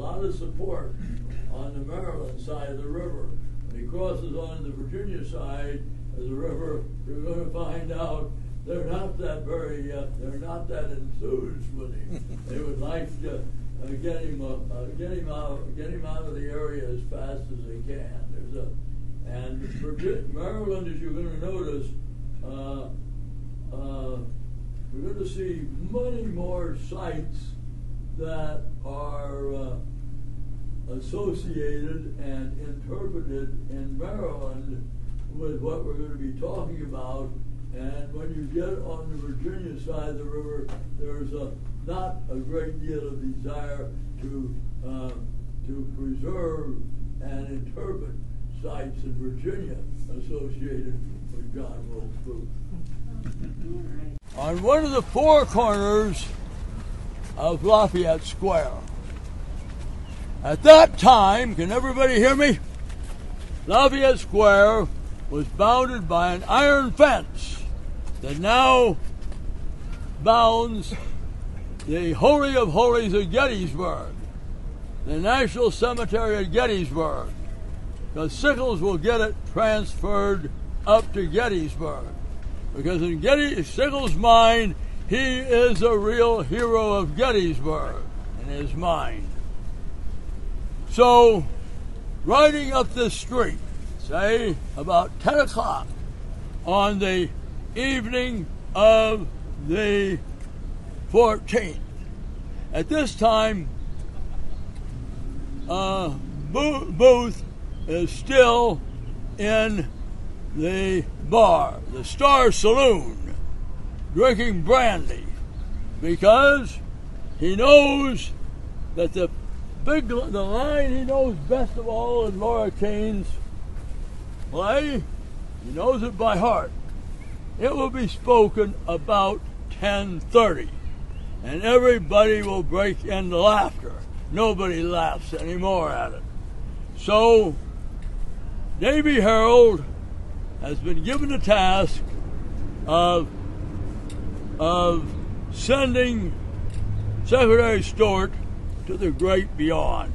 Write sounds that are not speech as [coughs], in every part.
lot of support on the Maryland side of the river. When he crosses on the Virginia side of the river, you're going to find out they're not that very, uh, they're not that enthused with him. they would like to uh, get him, uh, get him out, get him out of the area as fast as they can. There's a, and Maryland, as you're going to notice, we're going to see many more sites that are uh, associated and interpreted in Maryland with what we're going to be talking about. And when you get on the Virginia side of the river, there's a, not a great deal of desire to uh, to preserve and interpret sites in Virginia associated with John Wilkes Booth. On one of the four corners of Lafayette Square. At that time, can everybody hear me? Lafayette Square was bounded by an iron fence that now bounds the Holy of Holies of Gettysburg, the National Cemetery at Gettysburg. Because Sickles will get it transferred up to Gettysburg. Because in Getty, Sickles' mind, he is a real hero of Gettysburg in his mind. So, riding up this street, say about 10 o'clock on the evening of the 14th, at this time, uh, Booth is still in the bar, the Star Saloon, drinking brandy because he knows that the big the line he knows best of all in Laura Keene's play, he knows it by heart. It will be spoken about 10:30, and everybody will break into laughter. Nobody laughs anymore at it. So, Davy Herold has been given the task of of sending Secretary Seward to the great beyond.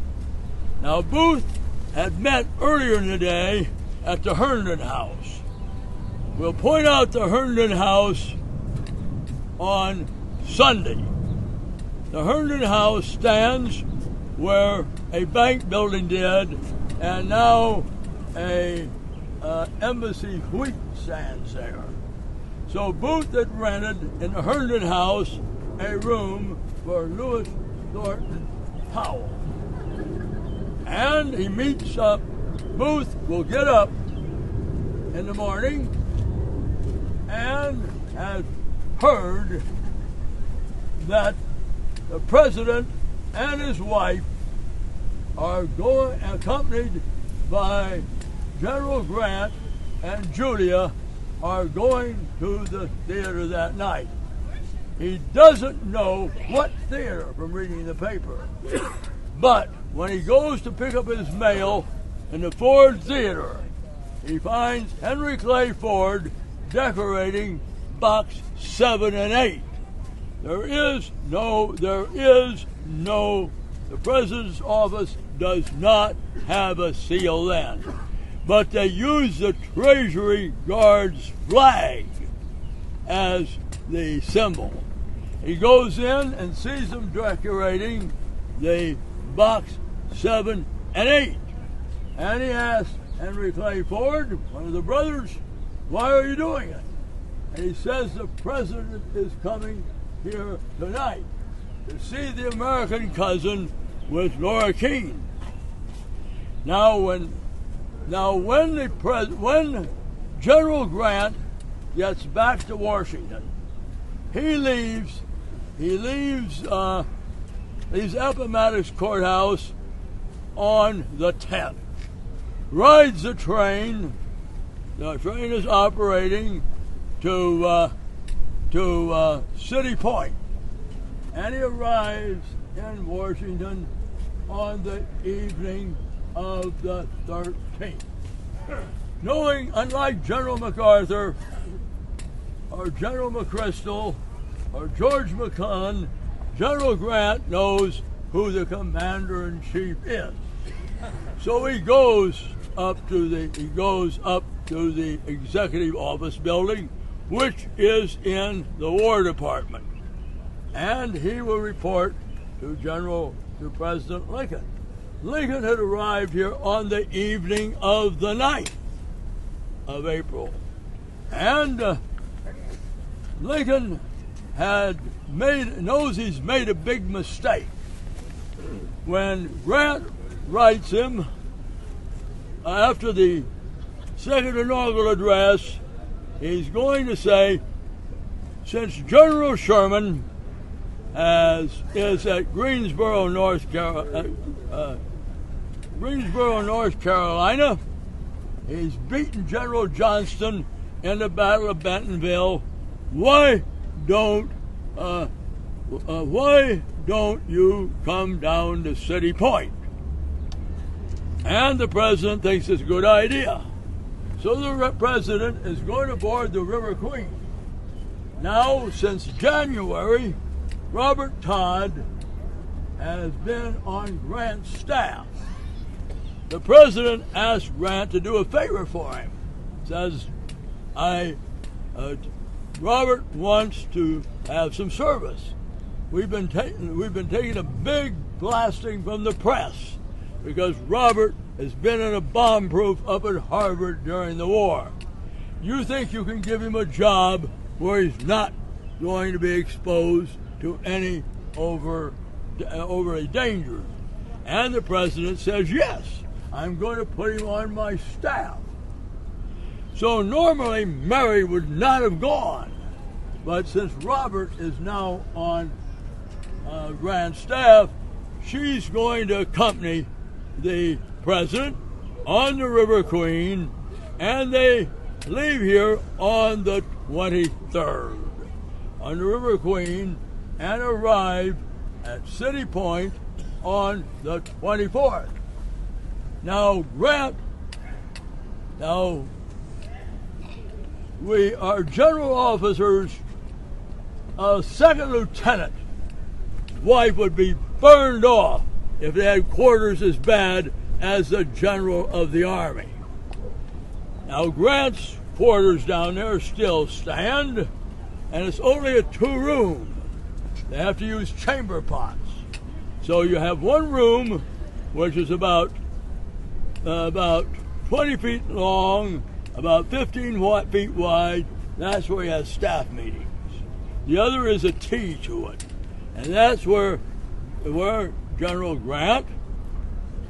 Now, Booth had met earlier in the day at the Herndon House. We'll point out the Herndon House on Sunday. The Herndon House stands where a bank building did, and now a uh, embassy wheat stands there. So Booth had rented in the Herndon House a room for Lewis Thornton Powell. And he meets up, Booth will get up in the morning and has heard that the president and his wife are going accompanied by General Grant and Julia are going to the theater that night. He doesn't know what theater from reading the paper. But when he goes to pick up his mail in the Ford Theater, he finds Henry Clay Ford decorating box seven and eight. There is no, there is no, the president's office does not have a seal then but they use the Treasury Guard's flag as the symbol. He goes in and sees them decorating the box seven and eight. And he asks Henry Clay Ford, one of the brothers, why are you doing it? And he says the president is coming here tonight to see the American cousin with Laura Keene. Now, when now, when the pres- when General Grant gets back to Washington, he leaves. He leaves. Uh, leaves Appomattox Courthouse on the 10th. Rides the train. The train is operating to uh, to uh, City Point, and he arrives in Washington on the evening of the 13th. Knowing, unlike General MacArthur or General McChrystal or George McClellan, General Grant knows who the commander in chief is. So he goes up to the he goes up to the executive office building, which is in the War Department, and he will report to General to President Lincoln. Lincoln had arrived here on the evening of the 9th of April. And uh, Lincoln had made, knows he's made a big mistake. When Grant writes him after the second inaugural address, he's going to say, since General Sherman has, is at Greensboro, North Carolina, uh, uh, Greensboro, North Carolina. He's beaten General Johnston in the Battle of Bentonville. Why don't uh, uh, why don't you come down to City Point? And the president thinks it's a good idea. So the president is going to board the River Queen. Now, since January, Robert Todd has been on Grant's staff the president asked Grant to do a favor for him. Says, I, uh, Robert wants to have some service. We've been taking we've been taking a big blasting from the press because Robert has been in a bomb proof up at Harvard during the war. You think you can give him a job where he's not going to be exposed to any over over a danger? And the president says yes. I'm going to put him on my staff. So normally Mary would not have gone, but since Robert is now on uh, Grant's staff, she's going to accompany the president on the River Queen, and they leave here on the 23rd on the River Queen and arrive at City Point on the 24th. Now, Grant, now, we are general officers, a second lieutenant wife would be burned off if they had quarters as bad as the general of the army. Now, Grant's quarters down there still stand, and it's only a two room. They have to use chamber pots. So you have one room, which is about uh, about 20 feet long, about 15 feet wide. That's where he has staff meetings. The other is a T to it, and that's where where General Grant,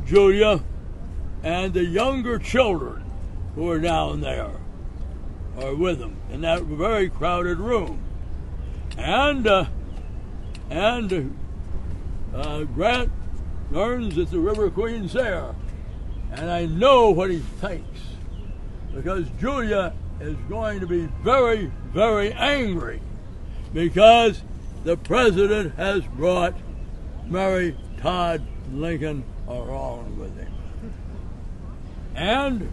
Julia, and the younger children who are down there are with him in that very crowded room. And uh, and uh, Grant learns that the River Queen's there and I know what he thinks because Julia is going to be very, very angry because the president has brought Mary Todd Lincoln along with him. And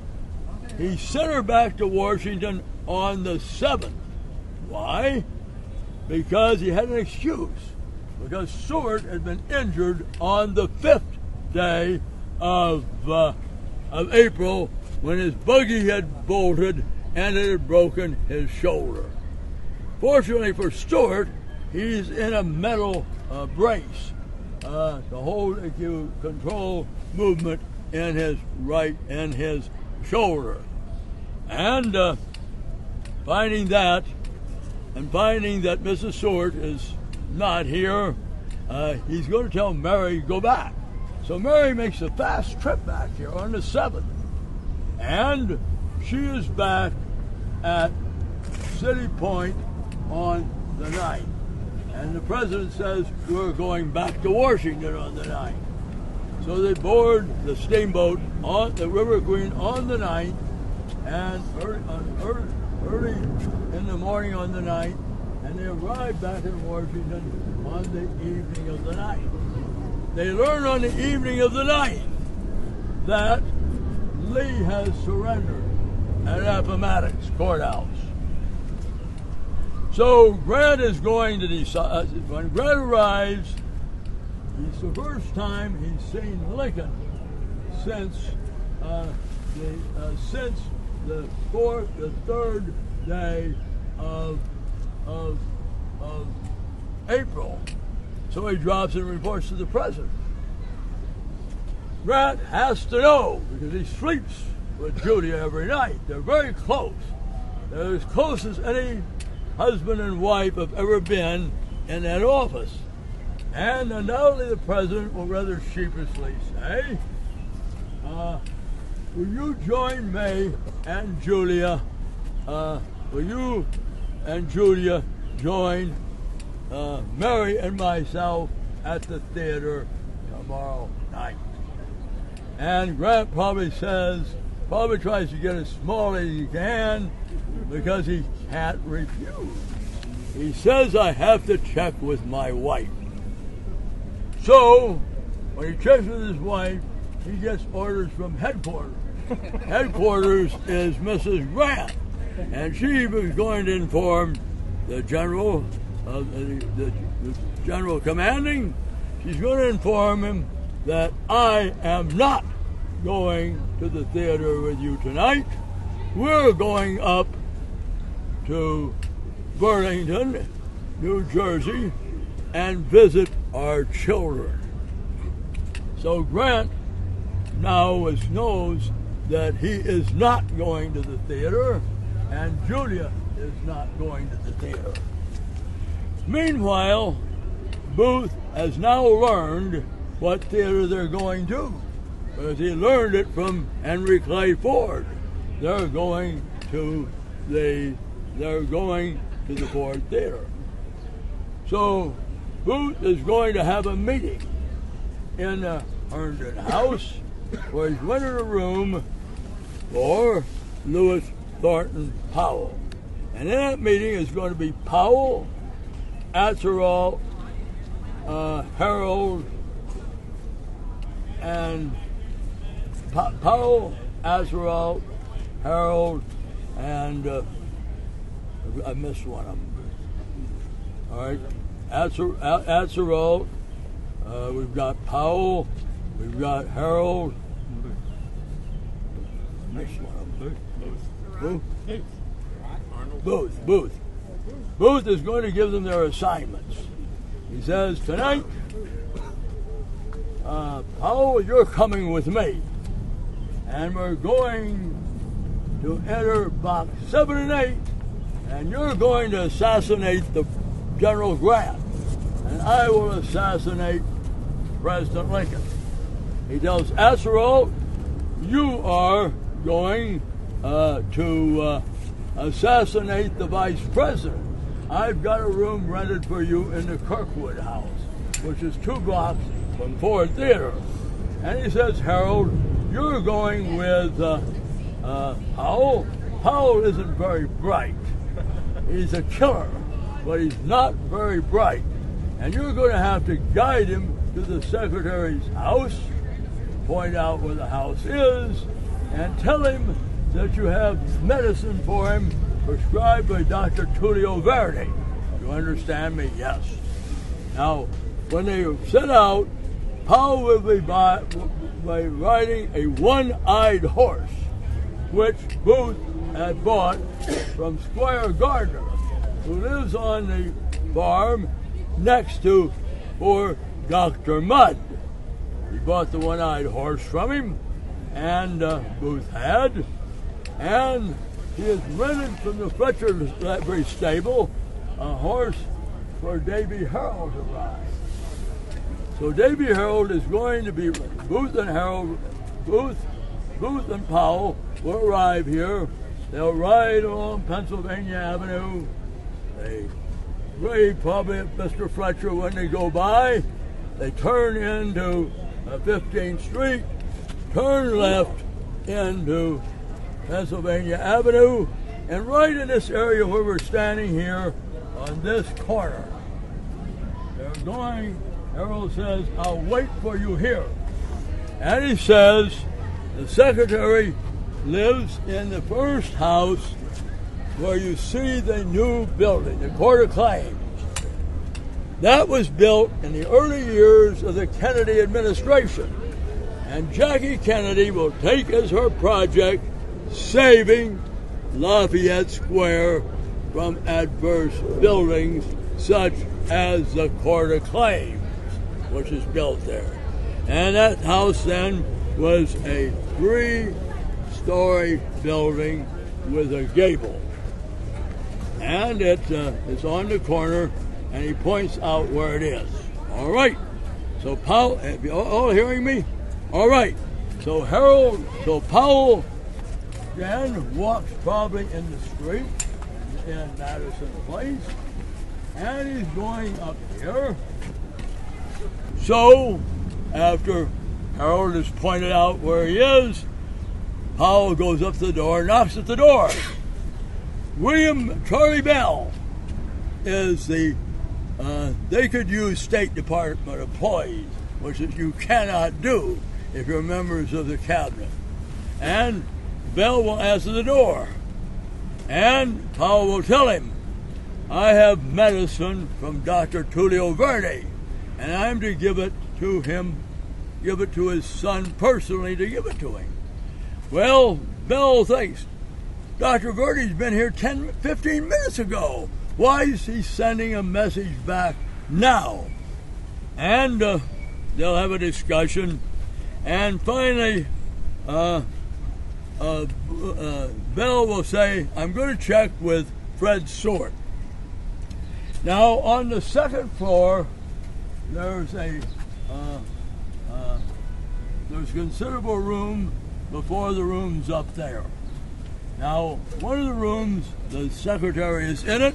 he sent her back to Washington on the 7th. Why? Because he had an excuse. Because Seward had been injured on the fifth day of uh, of April when his buggy had bolted and it had broken his shoulder. Fortunately for Seward, he's in a metal uh, brace uh, to hold to control movement in his right in his shoulder. And uh, finding that, and finding that Mrs. Seward is not here, uh, he's going to tell Mary go back. So Mary makes a fast trip back here on the 7th. And she is back at City Point on the 9th. And the president says, we're going back to Washington on the 9th. So they board the steamboat on the River Queen on the 9th, and early, early, early in the morning on the 9th, and they arrive back in Washington on the evening of the 9th. They learn on the evening of the 9th that Lee has surrendered at Appomattox Courthouse. So Grant is going to decide, when Grant arrives, It's the first time he's seen Lincoln since uh, the uh, since the fourth, the third day of of of April. So he drops and reports to the president. Grant has to know because he sleeps with Julia every night. They're very close. They're as close as any husband and wife have ever been in that office. And not only the president will rather sheepishly say, uh, will you join May and Julia? Uh, will you and Julia join uh, Mary and myself at the theater tomorrow night? And Grant probably says, probably tries to get as small as he can because he can't refuse. He says, I have to check with my wife. So, when he checks with his wife, he gets orders from headquarters. [laughs] headquarters is Mrs. Grant, and she was going to inform the general, uh, the, the, the general commanding. She's going to inform him that I am not going to the theater with you tonight. We're going up to Burlington, New Jersey, and visit our children. So Grant now knows that he is not going to the theater, and Julia is not going to the theater. Meanwhile, Booth has now learned what theater they're going to, because he learned it from Henry Clay Ford. They're going to the they're going to the Ford Theater. So Booth is going to have a meeting in the Herndon House where he's rented a room for Lewis Thornton Powell. And in that meeting is going to be Powell, Atzerodt, uh, Herold, and Powell, Atzerodt, Herold, and uh, I missed one of them. All right, Atzerodt, uh, we've got Powell, we've got Herold. Missed one of them. Booth. Booth. Booth is going to give them their assignments. He says, Tonight, uh, you're coming with me. And we're going to enter box seven and eight and you're going to assassinate the General Grant, and I will assassinate President Lincoln. He tells Atzerodt, you are going uh, to uh, assassinate the vice president. I've got a room rented for you in the Kirkwood House, which is two blocks from Ford Theater. And he says, Herold, you're going with uh, uh Powell. Powell isn't very bright. He's a killer, but he's not very bright. And you're going to have to guide him to the secretary's house, point out where the house is, and tell him that you have medicine for him prescribed by Dr. Tullio Verdi. You understand me? Yes. Now, when they set out, Be by, by riding a one-eyed horse, which Booth had bought from Squire Gardner, who lives on the farm next to poor Dr. Mudd. He bought the one-eyed horse from him, and uh, Booth had, and he has rented from the Fletcher livery stable a horse for Davy Herold to ride. So Davy Herold is going to be Booth and Herold, Booth, Booth and Powell will arrive here They'll ride along Pennsylvania Avenue. They wave probably Mr. Fletcher when they go by. They turn into uh, 15th Street, turn left into Pennsylvania Avenue, and right in this area where we're standing here on this corner. They're going, Herold says, I'll wait for you here. And he says, the secretary lives in the first house where you see the new building, the Court of Claims. That was built in the early years of the Kennedy administration. And Jackie Kennedy will take as her project saving Lafayette Square from adverse buildings such as the Court of Claims, which is built there. And that house then was a three story building with a gable. And it, uh, it's on the corner, and he points out where it is. All right. So Powell, you all hearing me? All right. So Herold, so Powell then walks probably in the street in Madison Place, and he's going up here. So after Herold has pointed out where he is, Powell goes up to the door, knocks at the door. [coughs] William Charlie Bell is the, uh, they could use State Department employees, which is you cannot do if you're members of the cabinet. And Bell will answer the door. And Powell will tell him, I have medicine from Dr. Tullio Verdi, and I'm to give it to him, give it to his son personally to give it to him. Well, Bell thinks, Dr. Verdi's been here 10, 15 minutes ago. Why is he sending a message back now? And uh, they'll have a discussion. And finally, uh, uh, uh, Bell will say, I'm going to check with Fred Seward. Now, on the second floor, there's a uh, uh, there's considerable room before the rooms up there. Now, one of the rooms, the secretary is in it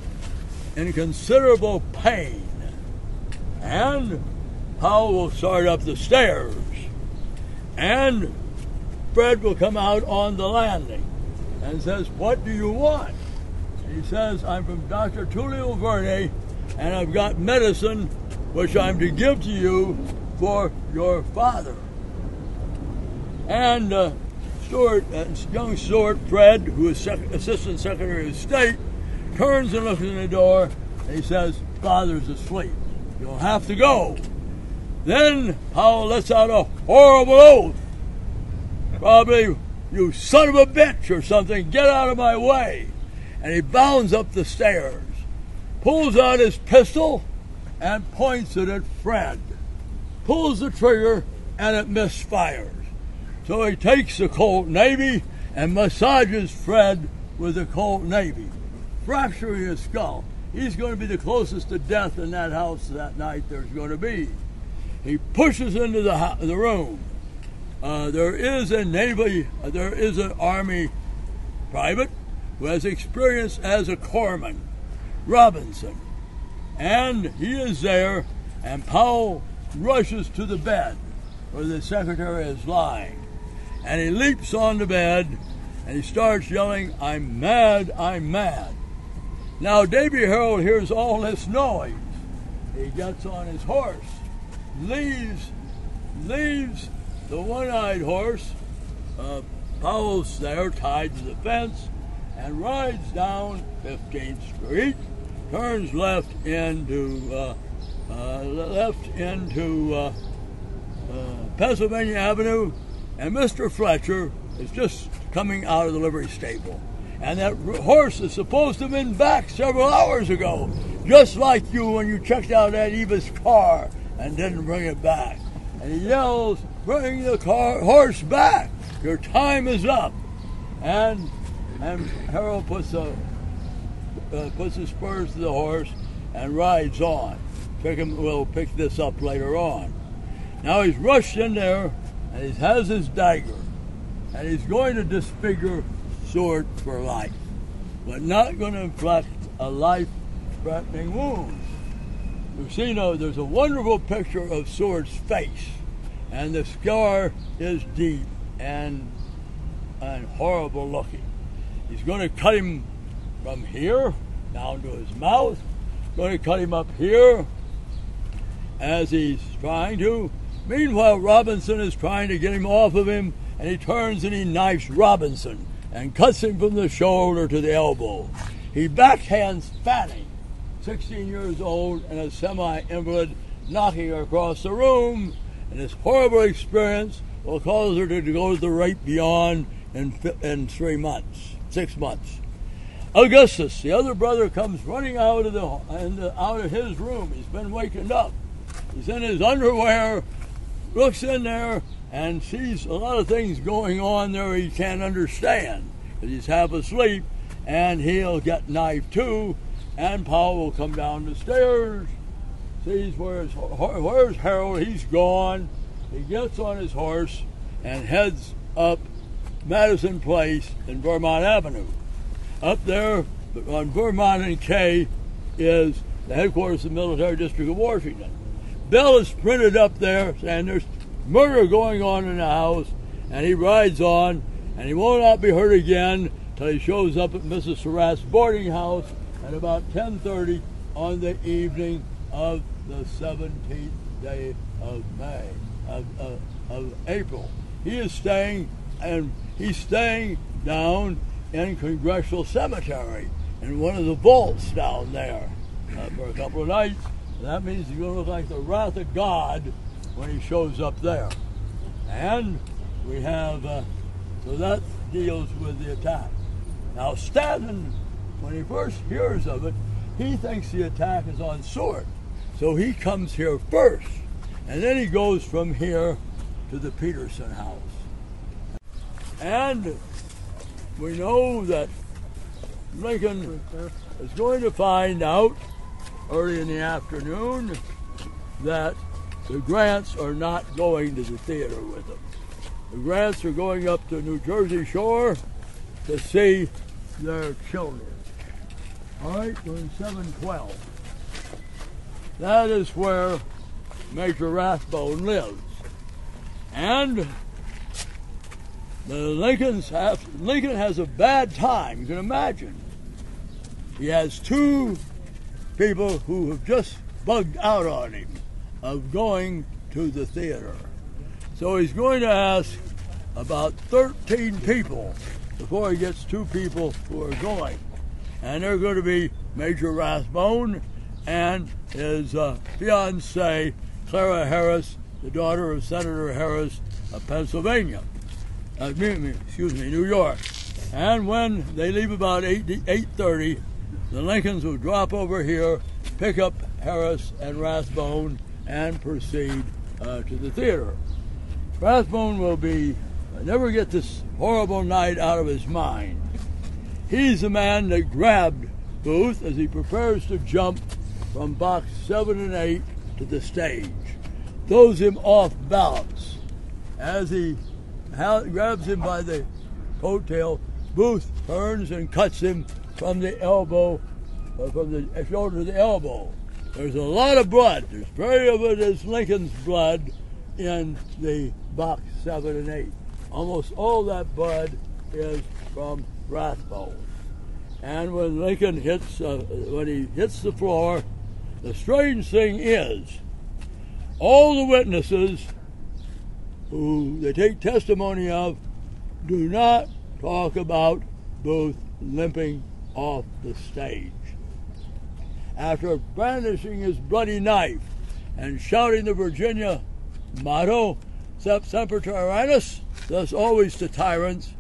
in considerable pain, and Powell will start up the stairs, and Fred will come out on the landing and says, What do you want? He says, I'm from Dr. Tullio Verdi and I've got medicine which I'm to give to you for your father. And uh, uh, young Seward Fred, who is Sec- Assistant Secretary of State, turns and looks in the door and he says, Father's asleep. You'll have to go. Then Powell lets out a horrible oath Probably, you son of a bitch or something, get out of my way. And he bounds up the stairs, pulls out his pistol, and points it at Fred. Pulls the trigger, and it misfires. So he takes the Colt Navy and massages Fred with the Colt Navy, fracturing his skull. He's going to be the closest to death in that house that night there's going to be. He pushes into the, the room uh, there is a Navy, uh, there is an Army private who has experience as a corpsman, Robinson. And he is there, and Powell rushes to the bed where the secretary is lying. And he leaps on the bed and he starts yelling, I'm mad, I'm mad. Now, Davy Herold hears all this noise. He gets on his horse, leaves, leaves the one-eyed horse, uh, Powell's there tied to the fence, and rides down 15th Street, turns left into uh, uh, left into uh, uh, Pennsylvania Avenue, and Mr. Fletcher is just coming out of the livery stable. And that horse is supposed to have been back several hours ago, just like you when you checked out that Avis car and didn't bring it back. And he yells, bring the car, horse back. Your time is up. And and Herold puts a uh, puts his spurs to the horse and rides on. We'll pick this up later on. Now he's rushed in there and he has his dagger and he's going to disfigure Seward for life, but not going to inflict a life-threatening wound. Now there's a wonderful picture of Seward's face and the scar is deep and and horrible looking. He's going to cut him from here down to his mouth. Going to cut him up here as he's trying to. Meanwhile, Robinson is trying to get him off of him, and he turns and he knifes Robinson and cuts him from the shoulder to the elbow. He backhands Fanny 16 years old and a semi-invalid knocking her across the room. And this horrible experience will cause her to go to the right beyond in, in three months, six months. Augustus, the other brother, comes running out of the, the out of his room. He's been wakened up. He's in his underwear, looks in there, and sees a lot of things going on there he can't understand he's half asleep, and he'll get knifed too. And Powell will come down the stairs, sees where's where's Herold. He's gone. He gets on his horse and heads up Madison Place and Vermont Avenue. Up there on Vermont and K is the headquarters of the Military District of Washington. Bill is printed up there saying there's murder going on in the house, and he rides on, and he will not be heard again till he shows up at Mrs. Surratt's boarding house at about 10:30 on the evening of the 17th day of May of, of, of April. He is staying, and he's staying down in Congressional Cemetery in one of the vaults down there uh, for a couple of nights. That means he's going to look like the wrath of God when he shows up there. And we have, uh, so that deals with the attack. Now, Stanton, when he first hears of it, he thinks the attack is on Seward. So he comes here first. And then he goes from here to the Petersen house. And we know that Lincoln is going to find out early in the afternoon that the Grants are not going to the theater with them. The Grants are going up to New Jersey shore to see their children. All right, we're in 712. That is where Major Rathbone lives. And the Lincolns have Lincoln has a bad time, you can imagine. He has two people who have just bugged out on him of going to the theater. So he's going to ask about 13 people before he gets two people who are going. And they're going to be Major Rathbone and his uh, fiancee, Clara Harris, the daughter of Senator Harris of Pennsylvania. Excuse me, New York. And when they leave about 8, 8.30, the Lincolns will drop over here, pick up Harris and Rathbone, and proceed uh, to the theater. Rathbone will be uh, never get this horrible night out of his mind. He's the man that grabbed Booth as he prepares to jump from box seven and eight to the stage, throws him off balance. As he grabs him by the coattail, Booth turns and cuts him from the elbow, uh, from the shoulder to the elbow. There's a lot of blood. There's very of it is Lincoln's blood in the box seven and eight. Almost all that blood is from Rathbone. And when Lincoln hits, uh, when he hits the floor, the strange thing is, all the witnesses who they take testimony of do not talk about Booth limping off the stage. After brandishing his bloody knife and shouting the Virginia motto, Semper Tyrannis, thus always to tyrants,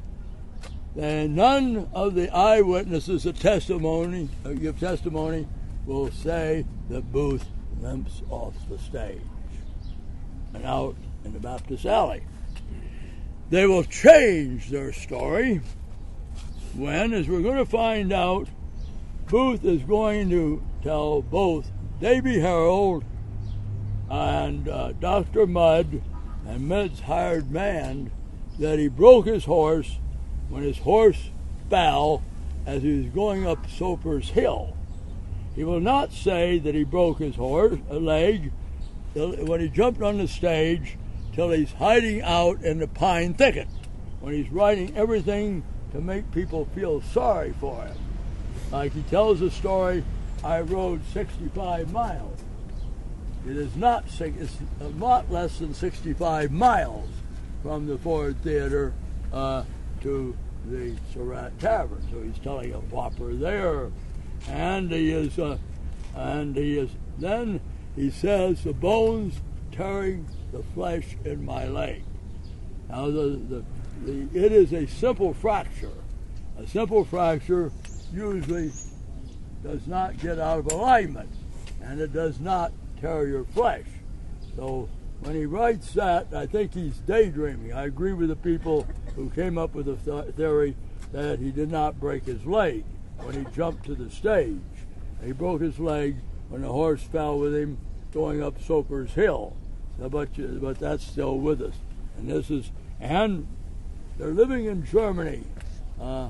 then none of the eyewitnesses of testimony, give testimony, will say that Booth limps off the stage. And out in the Baptist alley. They will change their story when, as we're going to find out, Booth is going to tell both Davy Herold and uh, Dr. Mudd and Mudd's hired man that he broke his horse when his horse fell as he was going up Soper's Hill. He will not say that he broke his horse a leg when he jumped on the stage till he's hiding out in the pine thicket when he's writing everything to make people feel sorry for him. Like he tells the story, I rode 65 miles. It is not, it's a lot less than 65 miles from the Ford Theater uh, to the Surratt Tavern. So he's telling a whopper there. And he is, uh, and he is then he says the bones tearing the flesh in my leg. Now the, the, the it is a simple fracture. A simple fracture usually does not get out of alignment and it does not tear your flesh. So when he writes that, I think he's daydreaming. I agree with the people who came up with the th- theory that he did not break his leg when he jumped to the stage. He broke his leg when the horse fell with him going up Soper's Hill. But, but that's still with us. And this is, and they're living in Germany. Uh,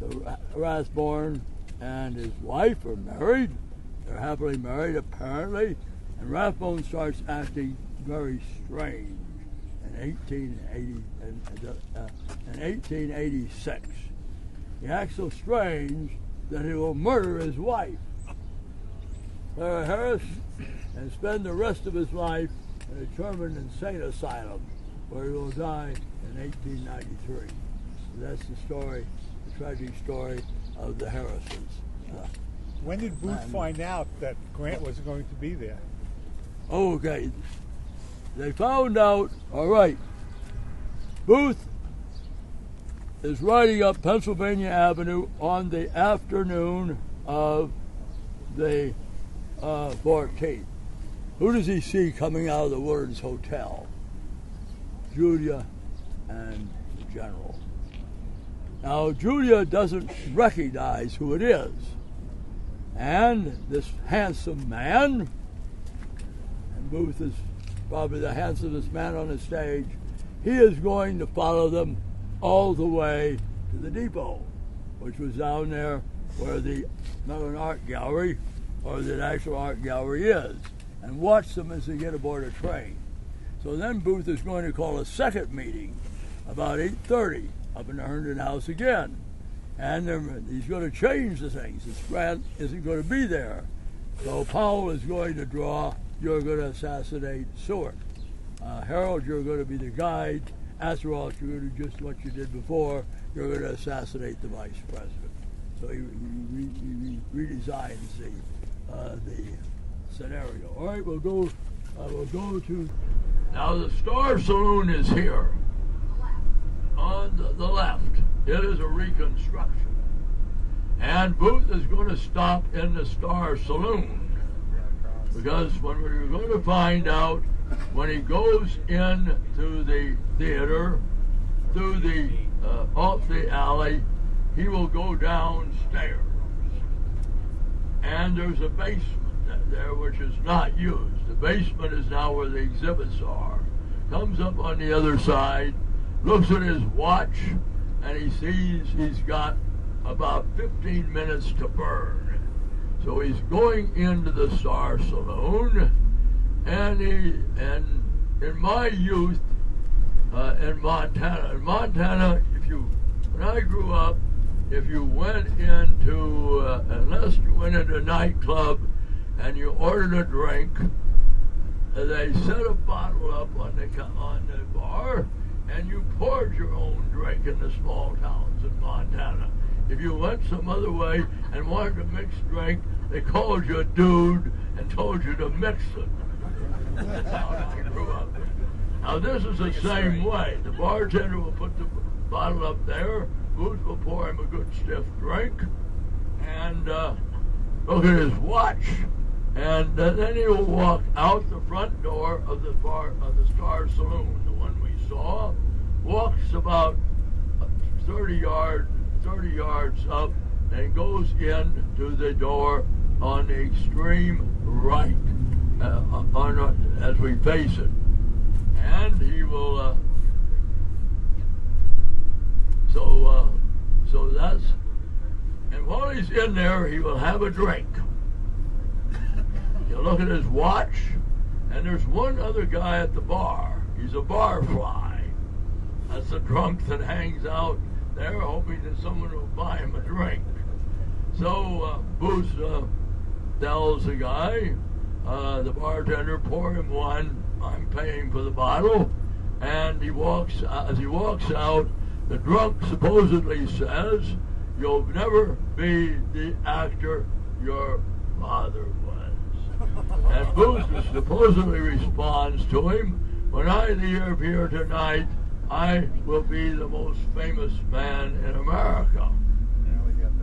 the Rathbone and his wife are married. They're happily married, apparently. And Rathbone starts acting very strange in 1880 uh, in 1886. He acts so strange that he will murder his wife, Clara Harris, and spend the rest of his life in a German insane asylum where he will die in 1893. that's the story, the tragic story of the Harrisons. Uh, when did Booth find out that Grant was going to be there? Okay. They found out, all right, Booth is riding up Pennsylvania Avenue on the afternoon of the uh, 14th. Who does he see coming out of the Woodlands Hotel? Julia and the General. Now, Julia doesn't recognize who it is. And this handsome man, and Booth is probably the handsomest man on the stage, he is going to follow them all the way to the depot, which was down there where the Mellon Art Gallery or the National Art Gallery is, and watch them as they get aboard a train. So then Booth is going to call a second meeting about 8.30 up in the Herndon House again. And he's going to change the things. Grant isn't going to be there. So Powell is going to draw, you're going to assassinate Seward. Uh, Herold, you're going to be the guide. All, you're going to do just what you did before. You're going to assassinate the vice president. So he, he, he, he redesigns the, uh, the scenario. All right, we'll go. Uh, we'll go to now. The Star Saloon is here on the, the left. It is a reconstruction, and Booth is going to stop in the Star Saloon because when we're going to find out when he goes in to the theater through the uh, off the alley, he will go downstairs, and there's a basement there which is not used. The basement is now where the exhibits are. Comes up on the other side, looks at his watch, and he sees he's got about 15 minutes to burn. So he's going into the Star Saloon, and he and in my youth uh, in Montana, in Montana, if you when I grew up, if you went into uh, unless you went into a nightclub and you ordered a drink, uh, they set a bottle up on the on the bar, and you poured your own drink in the small towns in Montana. If you went some other way and wanted a mixed drink, they called you a dude and told you to mix it. That's how I grew up. Now this is the same way. The bartender will put the bottle up there. Booth will pour him a good stiff drink, and uh, look at his watch, and then he will walk out the front door of the bar of the Star Saloon, the one we saw. Walks about 30 yards, 30 yards up, and goes in to the door on the extreme right, uh, on, uh, as we face it, and he will. Uh, so, uh, so that's, and while he's in there, he will have a drink. He'll look at his watch, and there's one other guy at the bar. He's a barfly. That's the drunk that hangs out there, hoping that someone will buy him a drink. So uh, Booth uh, tells the guy, uh, the bartender, pour him one. I'm paying for the bottle. And he walks, uh, as he walks out, the drunk supposedly says, You'll never be the actor you're father was. And Booth supposedly responds to him, when I leave here tonight, I will be the most famous man in America.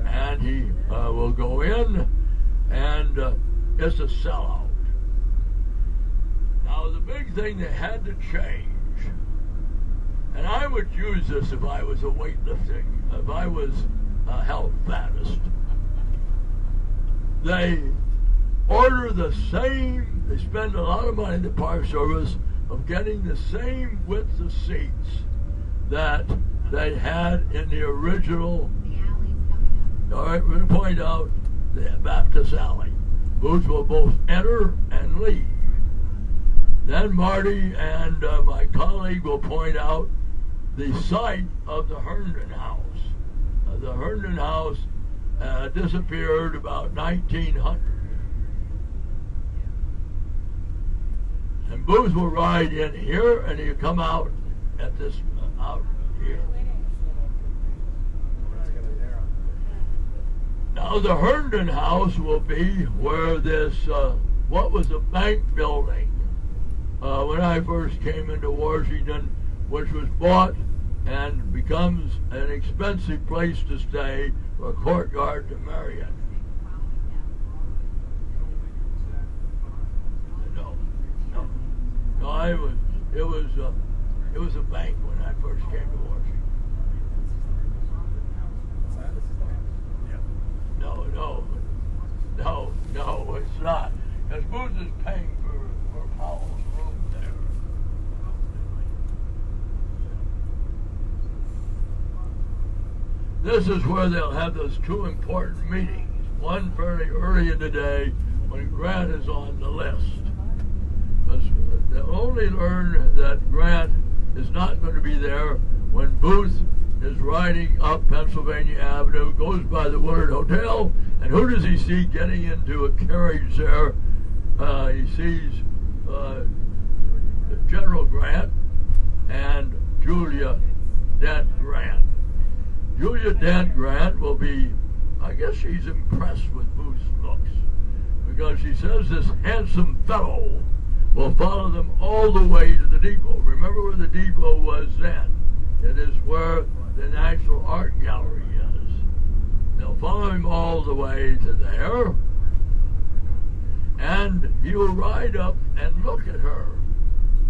And he uh, will go in, and uh, it's a sellout. Now, the big thing that had to change, and I would use this if I was a weightlifting, if I was a health fattest. They order the same, they spend a lot of money in the Park Service of getting the same width of seats that they had in the original. All right, we're going to point out the Baptist Alley. Booths will both enter and leave. Then Marty and uh, my colleague will point out the site of the Herndon House. Uh, the Herndon House uh, disappeared about 1900. And Booth will ride in here and he'll come out at this, uh, out here. Now the Herndon House will be where this, uh, what was a bank building uh, when I first came into Washington, which was bought and becomes an expensive place to stay, for a courtyard to Marriott. No, no, no. I was. It was. Uh, it was a bank when I first came to Washington. No, no, no, no. It's not. Because Booth is paying for for Powell's room there. This is where they'll have those two important meetings. One fairly early in the day when Grant is on the list. They'll only learn that Grant is not going to be there when Booth is riding up Pennsylvania Avenue, goes by the Willard Hotel, and who does he see getting into a carriage there? Uh, he sees uh, General Grant and Julia Dent Grant. Julia Dent Grant will be, I guess she's impressed with Booth's looks because she says this handsome fellow will follow them all the way to the depot. Remember where the depot was then? It is where the National Art Gallery is. They'll follow him all the way to there, and he will ride up and look at her.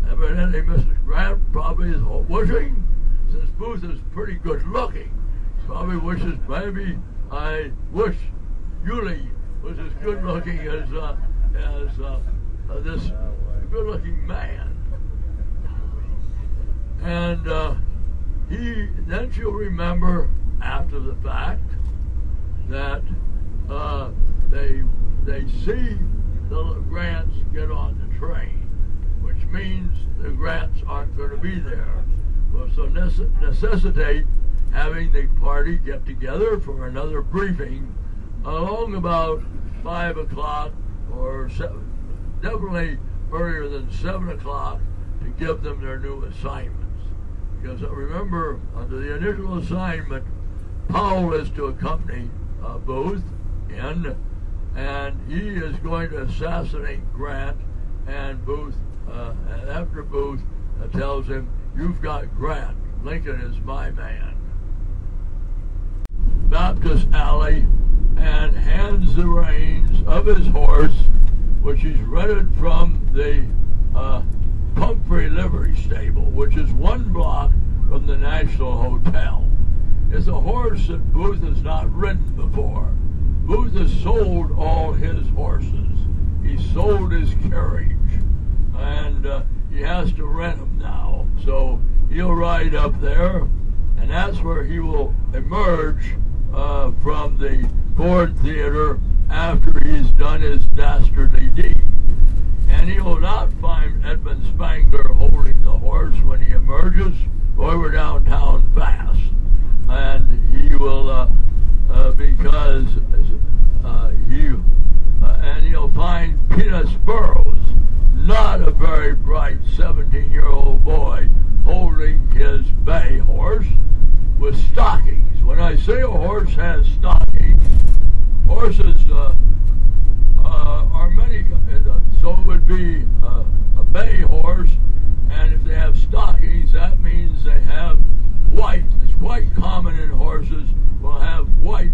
Evidently, Mrs. Grant probably is wishing, since Booth is pretty good looking, probably wishes maybe I wish Yulee was as good looking as uh, as uh, this good looking man. And uh, he then she'll remember after the fact that uh, they they see the Grants get on the train, which means the Grants aren't going to be there. Well, so necess- necessitate having the party get together for another briefing along about five o'clock or seven, definitely earlier than seven o'clock to give them their new assignments. Because remember under the initial assignment, Powell is to accompany uh, Booth in, and he is going to assassinate Grant. And Booth, uh, and after Booth uh, tells him, "You've got Grant. Lincoln is my man." Baptist Alley, and hands the reins of his horse, which he's rented from the uh, Pumphrey Livery Stable, which is one block from the National Hotel. It's a horse that Booth has not ridden before. Booth has sold all his horses. He sold his carriage, and uh, he has to rent them now. So he'll ride up there, and that's where he will emerge uh, from the Ford Theater after he's done his dastardly deed. And he will not find Edmund Spangler holding the horse when he emerges. Boy, we're downtown fast. And he will, uh, uh, because uh, he, uh, and he'll find Peanuts Burrows, not a very bright 17 year old boy, holding his bay horse with stockings. When I say a horse has stockings, horses uh, uh, are many. uh, So it would be uh, a bay horse, and if they have stockings, that means they have white. It's quite common in horses will have white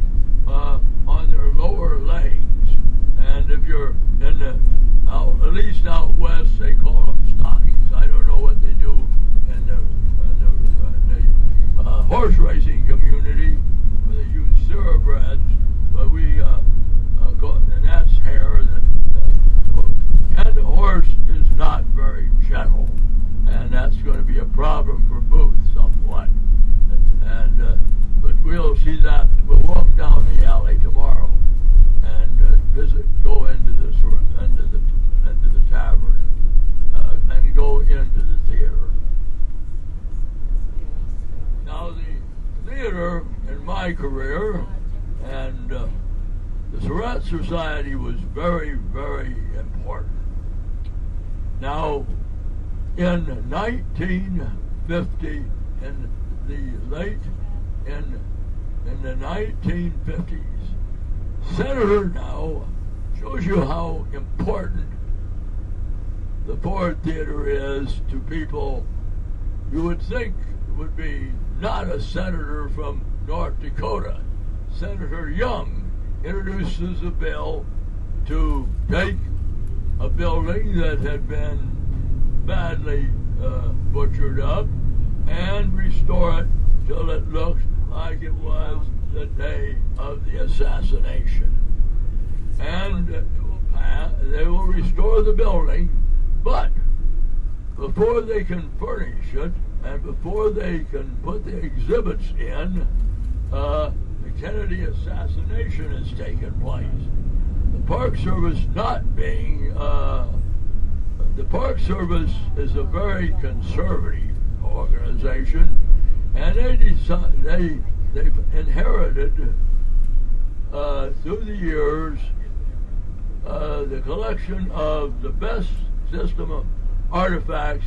uh, on their lower legs. And if you're in the out, at least out west, they call them stockings. I don't know what they do in the, horse racing community where they use thoroughbreds, but we uh, uh, go, and that's hair that. Uh, and the horse is not very gentle, and that's going to be a problem for Booth somewhat. And uh, but we'll see that. We'll walk down the alley tomorrow and uh, visit, go into the sor- into the into the tavern, uh, and go into the theater. Now the theater in my career and uh, the Surratt Society was very, very important. Now, in 1950, in the late, in, in the 1950s, Senator now shows you how important the Ford Theater is to people you would think would be not a senator from North Dakota. Senator Young introduces a bill to take a building that had been badly uh, butchered up and restore it till it looks like it was the day of the assassination. And they will restore the building, but before they can furnish it and before they can put the exhibits in, uh, the Kennedy assassination has taken place. The Park Service not being, uh, the Park Service is a very conservative organization, and they decide, they they've inherited uh, through the years uh, the collection of the best system of artifacts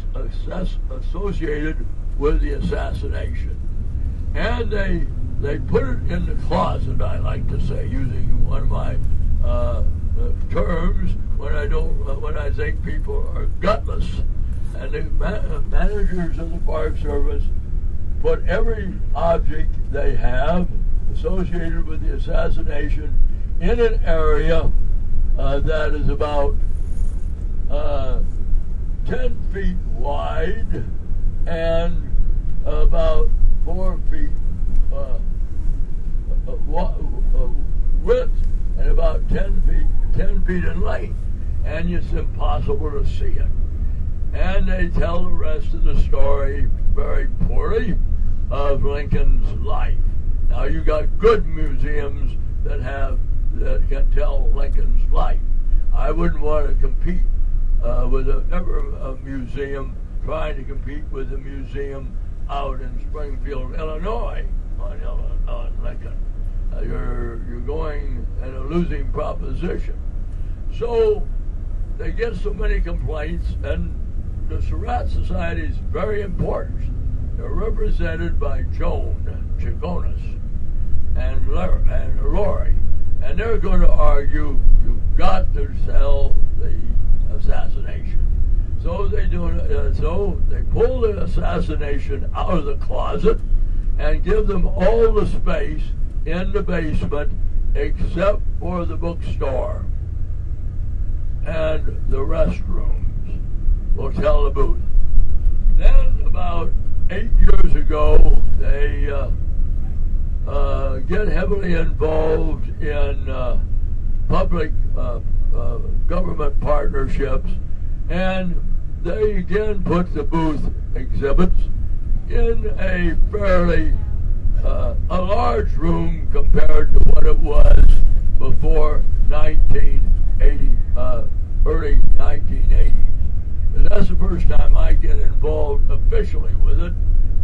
associated with the assassination. And they they put it in the closet, I like to say, using one of my uh, uh, terms when I don't uh, when I think people are gutless. And the ma- managers of the Park Service put every object they have associated with the assassination in an area uh, that is about uh, 10 feet wide and about 4 feet uh, uh, uh, width and about 10 feet 10 feet in length and it's impossible to see it and they tell the rest of the story very poorly of Lincoln's life. Now you got good museums that have that can tell Lincoln's life. I wouldn't want to compete uh, with a, ever a museum trying to compete with a museum out in Springfield, Illinois, on, Lincoln. Uh, you're you're going at a losing proposition. So they get so many complaints, and the Surratt Society is very important. They're represented by Joan Chaconas and, Lar- and Lori, and they're going to argue you've got to sell the assassination. So they do. Uh, so they pull the assassination out of the closet and give them all the space in the basement except for the bookstore and the restrooms. Hotel the Booth. Then about eight years ago, they uh, uh, get heavily involved in uh, public uh, uh, government partnerships, and they again put the booth exhibits in a fairly uh, a large room compared to what it was before 1980, uh, early 1980s. And that's the first time I get involved officially with it,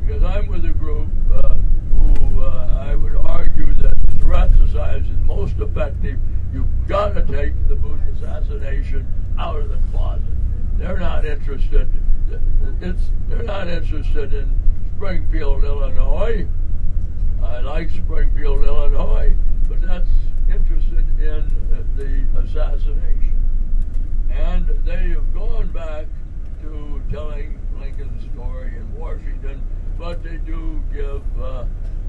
because I'm with a group uh, who uh, I would argue Surratt Society is most effective. You've got to take the Booth assassination out of the closet. They're not interested. It's they're not interested in Springfield, Illinois. I like Springfield, Illinois, but that's interested in uh, the assassination. And they have gone back to telling Lincoln's story in Washington, but they do give uh,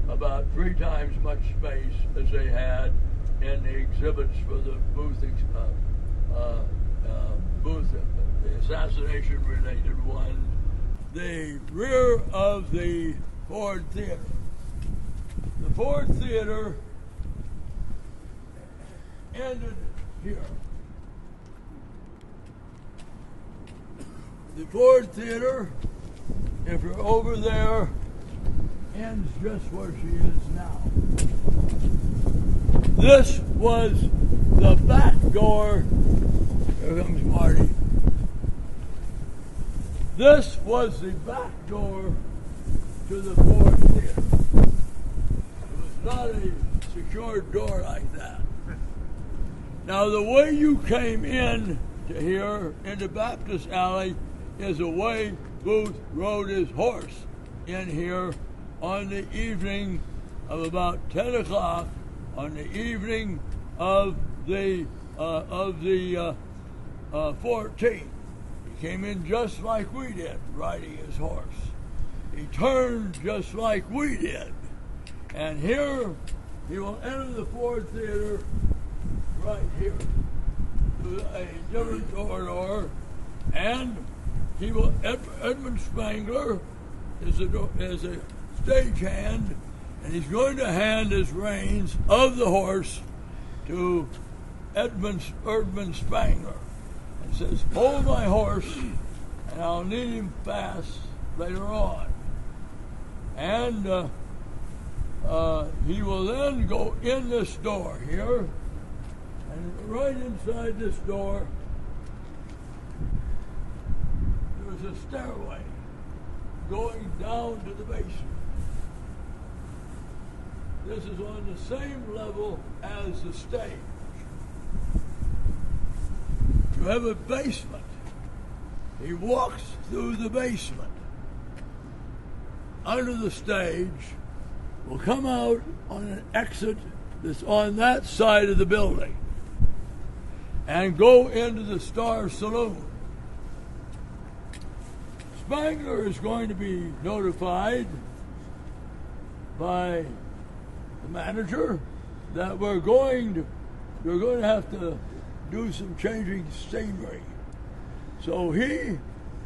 about three times as much space as they had in the exhibits for the Booth, uh, uh, uh, Booth, the assassination related one. The rear of the Ford Theater. The Ford Theater ended here. The Ford Theater, if you're over there, ends just where she is now. This was the back door. Here comes Marty. This was the back door to the Ford Theater. It was not a secured door like that. Now, the way you came in to here into Baptist Alley is the way Booth rode his horse in here on the evening of about 10 o'clock on the evening of the uh, of the uh, uh, 14th. He came in just like we did, riding his horse. He turned just like we did. And here he will enter the Ford Theater right here to a different corridor, and he will Ed, Edmund Spangler is a is a stagehand, and he's going to hand his reins of the horse to Edmund Edmund Spangler, and says, "Hold my horse, and I'll need him fast later on." And uh, uh, he will then go in this door here. And right inside this door, there's a stairway going down to the basement. This is on the same level as the stage. You have a basement. He walks through the basement under the stage, will come out on an exit that's on that side of the building and go into the Star Saloon. Spangler is going to be notified by the manager that we're going to we're going to have to do some changing scenery. So he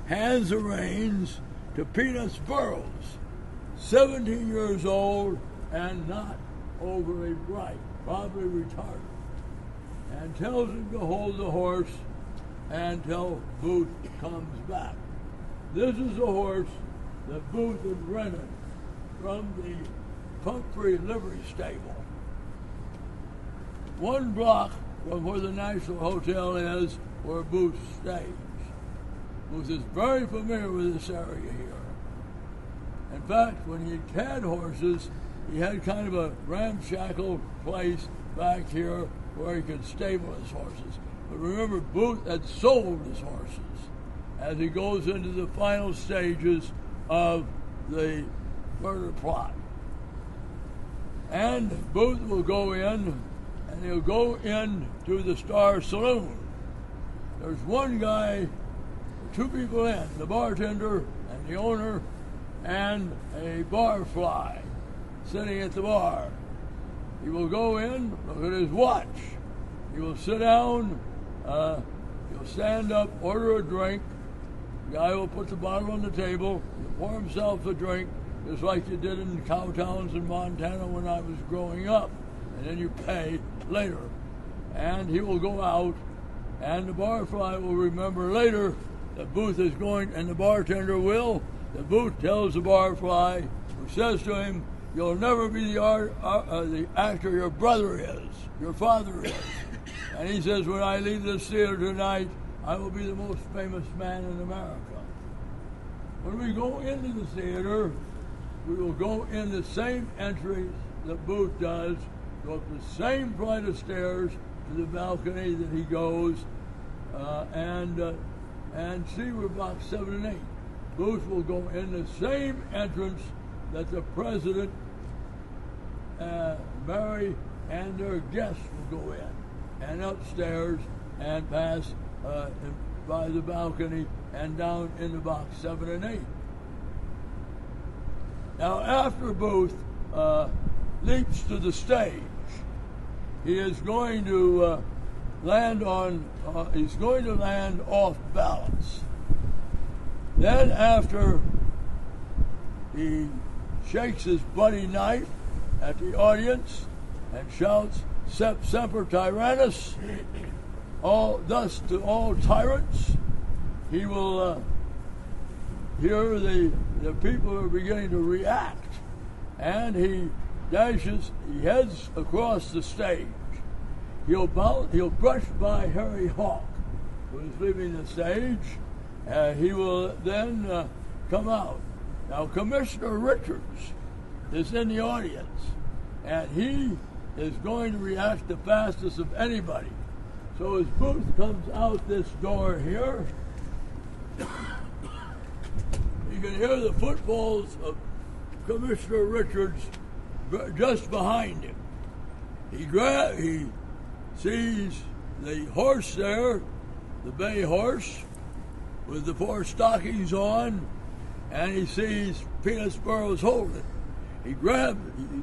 hands the reins to Peanuts Burrows, 17 years old and not overly bright, probably retarded and tells him to hold the horse until Booth comes back. This is the horse that Booth had rented from the Pumphrey Livery Stable. One block from where the National Hotel is, where Booth stays. Booth is very familiar with this area here. In fact, when he had horses, he had kind of a ramshackle place back here where he could stable his horses. But remember, Booth had sold his horses as he goes into the final stages of the murder plot. And Booth will go in, and he'll go in to the Star Saloon. There's one guy, two people in, the bartender and the owner, and a barfly sitting at the bar. He will go in, look at his watch. He will sit down, uh, he'll stand up, order a drink. The guy will put the bottle on the table, he'll pour himself a drink, just like you did in cow towns in Montana when I was growing up. And then you pay later. And he will go out, and the barfly will remember later that Booth is going, and the bartender will. The Booth tells the barfly, who says to him, You'll never be the, art, uh, uh, the actor your brother is, your father is. [coughs] and he says, When I leave this theater tonight, I will be the most famous man in America. When we go into the theater, we will go in the same entry that Booth does, go up the same flight of stairs to the balcony that he goes, uh, and uh, and see where box seven and eight. Booth will go in the same entrance that the president uh, Mary and their guests will go in and upstairs and pass uh, by the balcony and down into box seven and eight. Now, after Booth uh, leaps to the stage, he is going to uh, land on, uh, he's going to land off balance. Then, after he shakes his bloody knife at the audience and shouts, Sic Semper Tyrannis, all, thus to all tyrants, he will uh, hear the, the people are beginning to react, and he dashes, he heads across the stage. He'll, he'll brush by Harry Hawk, who is leaving the stage, and he will then uh, come out. Now, Commissioner Richards is in the audience, and he is going to react the fastest of anybody. So as Booth comes out this door here, you can hear the footfalls of Commissioner Richards just behind him. He gra- he sees the horse there, the bay horse, with the four stockings on, and he sees Peanuts Burrows holding. He grabs he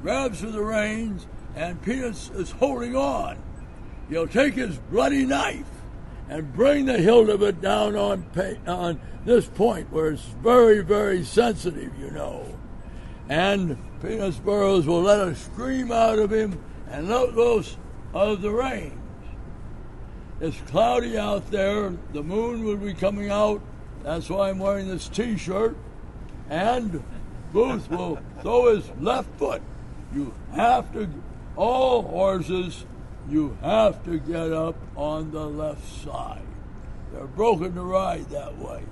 grabs for the reins, and Peanuts is holding on. He'll take his bloody knife and bring the hilt of it down on on this point where it's very, very sensitive, you know. And Peanuts Burrows will let a scream out of him and let loose of the reins. It's cloudy out there. The moon will be coming out. That's why I'm wearing this T-shirt. And Booth will [laughs] throw his left foot. You have to, all horses you have to get up on the left side. They're broken to ride that way.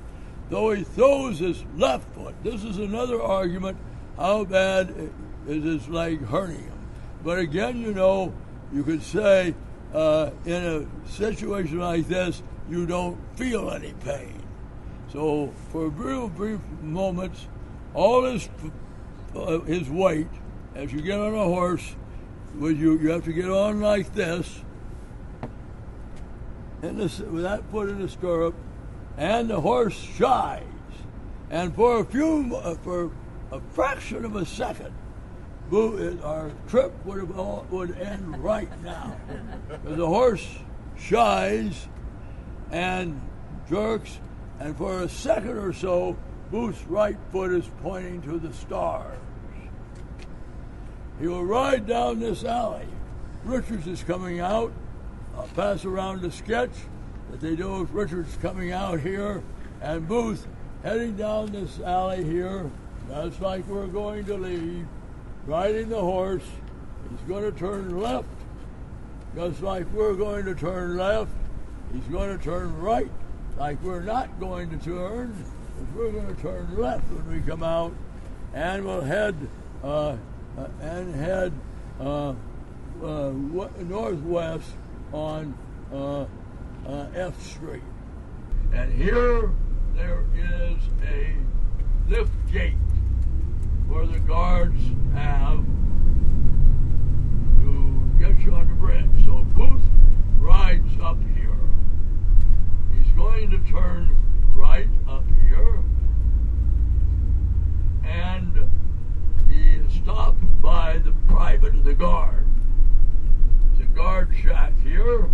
Though he throws his left foot, this is another argument how bad is his leg hurting him. But again, you know, you could say uh, in a situation like this, you don't feel any pain. So for a real brief moments, all his uh, his weight as you get on a horse you, you have to get on like this, and this, with that foot in the stirrup, and the horse shies. And for a few, uh, for a fraction of a second, our trip would have all, would end right now. [laughs] the horse shies and jerks, and for a second or so, Booth's right foot is pointing to the stars. He will ride down this alley. Richards is coming out. I'll pass around the sketch that they do with Richards coming out here and Booth heading down this alley here, That's like we're going to leave, riding the horse. He's going to turn left, just like we're going to turn left. He's going to turn right, like we're not going to turn. We're going to turn left when we come out, and we'll head uh, uh, and head uh, uh, northwest on F Street. And here there is a lift gate where the guards have to get you on the bridge. So Booth rides up here. He's going to turn right up here and stopped by the private of the guard. It's a guard shack here,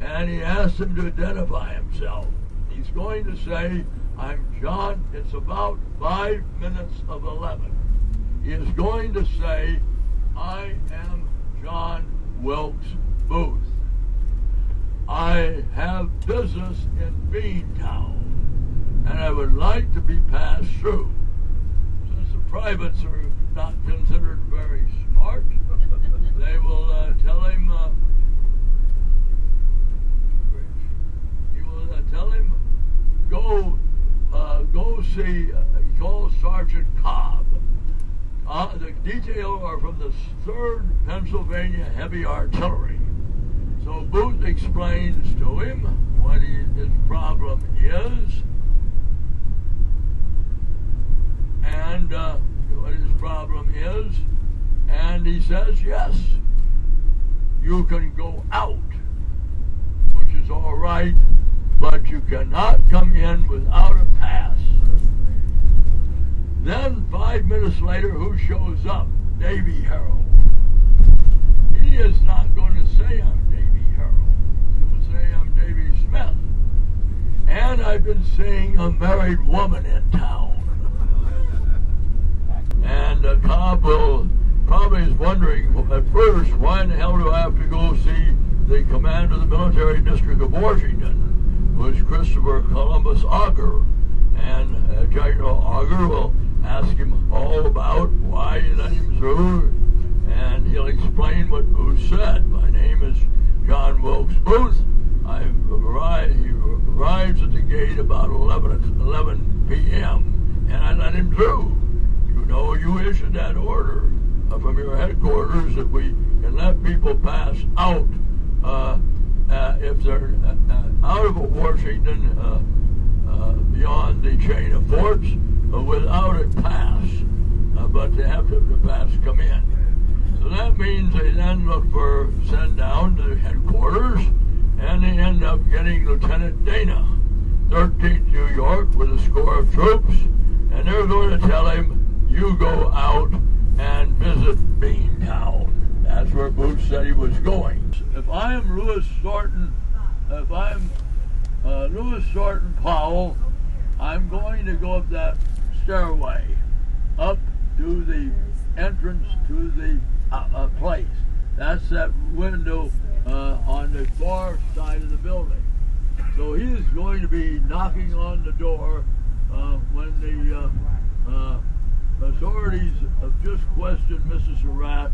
and he asks him to identify himself. He's going to say, I'm John, it's about five minutes of 11. He is going to say, I am John Wilkes Booth. I have business in Beantown, and I would like to be passed through. Since the privates are not considered very smart, [laughs] they will uh, tell him, uh, he will uh, tell him, go, uh, go see, uh, he calls Sergeant Cobb. Uh, the detail are from the 3rd Pennsylvania Heavy Artillery. So Booth explains to him what he, his problem is, and what his problem is, And he says, yes, you can go out, which is all right, but you cannot come in without a pass. Then five minutes later, who shows up? Davy Herold. He is not going to say I'm Davy Herold. He's going to say I'm Davy Smith. And I've been seeing a married woman in town. And the cop will probably is wondering at first, why in the hell do I have to go see the commander of the military district of Washington, who is Christopher Columbus Augur. And uh, General Augur will ask him all about why he let him through, and he'll explain what Booth said. My name is John Wilkes Booth. I arrived, he arrives at the gate about 11, 11 p.m., and I let him through. Know, you issued that order uh, from your headquarters that we can let people pass out uh, uh, if they're uh, uh, out of Washington beyond the chain of forts without a pass, but they have to have the pass come in. So that means they then look for send down to the headquarters, and they end up getting Lieutenant Dana, 13th New York, with a score of troops, and they're going to tell him, you go out and visit Beantown. That's where Booth said he was going. If I am Lewis Thornton, if I'm uh, Lewis Thornton Powell, I'm going to go up that stairway up to the entrance to the uh, uh, place. That's that window uh, on the far side of the building. So he is going to be knocking on the door uh, when the uh, authorities have just questioned Mrs. Surratt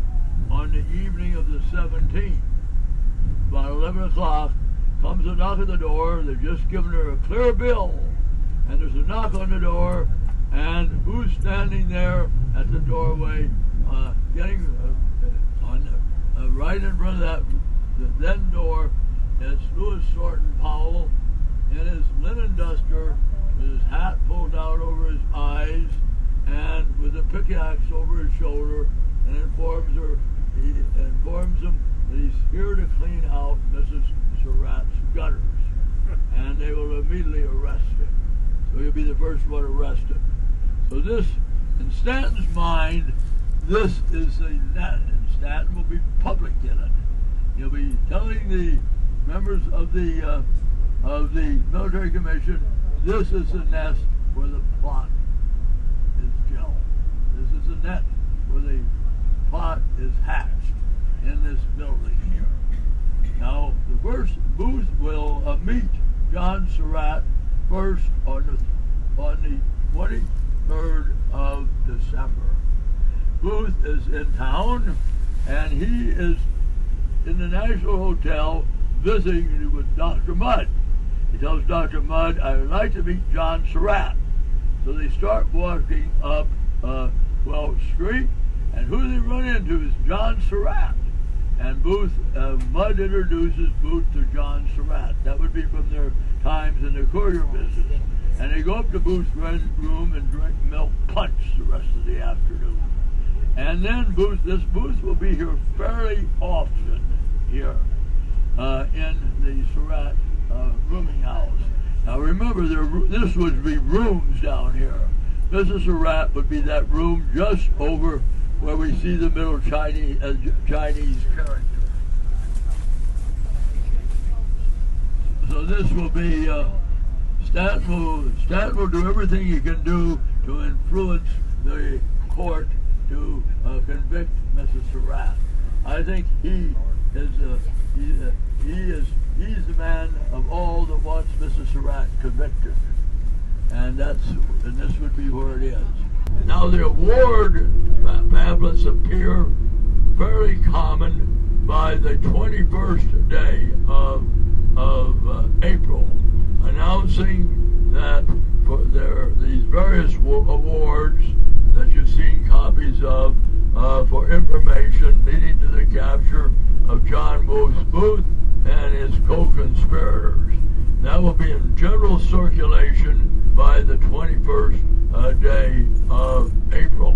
on the evening of the 17th. About 11 o'clock, comes a knock at the door. They've just given her a clear bill. And there's a knock on the door, and who's standing there at the doorway, uh, getting uh, on uh, right in front of that the then door? It's Lewis Thornton Powell in his linen duster, with his hat pulled out over his eyes, and with a pickaxe over his shoulder, and informs her, he informs him that he's here to clean out Mrs. Surratt's gutters, [laughs] and they will immediately arrest him. So he'll be the first one arrested. So this, in Stanton's mind, this is a net, and Stanton will be public in it. He'll be telling the members of the uh, of the military commission, this is the nest where the plot this is a net where the pot is hatched in this building here. Now, the first Booth will uh, meet John Surratt first on the on the 23rd of December. Booth is in town, and he is in the National Hotel visiting with Dr. Mudd. He tells Dr. Mudd, I would like to meet John Surratt. So they start walking up uh, 12th Street, and who they run into is John Surratt. And Booth, uh, Mudd introduces Booth to John Surratt. That would be from their times in the courier business. And they go up to Booth's room and drink milk punch the rest of the afternoon. And then Booth, this Booth will be here fairly often here uh, in the Surratt uh, rooming house. Now remember, there, this would be rooms down here. Mrs. Surratt would be that room just over where we see the middle Chinese uh, Chinese character. So this will be uh, Stanton will Stanton will do everything he can do to influence the court to uh, convict Mrs. Surratt. I think he is uh, he, uh, he is he's the man of all that wants Mrs. Surratt convicted and that's and this would be where it is. Now the award pamphlets appear very common by the 21st day of of uh, April, announcing that for there these various awards that you've seen copies of uh, for information leading to the capture of John Wilkes Booth and his co-conspirators. That will be in general circulation by the 21st uh, day of April.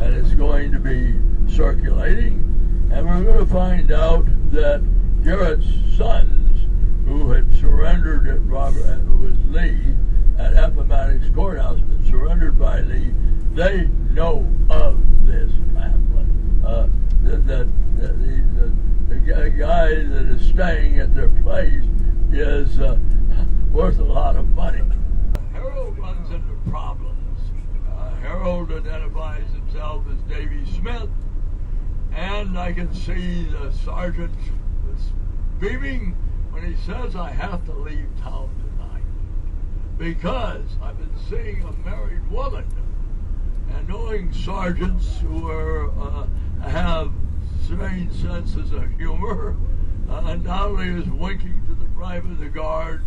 And it's going to be circulating, and we're going to find out that Garrett's sons, who had surrendered at Robert, uh, who was Lee at Appomattox Courthouse, been surrendered by Lee, they know of this pamphlet. Uh, that, that, that the, the, the guy that is staying at their place is uh, worth a lot of money. Herold runs into problems. Uh, Herold identifies himself as Davy Smith, and I can see the sergeant is beaming when he says, I have to leave town tonight because I've been seeing a married woman. And knowing sergeants who are, uh, have strange senses of humor, uh, only is winking to the private of the guard,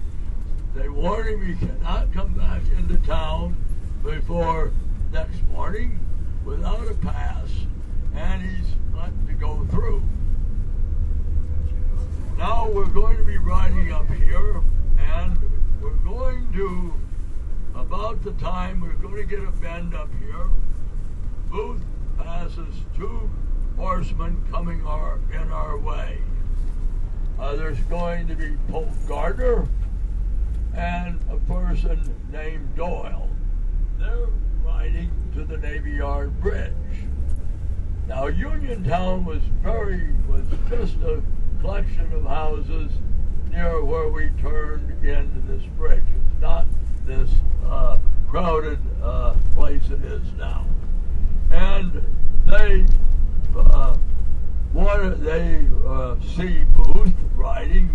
they warn him he cannot come back into town before next morning without a pass, and he's not to go through. Now we're going to be riding up here, and we're going to, about the time we're going to get a bend up here, Booth passes two horsemen coming our, in our way. Uh, there's going to be Polk Gardner and a person named Doyle. They're riding to the Navy Yard Bridge. Now Uniontown was very was just a collection of houses near where we turned into this bridge. It's not this uh, crowded uh, place it is now. And they uh, wanted, they uh, see Booth riding.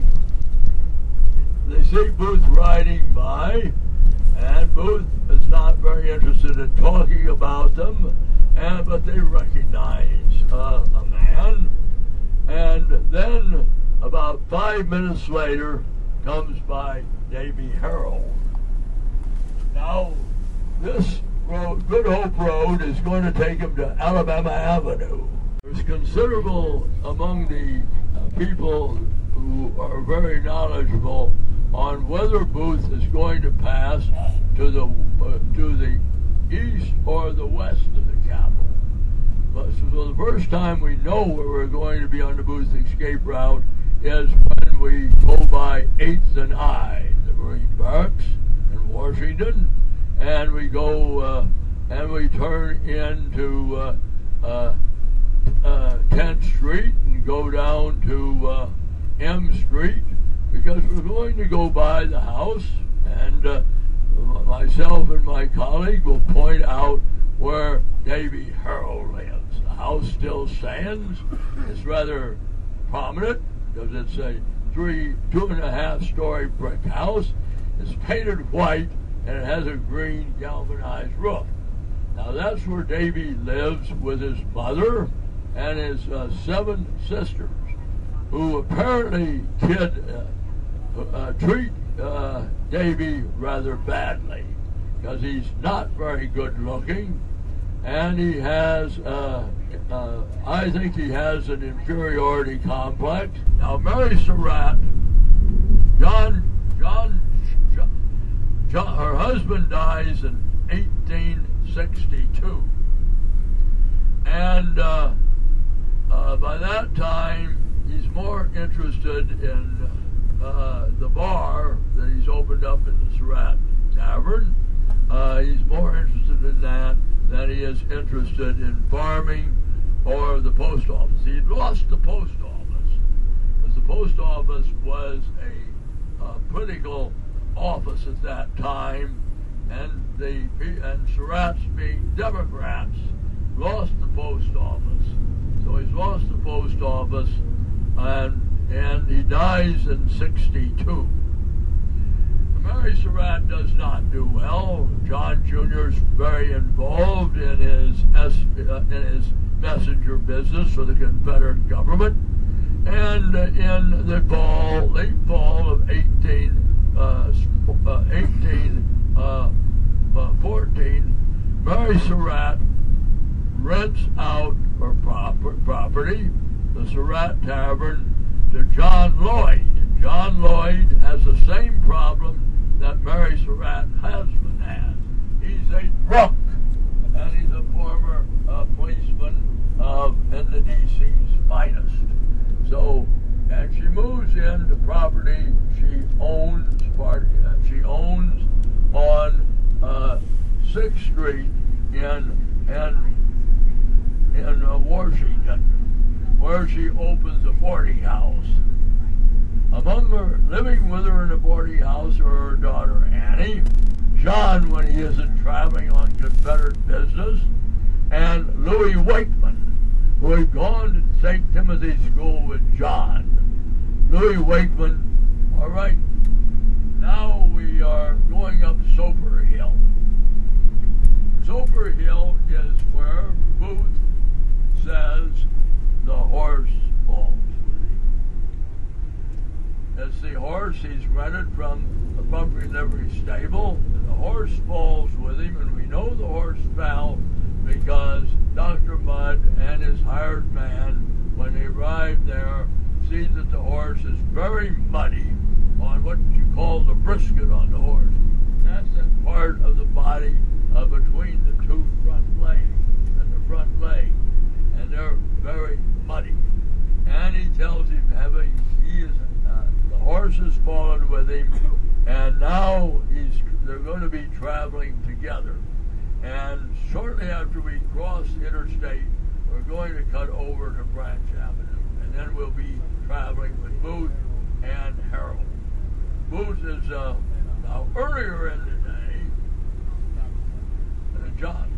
They see Booth riding by, and Booth is not very interested in talking about them, and but they recognize uh, a man. And then about five minutes later comes by Davy Herold. Now, this road, Good Hope Road is going to take him to Alabama Avenue. There's considerable among the uh, people who are very knowledgeable on whether Booth is going to pass to the uh, to the east or the west of the Capitol. But so the first time we know where we're going to be on the Booth escape route is when we go by 8th and I, the Marine Barracks in Washington, and we go uh, and we turn into uh, uh, 10th uh, Street and go down to uh, M Street because we're going to go by the house and uh, myself and my colleague will point out where Davy Herold lives. The house still stands. It's rather prominent because it's a three, two and a half story brick house. It's painted white and it has a green galvanized roof. Now that's where Davy lives with his mother and his uh, seven sisters, who apparently kid uh, uh, treat uh, Davy rather badly because he's not very good looking, and he has, uh, I think he has an inferiority complex. Now, Mary Surratt, John, John, John, her husband dies in 1862, and uh, uh, by that time he's more interested in uh, the bar that he's opened up in the Surratt Tavern. Uh, he's more interested in that than he is interested in farming or the post office. He lost the post office because the post office was a uh, political office at that time, and the and Surratt's being Democrats lost the post office. So he's lost the post office, and and he dies in 62. Mary Surratt does not do well. John Jr. is very involved in his uh, in his messenger business for the Confederate government. And in the fall, late fall of 18, uh, uh, 18 uh, uh, 14, Mary Surratt rents out her property, the Surratt Tavern, to John Lloyd. John Lloyd has the same problem that Mary Surratt husband has. He's a drunk, and he's a former uh, policeman of in the DC's finest. So, and she moves into property she owns. Part uh, she owns on uh, Sixth Street in in opens a boarding house. Among her, living with her in the boarding house are her daughter Annie, John when he isn't traveling on Confederate business, and Louis Weichmann, who had gone to St. Timothy's School with John. Louis Weichmann, all right, now we are going up Soper Hill. Soper Hill is where Booth says the horse falls with him. It's the horse he's rented from the Pumphrey Livery Stable. And the horse falls with him, and we know the horse fell because Dr. Mudd and his hired man, when they arrived there, see that the horse is very muddy on what you call the brisket on the horse. That's that part of the body uh, between the two front legs and the front leg, and they're very muddy. And he tells him, having he is uh, the horse has fallen with him, and now he's they're going to be traveling together. And shortly after we cross the interstate, we're going to cut over to Branch Avenue, and then we'll be traveling with Booth and Herold. Booth is uh, now earlier in the day, uh, John,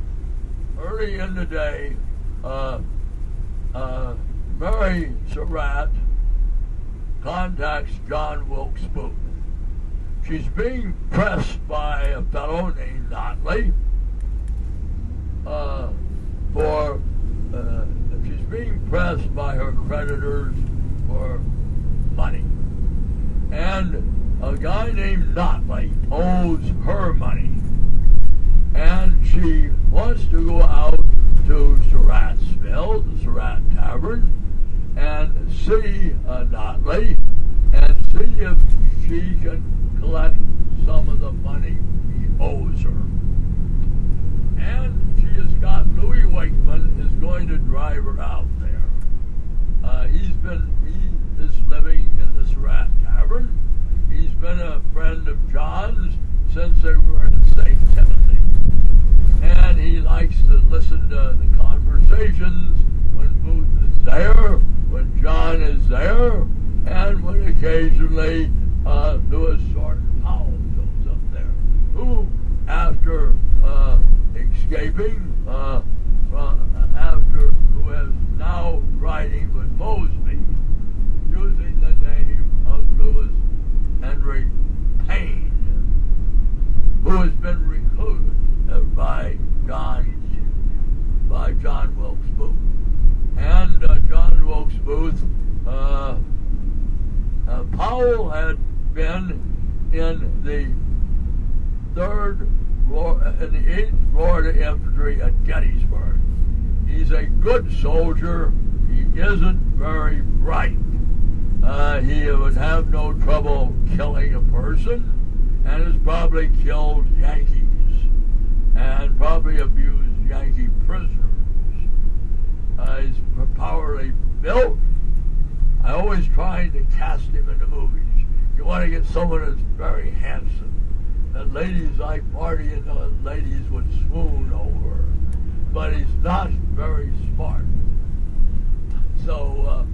early in the day, uh, uh, Mary Surratt contacts John Wilkes Booth. She's being pressed by a fellow named Notley uh, for, uh, she's being pressed by her creditors for money. And a guy named Notley owes her money. And she wants to go out to Surrattsville, the Surratt Tavern, and see uh, Notley and see if she can collect some of the money he owes her. And she has got Louis Weichmann is going to drive her out there. Uh, he's been he is living in this rat tavern. He's been a friend of John's since they were in St. Timothy. And he likes to listen to the conversations when Booth is there, when John is there, and when occasionally uh, Lewis Thornton Powell shows up there, who, after uh, escaping uh, from, after who is now riding with Mosby, using the name of Lewis Henry Payne, who has been recruited uh, by John by John Wilkes Booth, and uh, John Wilkes Booth. Uh, uh, Powell had been in the third in the 8th Florida Infantry at Gettysburg. He's a good soldier. He isn't very bright. Uh, he would have no trouble killing a person and has probably killed Yankees and probably abused Yankee prisoners. Uh, he's powerfully built. I always trying to cast him in the movies. You want to get someone that's very handsome that ladies like Marty and the ladies would swoon over. But he's not very smart. So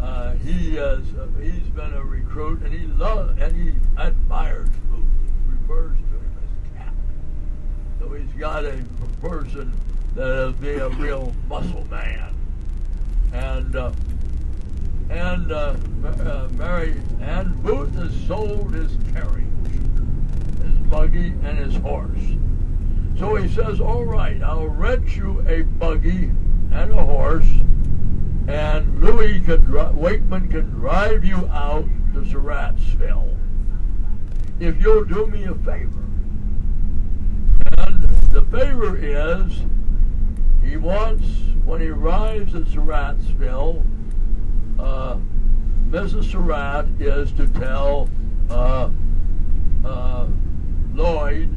uh, uh, he is, uh, he's been a recruit and he loves and he admires refers to him as. So he's got a person that'll be a real muscle man. And uh, and uh, uh, Mary and Booth has sold his carriage his buggy and his horse. So he says, All right, I'll rent you a buggy and a horse, and Louis can Weichmann can drive you out to Surrattsville if you'll do me a favor. And the favor is he wants, when he arrives at Surrattsville, uh, Mrs. Surratt is to tell uh, uh, Lloyd,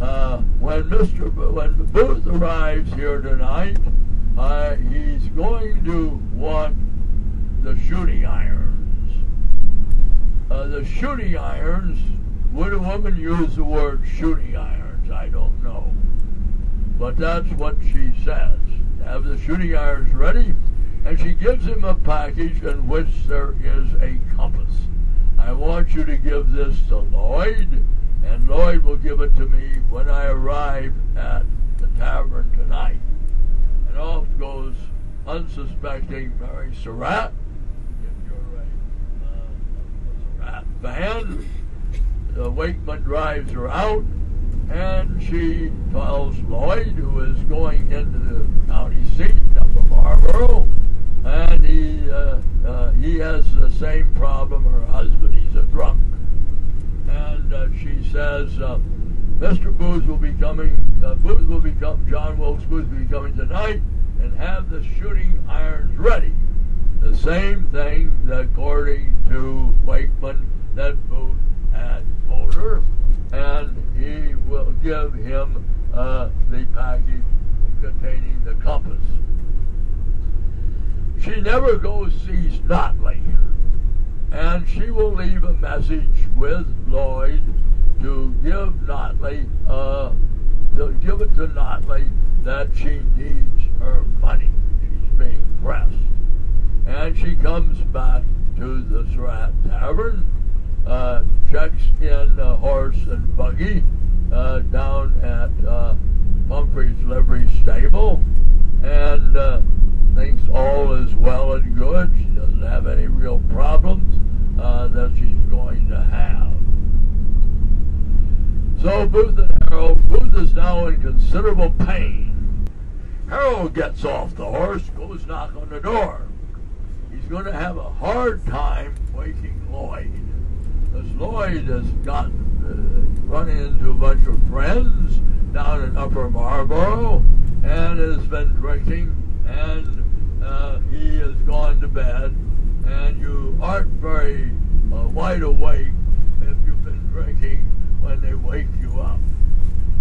uh, when Mr. B- when Booth arrives here tonight, uh, he's going to want the shooting irons. Uh, the shooting irons. Would a woman use the word shooting irons? I don't know, but that's what she says. Have the shooting irons ready, And she gives him a package in which there is a compass. I want you to give this to Lloyd, and Lloyd will give it to me when I arrive at the tavern tonight. And off goes unsuspecting Mary Surratt. If you're a, uh, a Surratt fan, the Weichmann drives her out, and she tells Lloyd, who is going into the county seat up in Marlboro, and he uh, uh, he has the same problem. Her husband, he's a drunk, and uh, she says, uh, "Mr. Booth will be coming. Uh, Booth will be come. John Wilkes Booth will be coming tonight, and have the shooting irons ready." The same thing, according to Weichmann, that Booth had told her, and he will give him uh, the package containing the compass. She never goes sees Notley, and she will leave a message with Lloyd to give Notley, uh, to give it to Notley that she needs her money. She's being pressed, and she comes back to the Surratt Tavern, uh, checks in a horse and buggy uh, down at uh, Pumphrey's Livery Stable, and uh, thinks all is well and good. She doesn't have any real problems uh, that she's going to have. So Booth and Herold, Booth is now in considerable pain. Herold gets off the horse, goes knock on the door. He's going to have a hard time waking Lloyd. Because Lloyd has gotten uh, run into a bunch of friends down in Upper Marlboro and has been drinking and uh, he has gone to bed and you aren't very uh, wide awake if you've been drinking when they wake you up.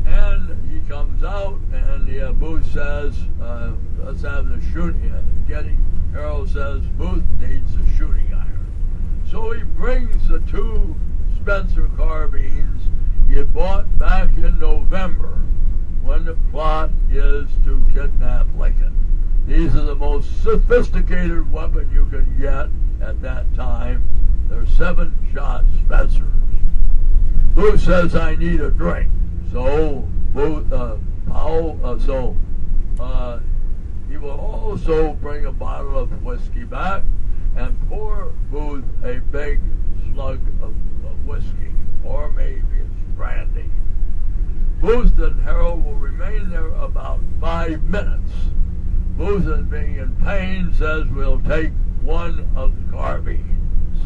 And he comes out and the uh, Booth says, uh, let's have the shooting. Getting Herold says Booth needs a shooting iron. So he brings the two Spencer carbines he bought back in November when the plot is to kidnap Lincoln. These are the most sophisticated weapon you can get at that time. They're seven shot Spencers. Booth says I need a drink. So Booth, uh, Powell, uh, so uh, he will also bring a bottle of whiskey back and pour Booth a big slug of, of whiskey, or maybe it's brandy. Booth and Herold will remain there about five minutes. Booth, being in pain, says we'll take one of the carbines,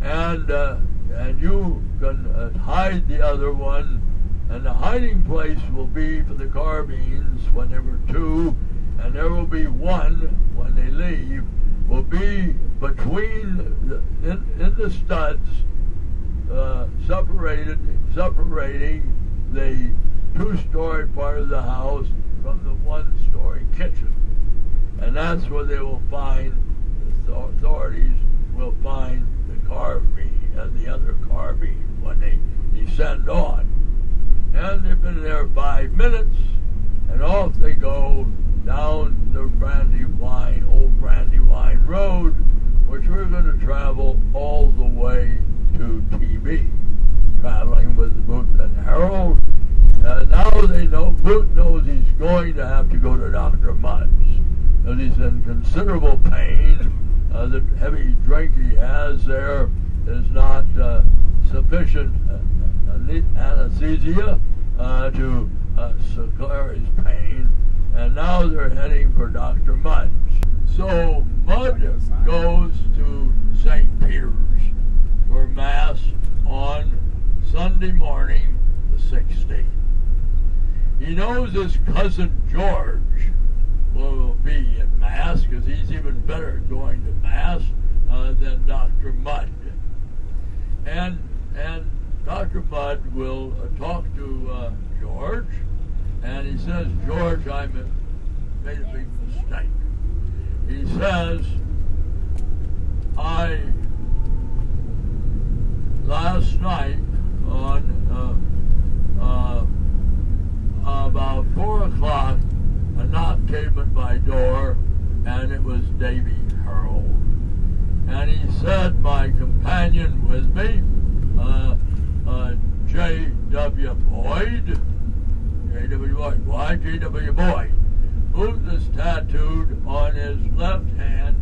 and uh, and you can uh, hide the other one, and the hiding place will be for the carbines when there were two, and there will be one when they leave. Will be between the, in, in the studs, uh, separated separating the two-story part of the house from the one-story kitchen. And that's where they will find, the authorities will find the carbine and the other carbine when they descend on. And they've been there five minutes, and off they go down the Brandywine, old Brandywine Road, which we're going to travel all the way to TB, traveling with Booth and Herold. Uh, now they know, Booth knows he's going to have to go to Dr. Mudd's, because he's in considerable pain. Uh, the heavy drink he has there is not uh, sufficient uh, anesthesia uh, to uh, clear pain. And now they're heading for Dr. Mudd's. So Mudd goes to St. Peter's for Mass on Sunday morning, the 16th. He knows his cousin George will be at Mass because he's even better going to Mass uh, than Dr. Mudd. And, and Dr. Mudd will uh, talk to uh, George, and he says, George, I made a big mistake. He says, I, last night on uh, uh, about 4 o'clock, a knock came at my door, and and it was Davy Herold. And he said, my companion with me, uh, uh, J.W. Boyd, J.W. Boyd, J.W. Boyd? Booth is tattooed on his left hand,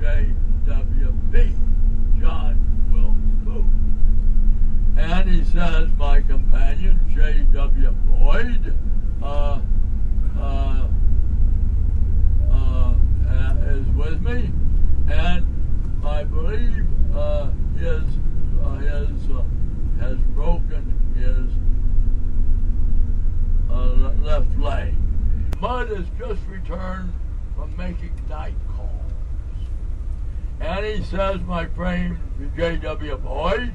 J.W.B., John Wilkes Booth. And he says, my companion, J.W. Boyd, uh, uh, uh, is with me, and I believe uh, his uh, his uh, has broken his uh, left leg. Mudd has just returned from making night calls, and he says, "My friend J.W. Boyd,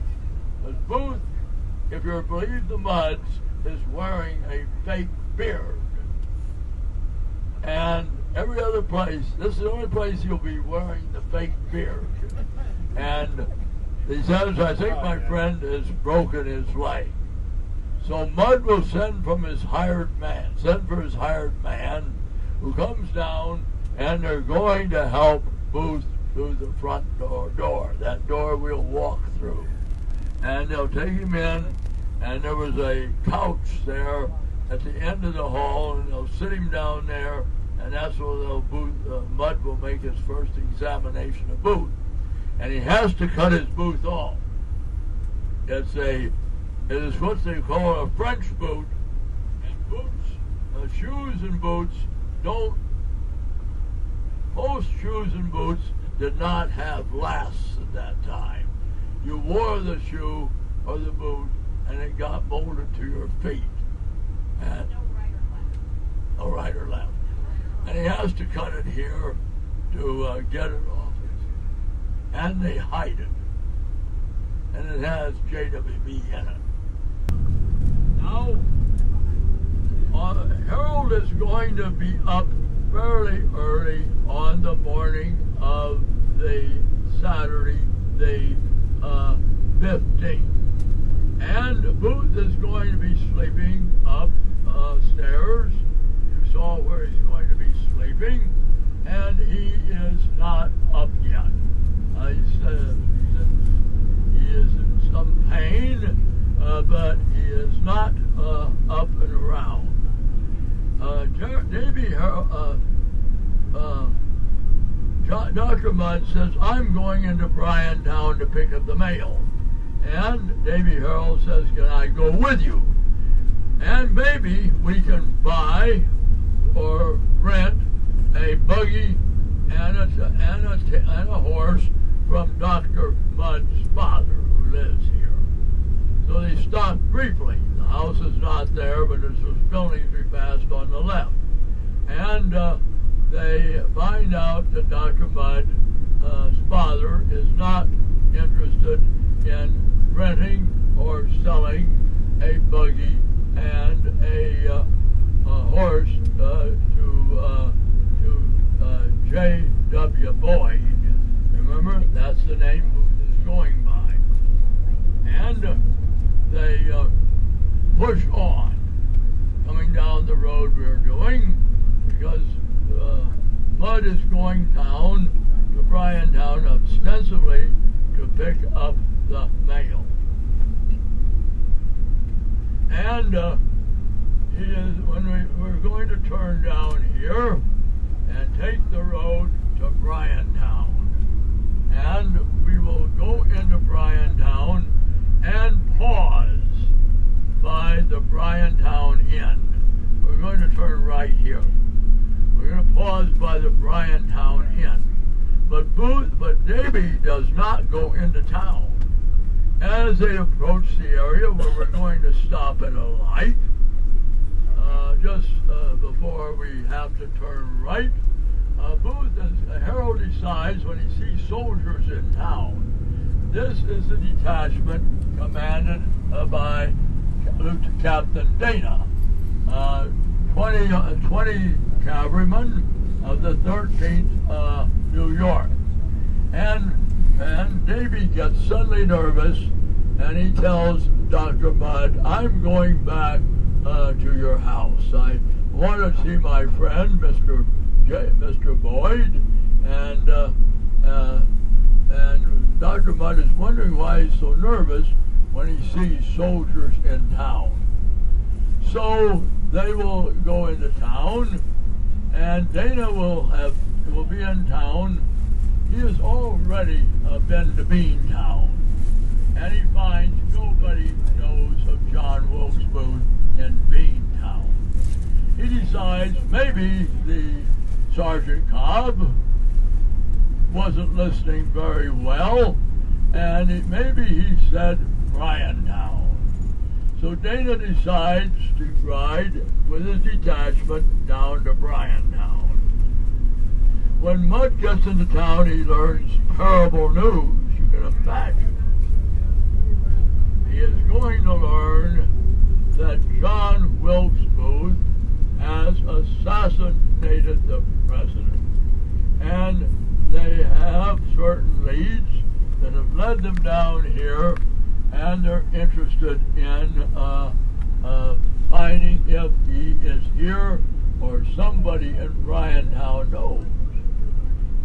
as Booth, if you believe the Mudds, is wearing a fake beard." And every other place, this is the only place you'll be wearing the fake beard. And he says, I think my friend has broken his leg. So Mudd will send from his hired man, send for his hired man, who comes down, and they're going to help Booth through the front door, door. That door we'll walk through. And they'll take him in, and there was a couch there at the end of the hall, and they'll sit him down there, and that's where they'll Booth, uh, Mudd will make his first examination of Booth. And he has to cut his booth off. It's a, it is what they call a French boot, and boots, uh, shoes and boots don't, most shoes and boots did not have lasts at that time. You wore the shoe or the boot, and it got molded to your feet. And No right or left. no right or left. And he has to cut it here to uh, get it off. And they hide it. And it has JWB in it. Now, uh, Herold is going to be up fairly early on the morning of the Saturday, the uh, 15th. And Booth is going to be sleeping upstairs. You saw where he's going to be sleeping. And he is not up yet. Uh, he is in some pain, uh, but he is not uh, up and around. Uh, Jer- Davy uh, uh, Jo- Dr. Mudd says, I'm going into Bryantown to pick up the mail. And Davy Herold says, Can I go with you? And maybe we can buy or rent a buggy and a, and a, and a horse from Dr. Mudd's father who lives here. So they stop briefly. The house is not there, but there's those buildings we passed on the left. And uh, they find out that Dr. Mudd's father is not interested in renting or selling a buggy and a, uh, a horse uh, to uh, to uh, J.W. Boyd. Remember, that's the name Booth is going by. And uh, they uh, push on, coming down the road we're doing, because uh, Mudd is going down to Bryantown ostensibly to pick up the mail. And uh, he is when we, we're going to turn down here and take the road to Bryantown. And we will go into Bryantown and pause by the Bryantown Inn. We're going to turn right here. We're going to pause by the Bryantown Inn. But Booth, but Davy does not go into town. As they approach the area where we're going to stop at a light, uh, just uh, before we have to turn right, uh, Booth, as Herold decides when he sees soldiers in town, this is the detachment commanded uh, by Lieutenant Captain Dana. Uh, 20, uh, 20 cavalrymen of the 13th uh, New York. And, and Davy gets suddenly nervous and he tells Dr. Mudd, I'm going back uh, to your house. I want to see my friend, Mr. J, Mr. Boyd, and uh, uh, and Dr. Mudd is wondering why he's so nervous when he sees soldiers in town. So they will go into town, and Dana will have will be in town. He has already uh, been to Beantown, and he finds nobody knows of John Wilkes Booth in Beantown. He decides maybe the Sergeant Cobb wasn't listening very well, and it, maybe he said Bryantown. So Dana decides to ride with his detachment down to Bryantown. When Mudd gets into town, he learns terrible news, you can imagine. He is going to learn that John Wilkes Booth has assassinated the president. And they have certain leads that have led them down here, and they're interested in uh, uh, finding if he is here or somebody in Bryantown knows.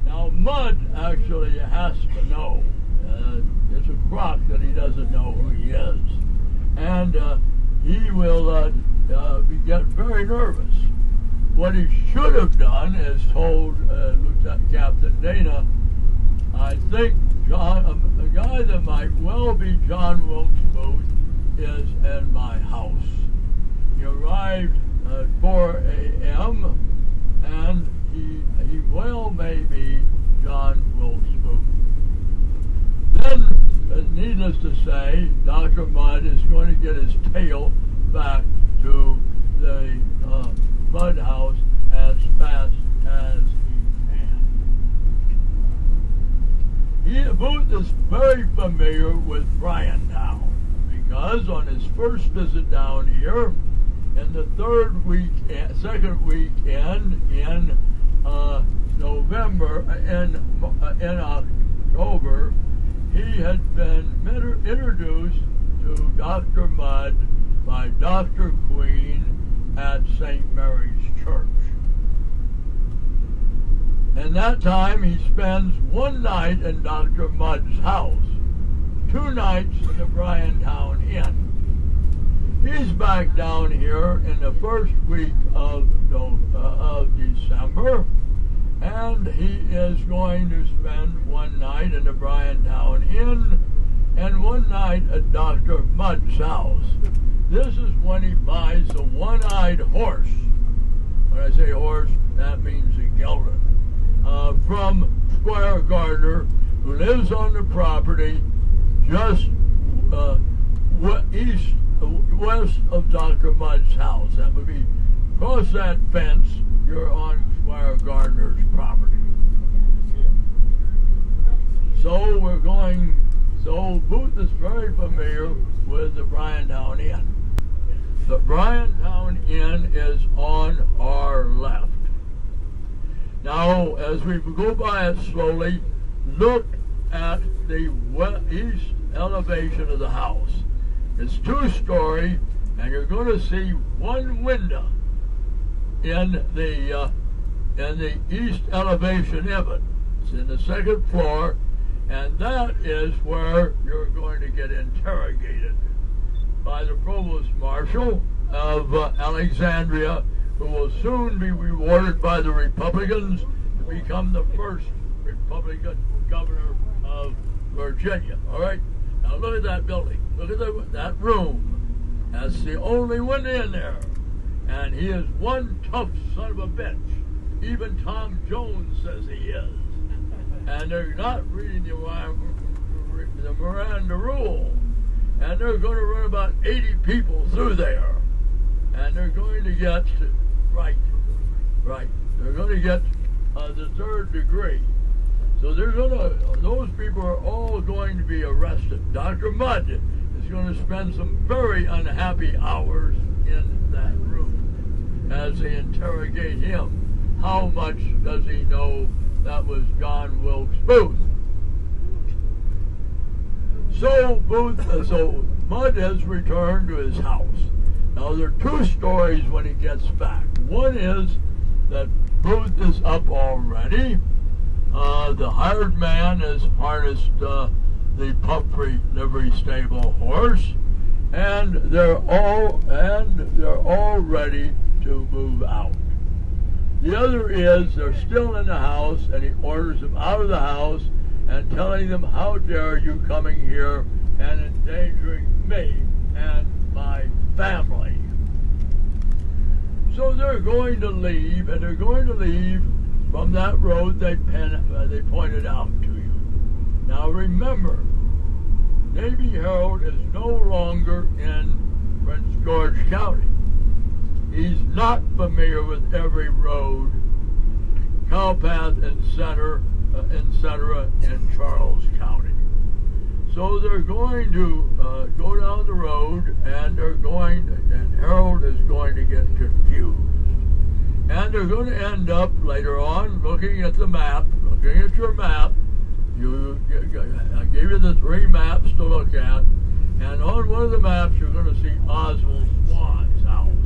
Now, Mudd actually has to know. Uh, it's a crock that he doesn't know who he is. And uh, he will uh, uh, get very nervous. What he should have done is told uh, Lieutenant Captain Dana, I think John, a, a guy that might well be John Wilkes Booth is in my house. He arrived at 4 a.m. and he, he well may be John Wilkes Booth. Then, uh, needless to say, Dr. Mudd is going to get his tail back to the uh, Mudd house as fast as he can. He, Booth is very familiar with Bryantown because on his first visit down here, in the third week, second weekend in uh, November, in, uh, in October, he had been introduced to Dr. Mudd by Dr. Queen at St. Mary's Church. And that time he spends one night in Dr. Mudd's house, two nights in the Bryantown Inn. He's back down here in the first week of, uh, of December, and he is going to spend one night in the Bryantown Inn and one night at Dr. Mudd's house. This is when he buys a one-eyed horse. When I say horse, that means a gelding. Uh, from Squire Gardner, who lives on the property just uh, east, west of Dr. Mudd's house. That would be across that fence, you're on Squire Gardner's property. So we're going, so Booth is very familiar with the Bryantown Inn. The Bryantown Inn is on our left. Now, as we go by it slowly, look at the east elevation of the house. It's two-story, and you're going to see one window in the uh, in the east elevation of it. It's in the second floor, and that is where you're going to get interrogated by the provost marshal of uh, Alexandria, who will soon be rewarded by the Republicans to become the first Republican governor of Virginia. All right? Now look at that building. Look at the, that room. That's the only window in there. And he is one tough son of a bitch. Even Tom Jones says he is. And they're not reading the, the Miranda rule and they're going to run about 80 people through there, and they're going to get right, right. They're going to get uh, the third degree. So they're going to; those people are all going to be arrested. Dr. Mudd is going to spend some very unhappy hours in that room as they interrogate him. How much does he know that was John Wilkes Booth? So Booth, uh, so Mudd has returned to his house. Now there are two stories when he gets back. One is that Booth is up already, uh, the hired man has harnessed uh, the Pumphrey livery stable horse, and they're all and they're all ready to move out. The other is they're still in the house, and he orders them out of the house and telling them, "How dare you coming here and endangering me and my family?" So they're going to leave, and they're going to leave from that road they uh, they pointed out to you. Now remember, Davy Herold is no longer in Prince George County. He's not familiar with every road, cowpath, and center, uh, etc. in Charles County. So they're going to uh, go down the road, and they're going, to, and Herold is going to get confused. And they're going to end up later on looking at the map, looking at your map. You, I gave you the three maps to look at, and on one of the maps you're going to see Oswald Swan's house.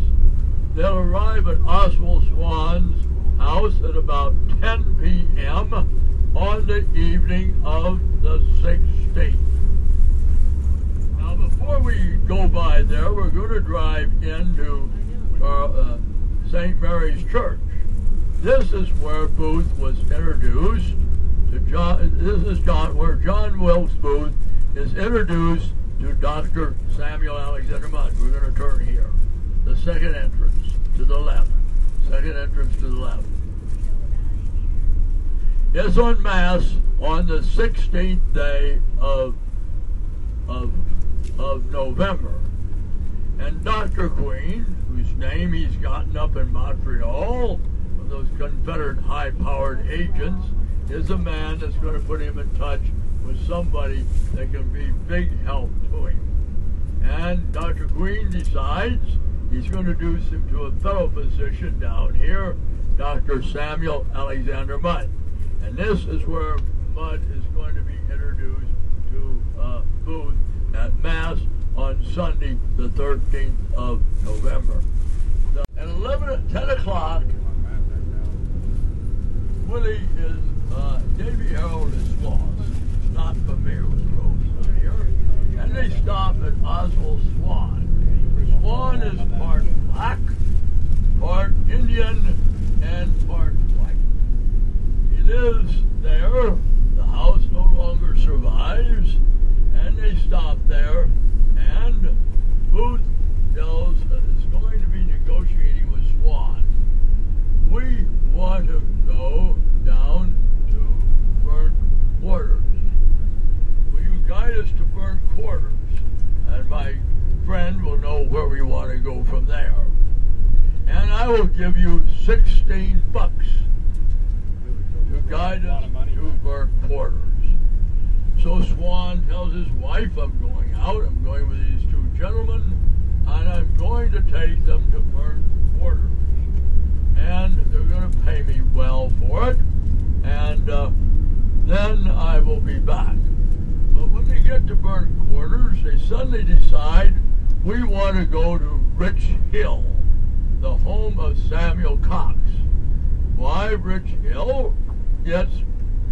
They'll arrive at Oswald Swan's house at about 10 p.m. on the evening of the 16th. Now, before we go by there, we're going to drive into uh, uh, St. Mary's Church. This is where Booth was introduced to John. This is John, where John Wilkes Booth is introduced to Dr. Samuel Alexander Mudd. We're going to turn here. The second entrance to the left. Second entrance to the left. It's on Mass on the 16th day of, of, of November. And Dr. Queen, whose name he's gotten up in Montreal, of those Confederate high-powered agents, is a man that's going to put him in touch with somebody that can be big help to him. And Dr. Queen decides he's going to do some to a fellow physician down here, Dr. Samuel Alexander Mudd. And this is where Mudd is going to be introduced to uh, Booth at Mass on Sunday, the 13th of November. At 11 at 10 o'clock, Willie is, uh, Davy Herold is lost. Not familiar with roads here. And they stop at Oswald Swan. Swan is part black, part Indian, and part white. He lives there. The house no longer survives. And they stop there and Booth tells is going to be negotiating with Swan. We want to go down to burnt quarters. Will you guide us to burnt quarters? And my friend will know where we want to go from there. And I will give you 16 bucks to guide us to burnt quarters. So Swan tells his wife, I'm going out, I'm going with these two gentlemen, and I'm going to take them to burnt quarters. And they're going to pay me well for it, and uh, then I will be back. When they get to burnt quarters, they suddenly decide we want to go to Rich Hill, the home of Samuel Cox. Why Rich Hill? It's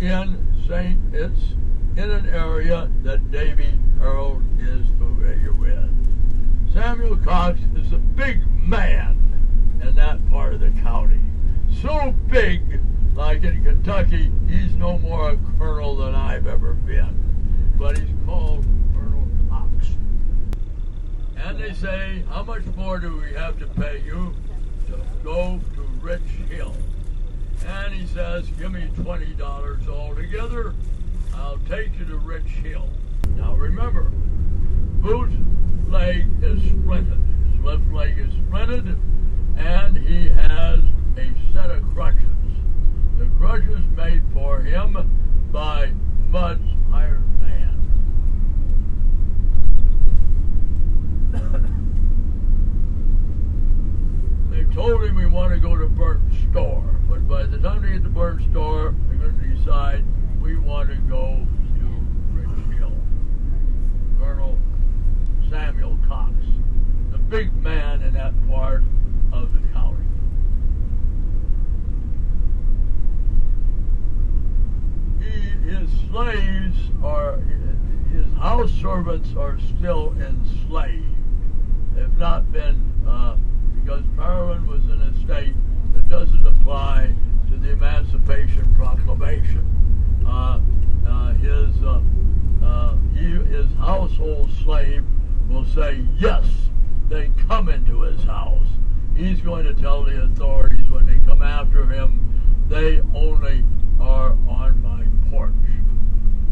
in St. It's in an area that Davy Herold is familiar with. Samuel Cox is a big man in that part of the county. So big, like in Kentucky, he's no more a colonel than I've ever been. But he's called Colonel Cox. And they say, how much more do we have to pay you to go to Rich Hill? And he says, give me $20 altogether I'll take you to Rich Hill. Now remember, Booth's leg is splinted. His left leg is splinted, and he has a set of crutches. The crutches made for him by Mudd's hired man. they told him we want to go to Burnt Store, but by the time they get to Burnt Store, they're going to decide we want to go to Rich Hill. Colonel Samuel Cox, the big man in that part of the county. slaves are, his house servants are still enslaved. They've not been, uh, because Maryland was in a state that doesn't apply to the Emancipation Proclamation. Uh, uh, his, uh, uh, he, his household slave will say, yes, they come into his house. He's going to tell the authorities when they come after him, they only are on my porch.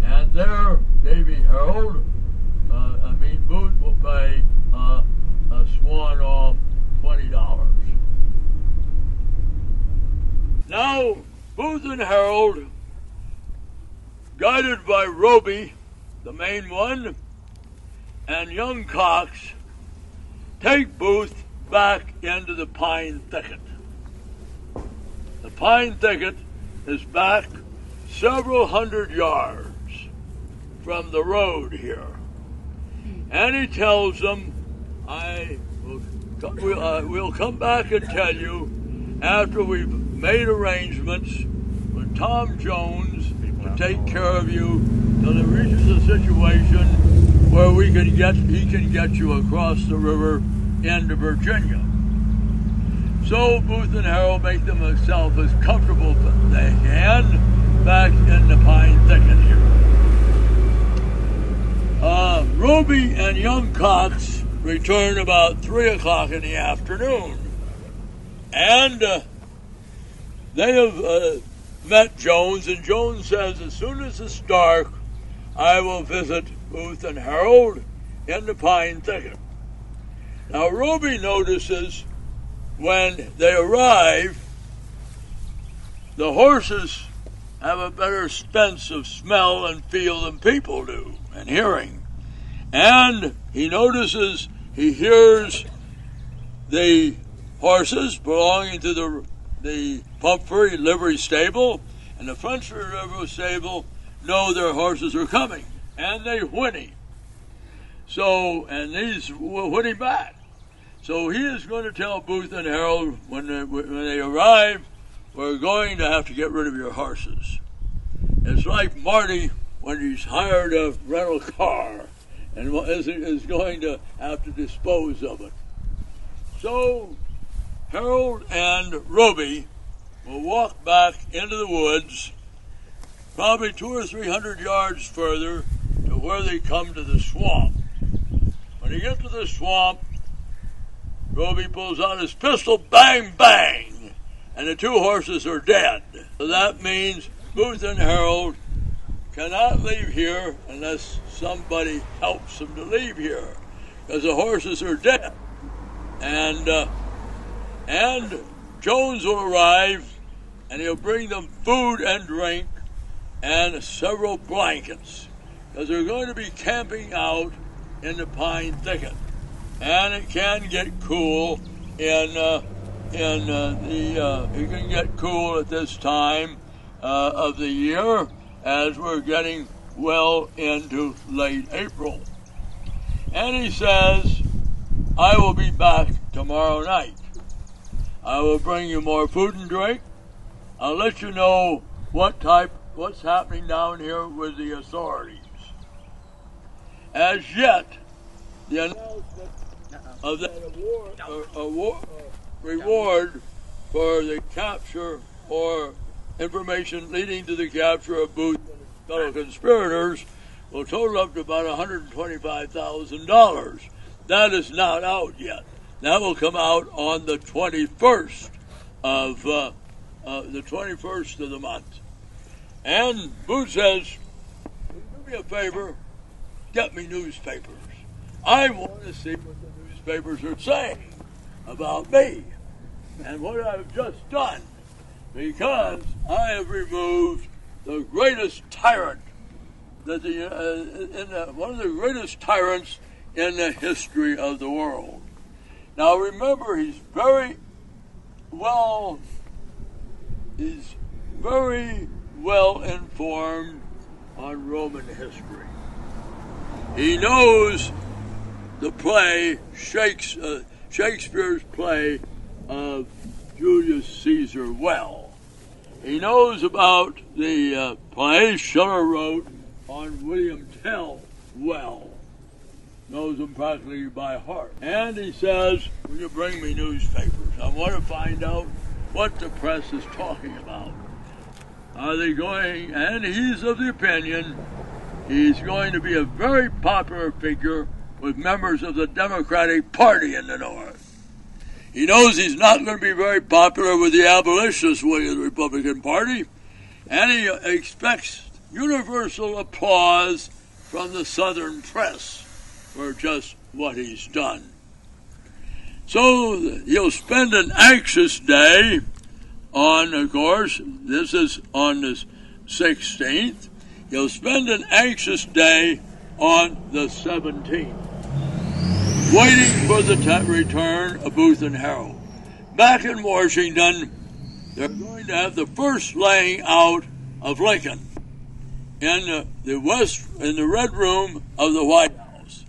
And there, Davy Herold, uh, I mean, Booth will pay uh, a swan off $20. Now, Booth and Herold, guided by Roby, the main one, and young Cox, take Booth back into the pine thicket. The pine thicket is back several hundred yards from the road here. And he tells them, I will, we'll, uh, we'll come back and tell you after we've made arrangements with Tom Jones to take care of you till it reaches a situation where we can get he can get you across the river into Virginia. So Booth and Herold make themselves as comfortable as they can back in the pine thicket here. Uh, Roby and young Cox return about 3 o'clock in the afternoon. And uh, they have uh, met Jones, and Jones says, as soon as it's dark, I will visit Booth and Herold in the pine thicket. Now, Roby notices when they arrive, the horses have a better sense of smell and feel than people do and hearing. And he notices, he hears the horses belonging to the, the Pumphrey livery stable and the Frenchmen livery stable know their horses are coming and they whinny. So, and these whinny back. So he is going to tell Booth and Herold when they, when they arrive, we're going to have to get rid of your horses. It's like Marty when he's hired a rental car and is going to have to dispose of it. So Herold and Roby will walk back into the woods, probably two or three hundred yards further to where they come to the swamp. When they get to the swamp, Roby pulls out his pistol, bang, bang, and the two horses are dead. So that means Booth and Herold cannot leave here unless somebody helps them to leave here, because the horses are dead. And uh, and Jones will arrive, and he'll bring them food and drink, and several blankets, because they're going to be camping out in the pine thicket and it can get cool in uh, in uh, the uh, it can get cool at this time uh, of the year as we're getting well into late April. And he says, I will be back tomorrow night. I will bring you more food and drink. I'll let you know what type, what's happening down here with the authorities. As yet, the announcement of that award, uh, award reward for the capture or information leading to the capture of Booth and fellow conspirators will total up to about $125,000. That is not out yet. That will come out on the 21st of uh, uh, the 21st of the month. And Booth says, "Do me a favor, get me newspapers. I want to see what the newspapers are saying about me and what I've just done because I have removed the greatest tyrant that the, uh, in the, one of the greatest tyrants in the history of the world. Now remember, he's very well, he's very well informed on Roman history. He knows the play, uh, Shakespeare's play of Julius Caesar well. He knows about the uh, play Schiller wrote on William Tell well. Knows them practically by heart. And he says, Will you bring me newspapers? I want to find out what the press is talking about. Are they going, and he's of the opinion he's going to be a very popular figure with members of the Democratic Party in the North. He knows he's not going to be very popular with the abolitionist wing of the Republican Party, and he expects universal applause from the Southern press for just what he's done. So he'll spend an anxious day on, of course, this is on the 16th. He'll spend an anxious day on the 17th, waiting for the return of Booth and Herold. Back in Washington, they're going to have the first laying out of Lincoln in the, west in the red room of the White House.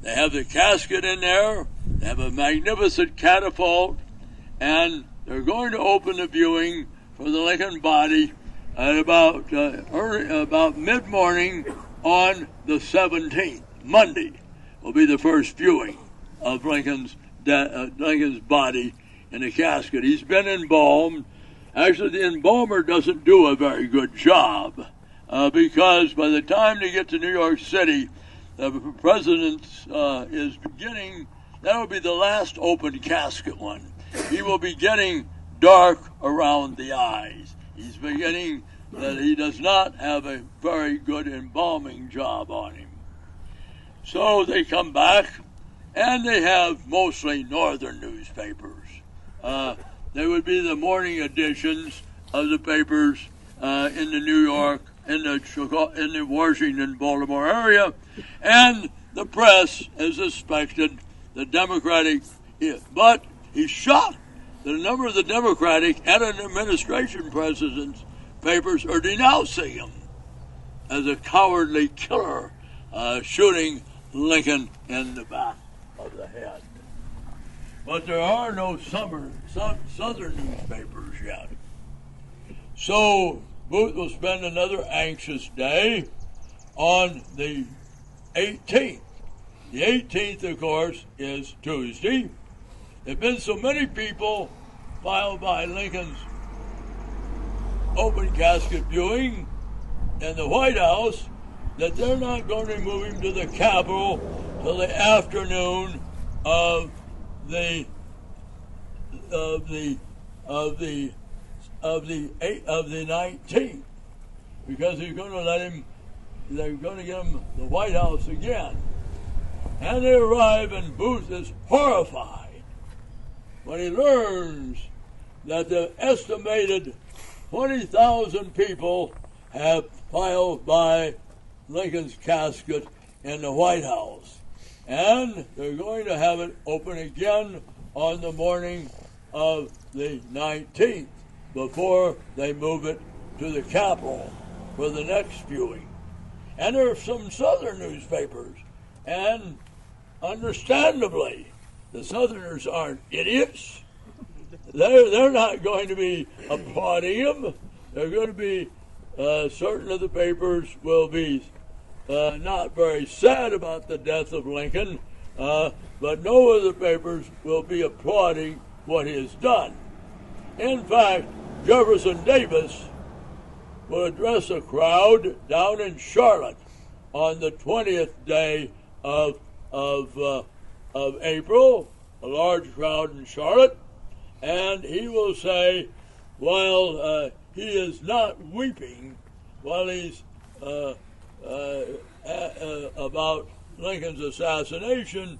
They have the casket in there. They have a magnificent catafalque, and they're going to open the viewing for the Lincoln body at about uh, early, about mid morning on the 17th. Monday will be the first viewing of Lincoln's de- uh, Lincoln's body in a casket. He's been embalmed. Actually, the embalmer doesn't do a very good job uh, because by the time they get to New York City, the president uh, is beginning. That will be the last open casket one. He will be getting dark around the eyes. He's beginning that he does not have a very good embalming job on him. So they come back, and they have mostly northern newspapers. Uh, they would be the morning editions of the papers uh, in the New York, in the Chicago, in the Washington, Baltimore area, and the press is suspected the Democratic. But he's that a number of the Democratic and an administration president's papers are denouncing him as a cowardly killer, uh, shooting Lincoln in the back of the head. But there are no summer, southern newspapers yet. So Booth will spend another anxious day on the 18th. The 18th, of course, is Tuesday. There have been so many people filed by Lincoln's open casket viewing in the White House that they're not going to move him to the Capitol till the afternoon of the of the of the of the eight of the nineteenth because they're going to let him they're going to get him the White House again. And they arrive and Booth is horrified when he learns that the estimated 20,000 people have filed by Lincoln's casket in the White House. And they're going to have it open again on the morning of the 19th before they move it to the Capitol for the next viewing. And there are some Southern newspapers, and understandably, the Southerners aren't idiots. They're, they're not going to be applauding him. They're going to be, uh, certain of the papers will be uh, not very sad about the death of Lincoln, uh, but no of the papers will be applauding what he has done. In fact, Jefferson Davis will address a crowd down in Charlotte on the 20th day of, of, uh, of April, a large crowd in Charlotte, and he will say, while uh, he is not weeping, while he's uh, about Lincoln's assassination,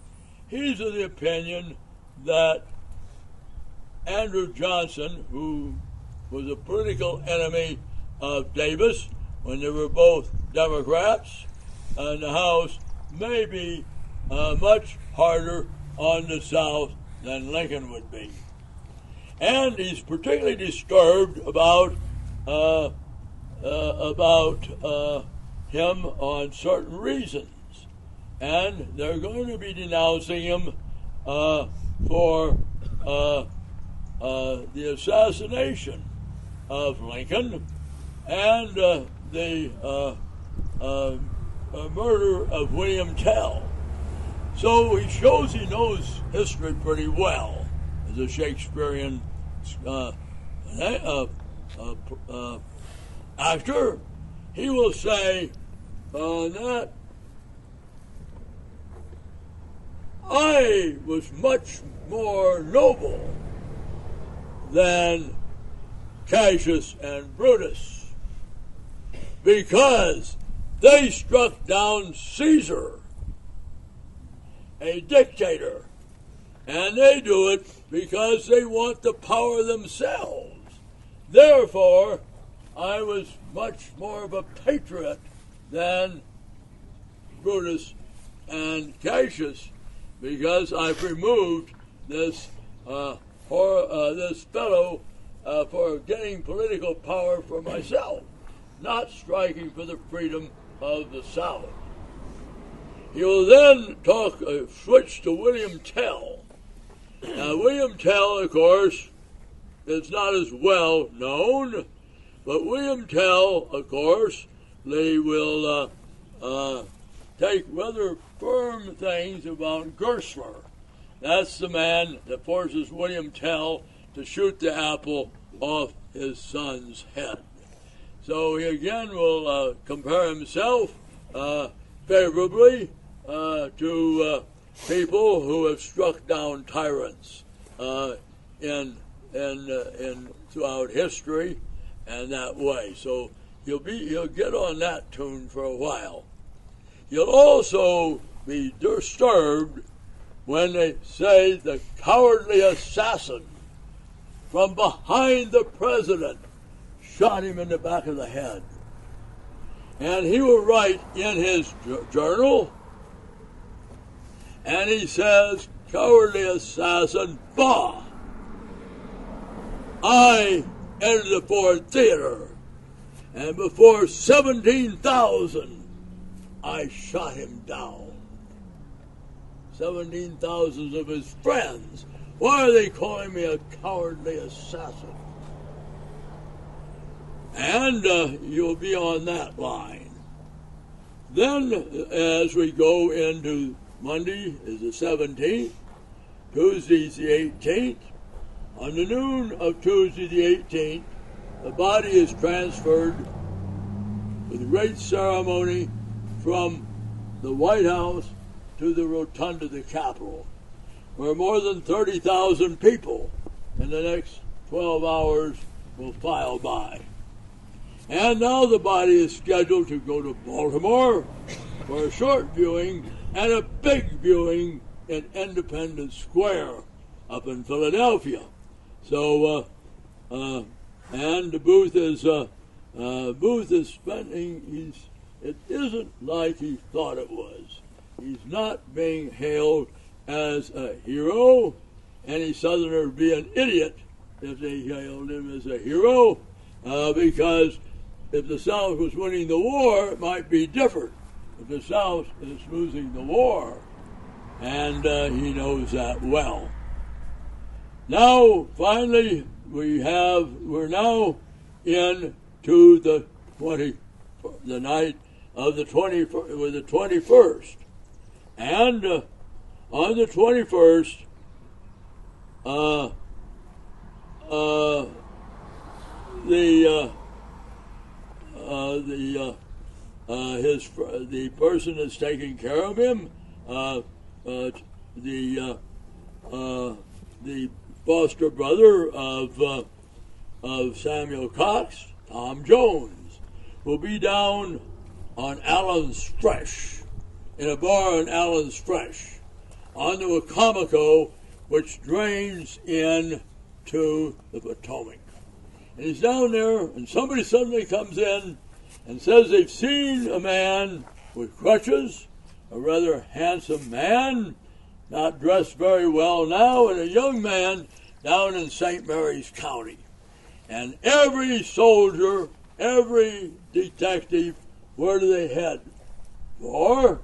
he's of the opinion that Andrew Johnson, who was a political enemy of Davis when they were both Democrats in the House, may be uh, much harder on the South than Lincoln would be. And he's particularly disturbed about uh, uh, about uh, him on certain reasons, and they're going to be denouncing him uh, for uh, uh, the assassination of Lincoln and the uh, uh, murder of William Tell. So he shows he knows history pretty well as a Shakespearean uh, uh, uh, uh actor. He will say uh, that I was much more noble than Cassius and Brutus because they struck down Caesar, a dictator, and they do it because they want the power themselves. Therefore, I was much more of a patriot than Brutus and Cassius because I've removed this uh, uh, this fellow uh, for getting political power for myself, not striking for the freedom of the South. He will then talk, uh, switch to William Tell. Now, William Tell, of course, is not as well known, but William Tell, of course, they will uh, uh, take rather firm things about Gessler. That's the man that forces William Tell to shoot the apple off his son's head. So he again will uh, compare himself uh, favorably uh, to uh, people who have struck down tyrants in, in, in, throughout history and that way. So you'll be, he'll get on that tune for a while. You'll also be disturbed when they say the cowardly assassin from behind the president shot him in the back of the head. And he will write in his journal, and he says, cowardly assassin, bah! I entered the Ford Theater, and before 17,000 I shot him down. 17,000 of his friends. Why are they calling me a cowardly assassin? And uh, you'll be on that line. Then, as we go into Monday is the 17th, Tuesday is the 18th. On the noon of Tuesday the 18th, the body is transferred with great ceremony from the White House to the rotunda of the Capitol, where more than 30,000 people in the next 12 hours will file by. And now the body is scheduled to go to Baltimore for a short viewing and a big viewing in Independence Square up in Philadelphia. So, uh, uh, and Booth is uh, uh Booth is spending. He's it isn't like he thought it was. He's not being hailed as a hero. Any Southerner would be an idiot if they hailed him as a hero, uh, because if the South was winning the war, it might be different. If the South is losing the war, and uh, he knows that well. Now, finally, we have we're now into the twenty the night of the 20, with the 21st. And uh, on the 21st, uh, uh, the uh, uh, the uh, his the person that's taking care of him, the the foster brother of uh, of Samuel Cox, Tom Jones, will be down on Allen's Fresh, in a bar on Allen's Fresh, onto Wicomico which drains into the Potomac. And he's down there, and somebody suddenly comes in and says they've seen a man with crutches, a rather handsome man, not dressed very well now, and a young man down in St. Mary's County. And every soldier, every detective where do they head? For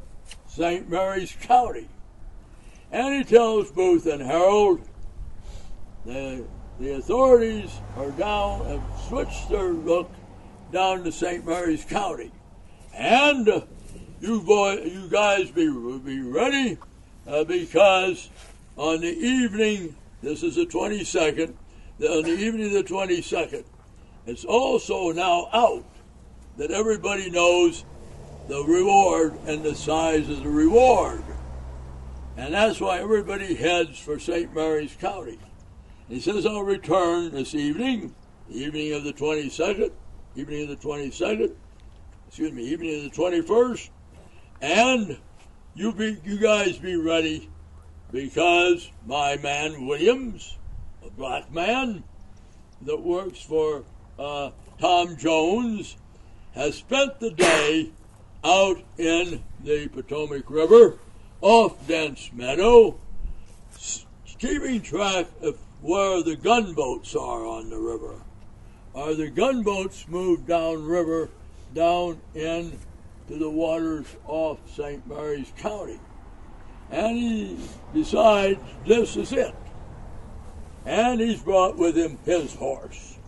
St. Mary's County. And he tells Booth and Herold the, the authorities are down, have switched their look down to St. Mary's County. And you boy, you guys be be ready uh, because on the evening, this is the 22nd, on the evening of the 22nd, it's also now out that everybody knows the reward and the size of the reward. And that's why everybody heads for St. Mary's County. He says, I'll return this evening, evening of the 22nd, evening of the 22nd, excuse me, evening of the 21st, and you be, you guys be ready because my man Williams, a black man that works for uh, Tom Jones, has spent the day out in the Potomac River off Dents Meadow, keeping track of where the gunboats are on the river. Are the gunboats moved downriver, down in to the waters off St. Mary's County? And he decides this is it. And he's brought with him his horse.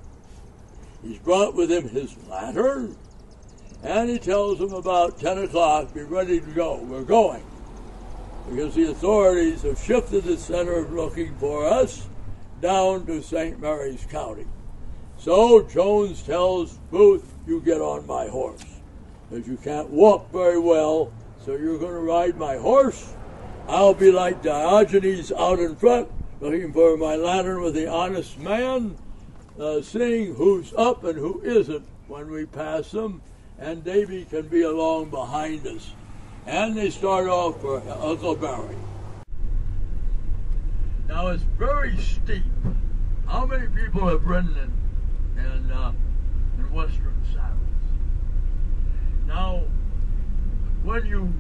He's brought with him his lantern. And he tells them about 10 o'clock, be ready to go. We're going. Because the authorities have shifted the center of looking for us down to St. Mary's County. So Jones tells Booth, You get on my horse. Because you can't walk very well, so you're going to ride my horse. I'll be like Diogenes out in front, looking for my lantern with the honest man, uh, seeing who's up and who isn't when we pass them, and Davy can be along behind us. And they start off for Huckleberry. Now it's very steep. How many people have ridden in, in, uh, in Western? Now, when you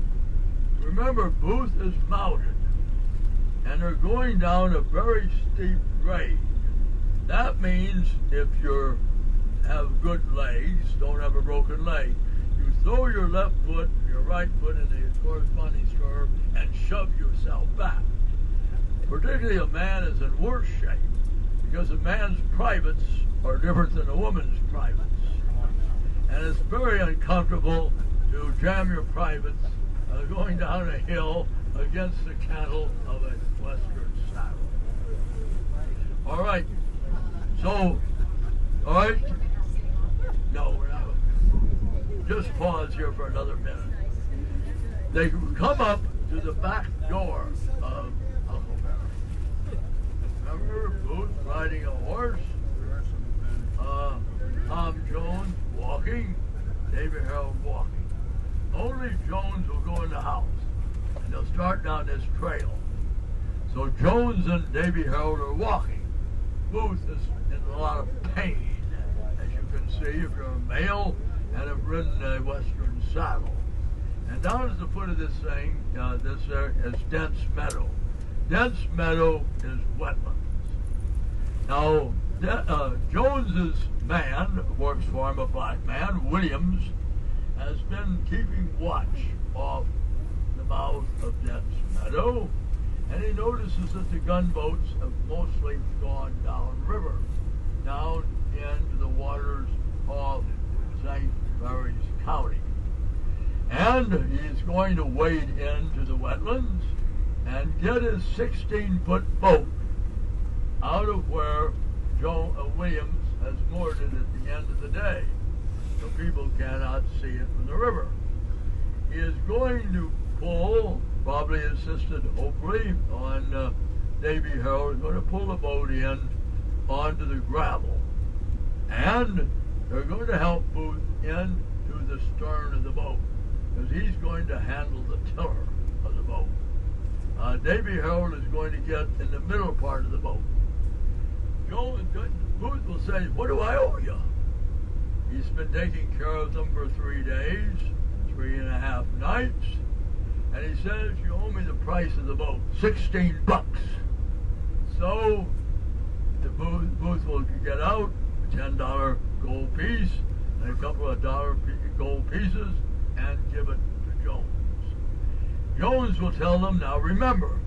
remember, Booth is mounted, and they're going down a very steep grade. That means if you have good legs, don't have a broken leg, you throw your left foot, your right foot in the corresponding stirrup, and shove yourself back particularly a man is in worse shape because a man's privates are different than a woman's privates. And it's very uncomfortable to jam your privates uh, going down a hill against the cantle of a western saddle. All right. So, all right. No, we're not. Just pause here for another minute. They come up to the back door of Remember Booth riding a horse? Uh, Tom Jones walking, David Herold walking. Only Jones will go in the house, and they'll start down this trail. So Jones and Davy Herold are walking. Booth is in a lot of pain, as you can see if you're a male and have ridden a western saddle. And down at the foot of this thing, uh, this uh, is Dents Meadow. Dents Meadow is wetlands. Now, uh, Jones's man, works for him, a black man, Williams, has been keeping watch off the mouth of Dents Meadow, and he notices that the gunboats have mostly gone downriver, down into the waters of St. Mary's County. And he's going to wade into the wetlands and get his 16 foot boat out of where Joe uh, Williams has moored it at the end of the day, so people cannot see it from the river. He is going to pull, probably assisted, hopefully, on uh, Davy Herold, is going to pull the boat in onto the gravel. And they're going to help Booth in to the stern of the boat, because he's going to handle the tiller of the boat. Uh, Davy Herold is going to get in the middle part of the boat. Joel Booth will say, what do I owe you? He's been taking care of them for three days, three and a half nights, and he says, you owe me the price of the boat, 16 bucks. So the Booth, Booth will get out a $10 gold piece and a couple of dollar gold pieces and give it to Jones. Jones will tell them, now remember,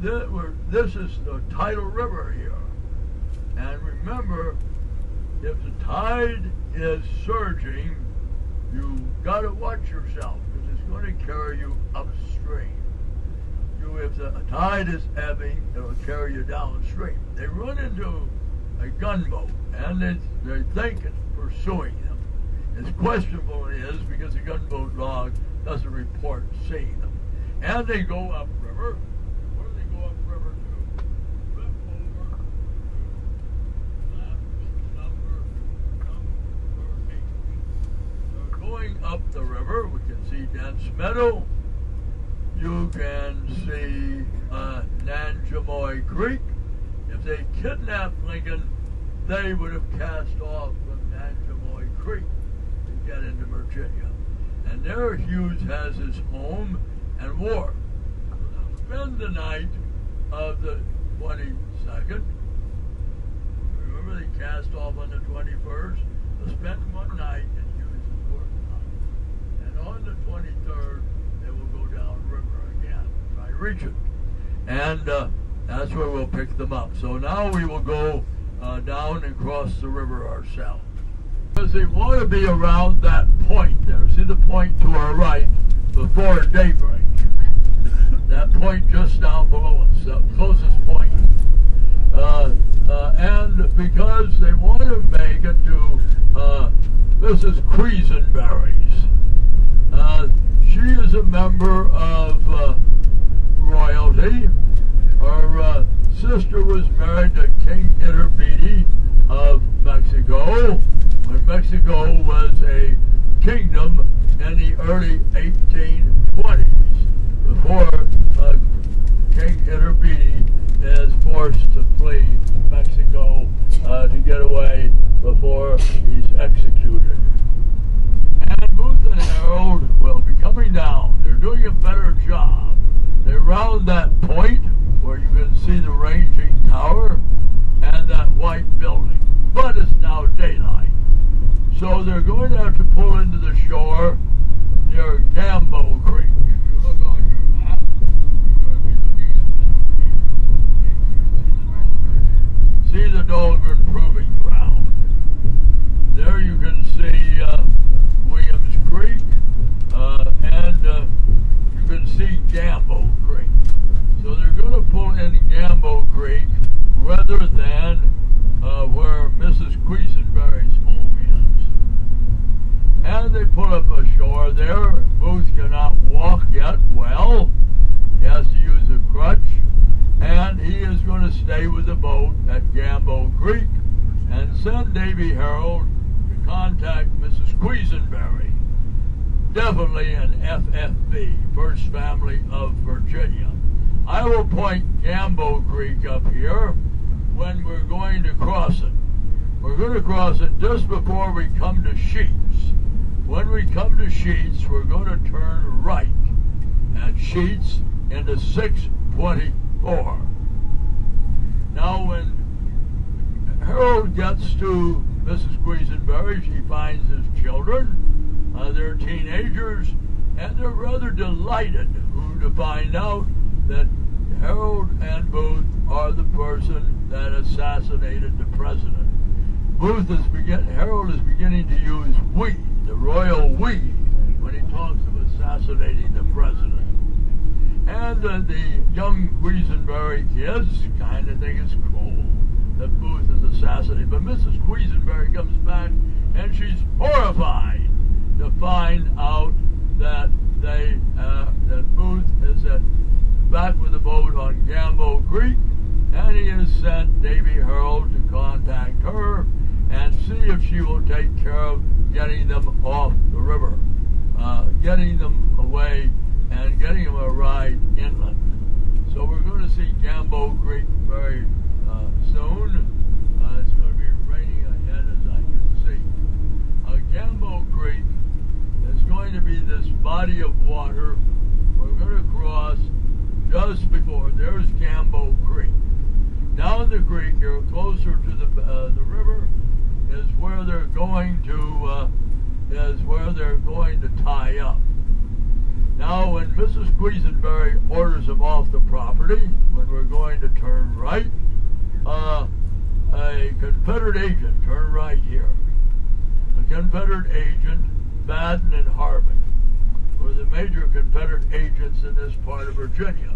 this is the tidal river here. And remember, if the tide is surging you got to watch yourself because it's going to carry you upstream. You, if the tide is ebbing, it'll carry you downstream. They run into a gunboat and it's, they think it's pursuing them. It's questionable it is because the gunboat log doesn't report seeing them. And they go upriver. Where do they go upriver to? Flip over to left number, number eight. So going up the river, we can see Dents Meadow. You can see uh, Nanjemoy Creek. If they kidnapped Lincoln, they would have cast off from Nanjemoy Creek to get into Virginia. And there Hughes has his home and they'll spend the night of the 22nd. Remember they cast off on the 21st? They'll spend one night in Hughes' wharf. And on the 23rd, they will go downriver again, try Regent. And uh, that's where we'll pick them up. So now we will go uh, down and cross the river ourselves. Because they want to be around that point there. See the point to our right before daybreak. that point just down below us, the closest point. Uh, uh, and because they want to make it to uh, Mrs. Quisenberry's. Uh, she is a member of uh, royalty. Her uh, sister was married to King Iturbide of Mexico when Mexico was a kingdom in the early 1820s before uh, King Iturbide is forced to flee Mexico uh, to get away before he's executed. And Booth and Herold will be coming down. They're doing a better job. They round that point where you can see the ranging tower and that white building. But it's now daylight. So they're going to have to pull into the shore near Gambo Creek. If you look on your map, you're going to be looking at that. See the Dahlgren Proving Ground. There you can see uh, Williams Creek, uh, and uh, you can see Gambo Creek. So they're going to pull in Gambo Creek rather than uh, where Mrs. Quisenberry's home is. And they put up ashore there. Booth cannot walk yet well. He has to use a crutch. And he is going to stay with the boat at Gambo Creek and send Davy Herold to contact Mrs. Quisenberry. Definitely an FFV, First Family of Virginia. I will point Gambo Creek up here when we're going to cross it. We're going to cross it just before we come to Sheets. When we come to Sheets, we're going to turn right at Sheets into 624. Now, when Herold gets to Mrs. Quisenberry, she finds his children. Uh, they're teenagers, and they're rather delighted to find out that Herold and Booth are the person that assassinated the president. Booth is begin Herold is beginning to use we, the royal we, when he talks of assassinating the president. And uh, the young Quisenberry kids kind of think it's cool that Booth is assassinated. But Mrs. Quisenberry comes back and she's horrified to find out that they uh, that Booth is at back with the boat on Gambo Creek, and he has sent Davy Herold to contact her and see if she will take care of getting them off the river, uh, getting them away, and getting them a ride inland. So we're going to see Gambo Creek very uh, soon. Uh, it's going to be raining ahead as I can see. Uh, Gambo Creek is going to be this body of water we're going to cross just before. There's Gambo Creek. Down the creek here, closer to the uh, the river, is where they're going to uh, is where they're going to tie up. Now, when Mrs. Quisenberry orders them off the property, when we're going to turn right, uh, a Confederate agent, turn right here. A Confederate agent Baden and Harbin were the major Confederate agents in this part of Virginia.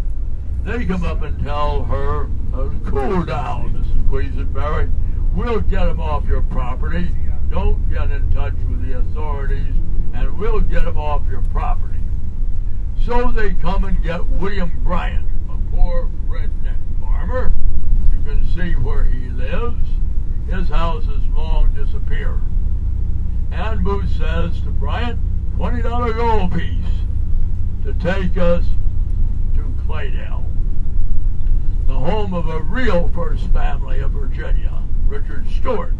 They come up and tell her, uh, cool down, Mrs. Quisenberry. We'll get them off your property. Don't get in touch with the authorities, and we'll get them off your property. So they come and get William Bryant, poor redneck farmer. You can see where he lives. His house has long disappeared. And Booth says to Bryant, $20 gold piece to take us to Cleydael, the home of a real first family of Virginia, Richard Stewart.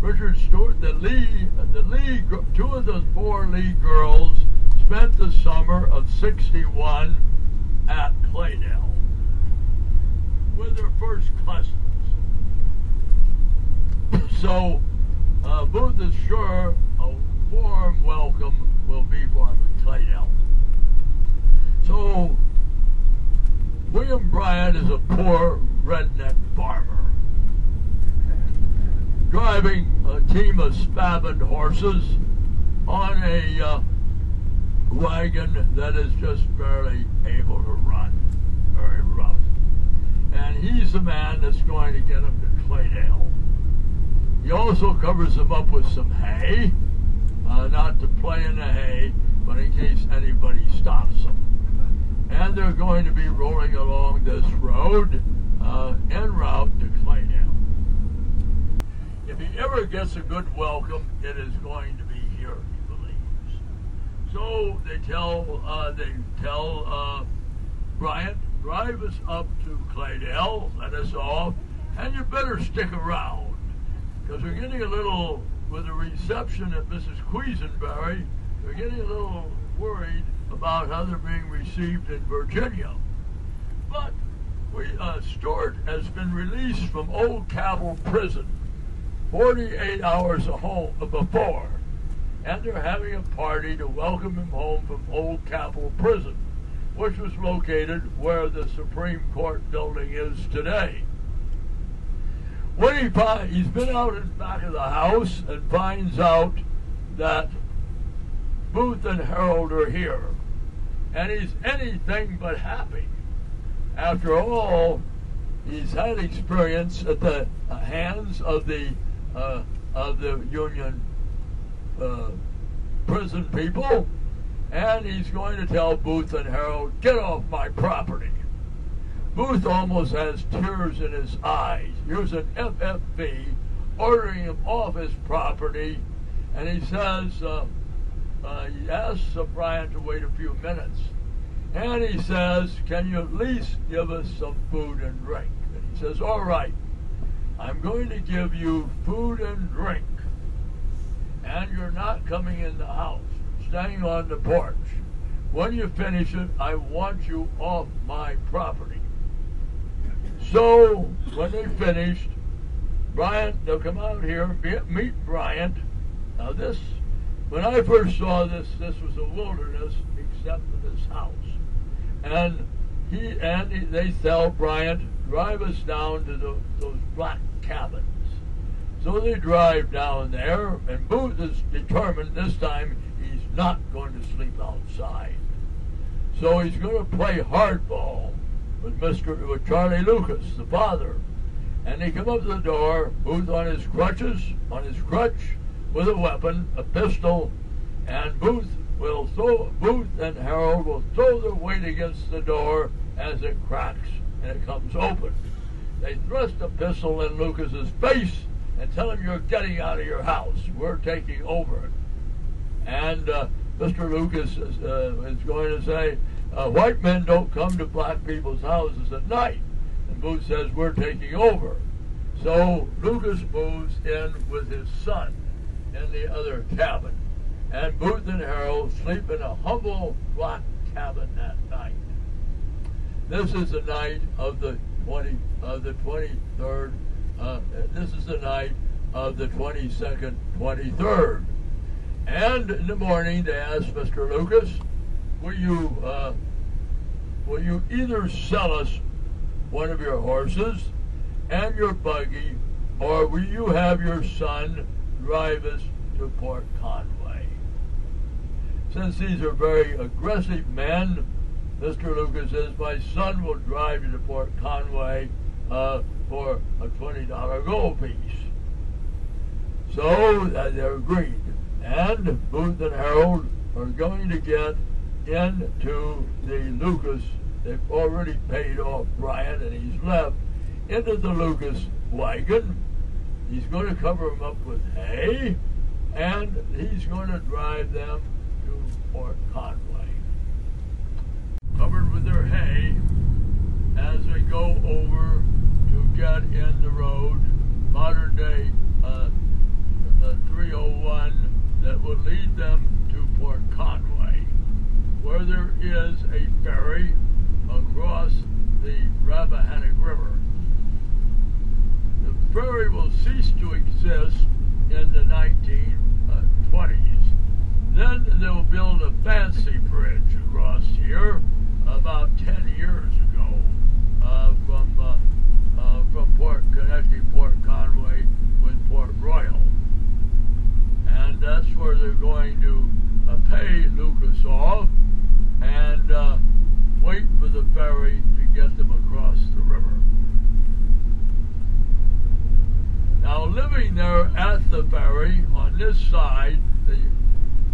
Richard Stewart, the Lee, the Lee, two of the four Lee girls spent the summer of 61 at Cleydael with their first cousins. So uh, Booth is sure a warm welcome will be for him at Cleydael. So William Bryant is a poor redneck farmer driving a team of spavined horses on a uh, wagon that is just barely able to run, very rough. And he's the man that's going to get him to Cleydael. He also covers him up with some hay, uh, not to play in the hay, but in case anybody stops them. And they're going to be rolling along this road uh, en route to Cleydael. If he ever gets a good welcome, it is going to be here, he believes. So they tell uh, they tell uh, Bryant, drive us up to Cleydael, let us off, and you better stick around because we're getting a little with the reception at Mrs. Quisenberry. We're getting a little worried about how they're being received in Virginia. But we, uh, Stuart has been released from Old Capitol Prison 48 hours a home before, and they're having a party to welcome him home from Old Capitol Prison, which was located where the Supreme Court building is today. When he he's been out in back of the house and finds out that Booth and Herold are here, and he's anything but happy. After all, he's had experience at the hands of the uh, of the Union uh, prison people, and he's going to tell Booth and Herold, "Get off my property." Booth almost has tears in his eyes. Here's an FFV ordering him off his property, and he says, uh, uh, he asks Bryant to wait a few minutes, and he says, "Can you at least give us some food and drink?" And he says, "All right." I'm going to give you food and drink, and you're not coming in the house, standing on the porch. When you finish it, I want you off my property. So when they finished, Bryant, they'll come out here, meet Bryant. Now this, when I first saw this, this was a wilderness except for this house. And he and he, they tell Bryant, drive us down to the, those black cabins. So they drive down there, and Booth is determined this time he's not going to sleep outside. So he's going to play hardball with Mr. with Charlie Lucas, the father. And they come up to the door, Booth on his crutches, on his crutch, with a weapon, a pistol, and Booth will throw Booth and Herold will throw their weight against the door as it cracks and it comes open. They thrust a pistol in Lucas's face and tell him you're getting out of your house. We're taking over. And uh, Mr. Lucas is, uh, is, going to say, uh, white men don't come to black people's houses at night. And Booth says, we're taking over. So Lucas moves in with his son in the other cabin. And Booth and Herold sleep in a humble black cabin that night. This is the night of the 20 of the 23rd. Uh, this is the night of the 22nd, 23rd. And in the morning, they asked Mr. Lucas, "Will you uh, will you either sell us one of your horses and your buggy, or will you have your son drive us to Port Conway?" since these are very aggressive men, Mr. Lucas says my son will drive you to Port Conway uh, for a $20 gold piece. So uh, they're agreed. And Booth and Herold are going to get into the Lucas. They've already paid off Brian and he's left into the Lucas wagon. He's going to cover them up with hay and he's going to drive them to Port Conway. Covered with their hay as they go over get in the road, modern day uh, uh, 301 that will lead them to Port Conway, where there is a ferry across the Rappahannock River. The ferry will cease to exist in the 1920s. Then they'll build a fancy bridge across here about 10 years ago uh, from uh, uh, from Port connecting Port Conway with Port Royal, and that's where they're going to uh, pay off and uh, wait for the ferry to get them across the river. Now, living there at the ferry on this side, the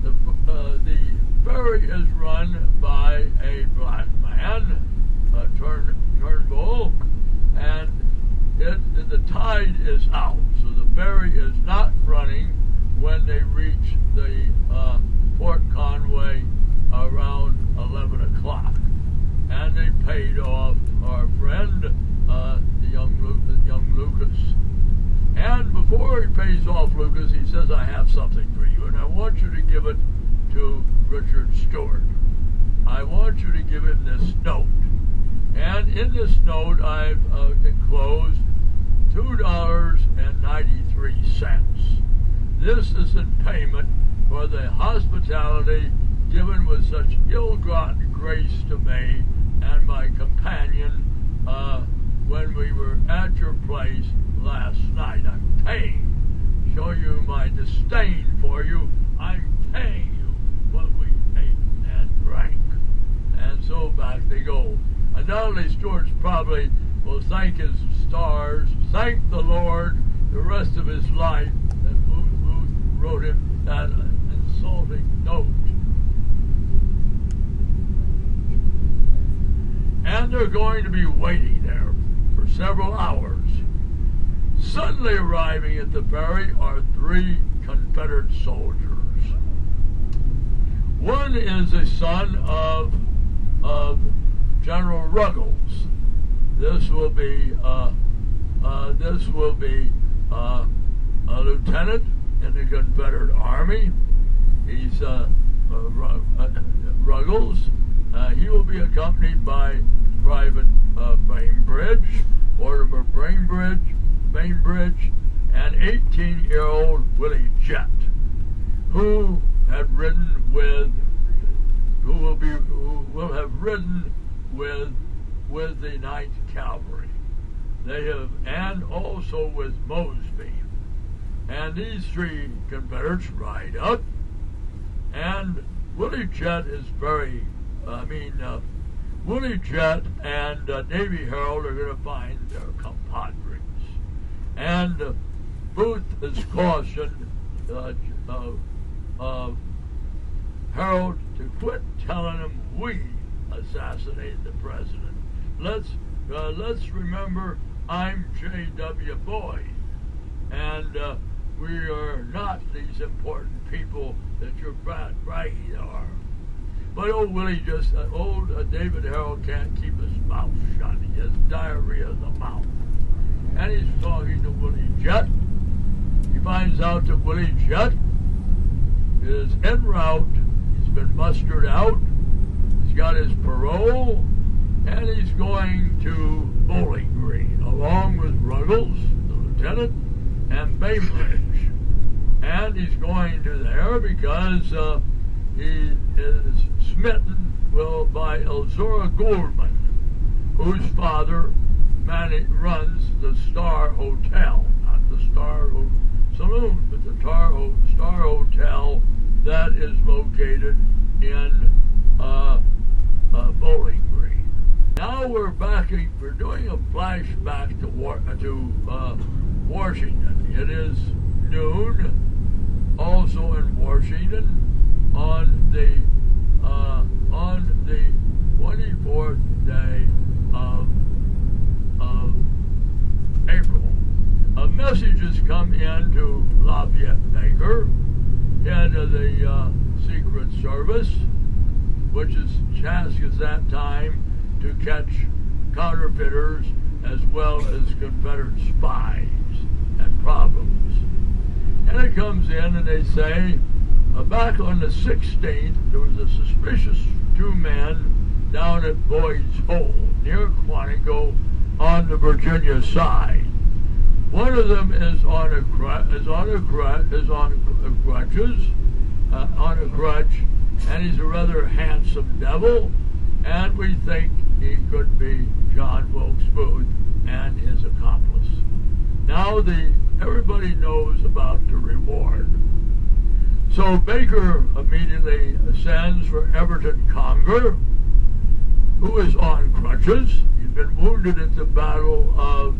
the, uh, the ferry is run by a black man, a turn, Turnbull, and it, the tide is out, so the ferry is not running when they reach the uh, Port Conway around 11 o'clock. And they paid off our friend, uh, the young, Lu- young Lucas. And before he pays off Lucas, he says, I have something for you, and I want you to give it to Richard Stewart. I want you to give him this note. And in this note, I've uh, enclosed $2.93. This is in payment for the hospitality given with such ill-gotten grace to me and my companion uh, when we were at your place last night. I'm paying. Show you my disdain for you. I'm paying you what we ate and drank. And so back they go. And not only Stewart's probably will thank his stars, thank the Lord the rest of his life that Booth, wrote him that insulting note. And they're going to be waiting there for several hours. Suddenly arriving at the ferry are three Confederate soldiers. One is a son of, of General Ruggles. This will be uh, uh, this will be uh, a lieutenant in the Confederate Army. He's uh, uh, uh, Ruggles. he will be accompanied by Private Bainbridge, Mortimer Bainbridge, Bainbridge, and 18-year-old Willie Jett, who had ridden with, who will be, who will have ridden with, with the Ninth Cavalry. They have, and also with Mosby. And these three Confederates ride up, and Willie Jett is very, I mean, uh, Willie Jett and uh, Davy Herold are going to find their compadres. And uh, Booth has cautioned uh, uh, Herold to quit telling him we assassinated the president. Let's uh, let's remember I'm J.W. Boyd, and uh, we are not these important people that you're bragging are. But old Willie just, uh, old uh, David Herold can't keep his mouth shut. He has diarrhea of the mouth. And he's talking to Willie Jett. He finds out that Willie Jett is en route. He's been mustered out. He's got his parole, and he's going to Bowling Green, along with Ruggles, the lieutenant, and Bainbridge. And he's going to there because uh, he is smitten well, by Elzora Gouldman, whose father man- runs the Star Hotel, not the Star Saloon, but the Tar Star Hotel that is located in uh, uh, Bowling Green. Now we're backing, we're doing a flashback to, War, to uh, Washington. It is noon, also in Washington, on the uh, on the 24th day of, of April. A message has come in to Lafayette Baker, head of the uh, Secret Service, which is tasked at that time to catch counterfeiters as well as Confederate spies and problems. And it comes in and they say, uh, back on the 16th, there was a suspicious two men down at Boyd's Hole near Quantico on the Virginia side. One of them is on a is on a is on crutches, uh, on a crutch, and he's a rather handsome devil, and we think he could be John Wilkes Booth and his accomplice. Now the everybody knows about the reward. So Baker immediately sends for Everton Conger, who is on crutches. He's been wounded at the Battle of,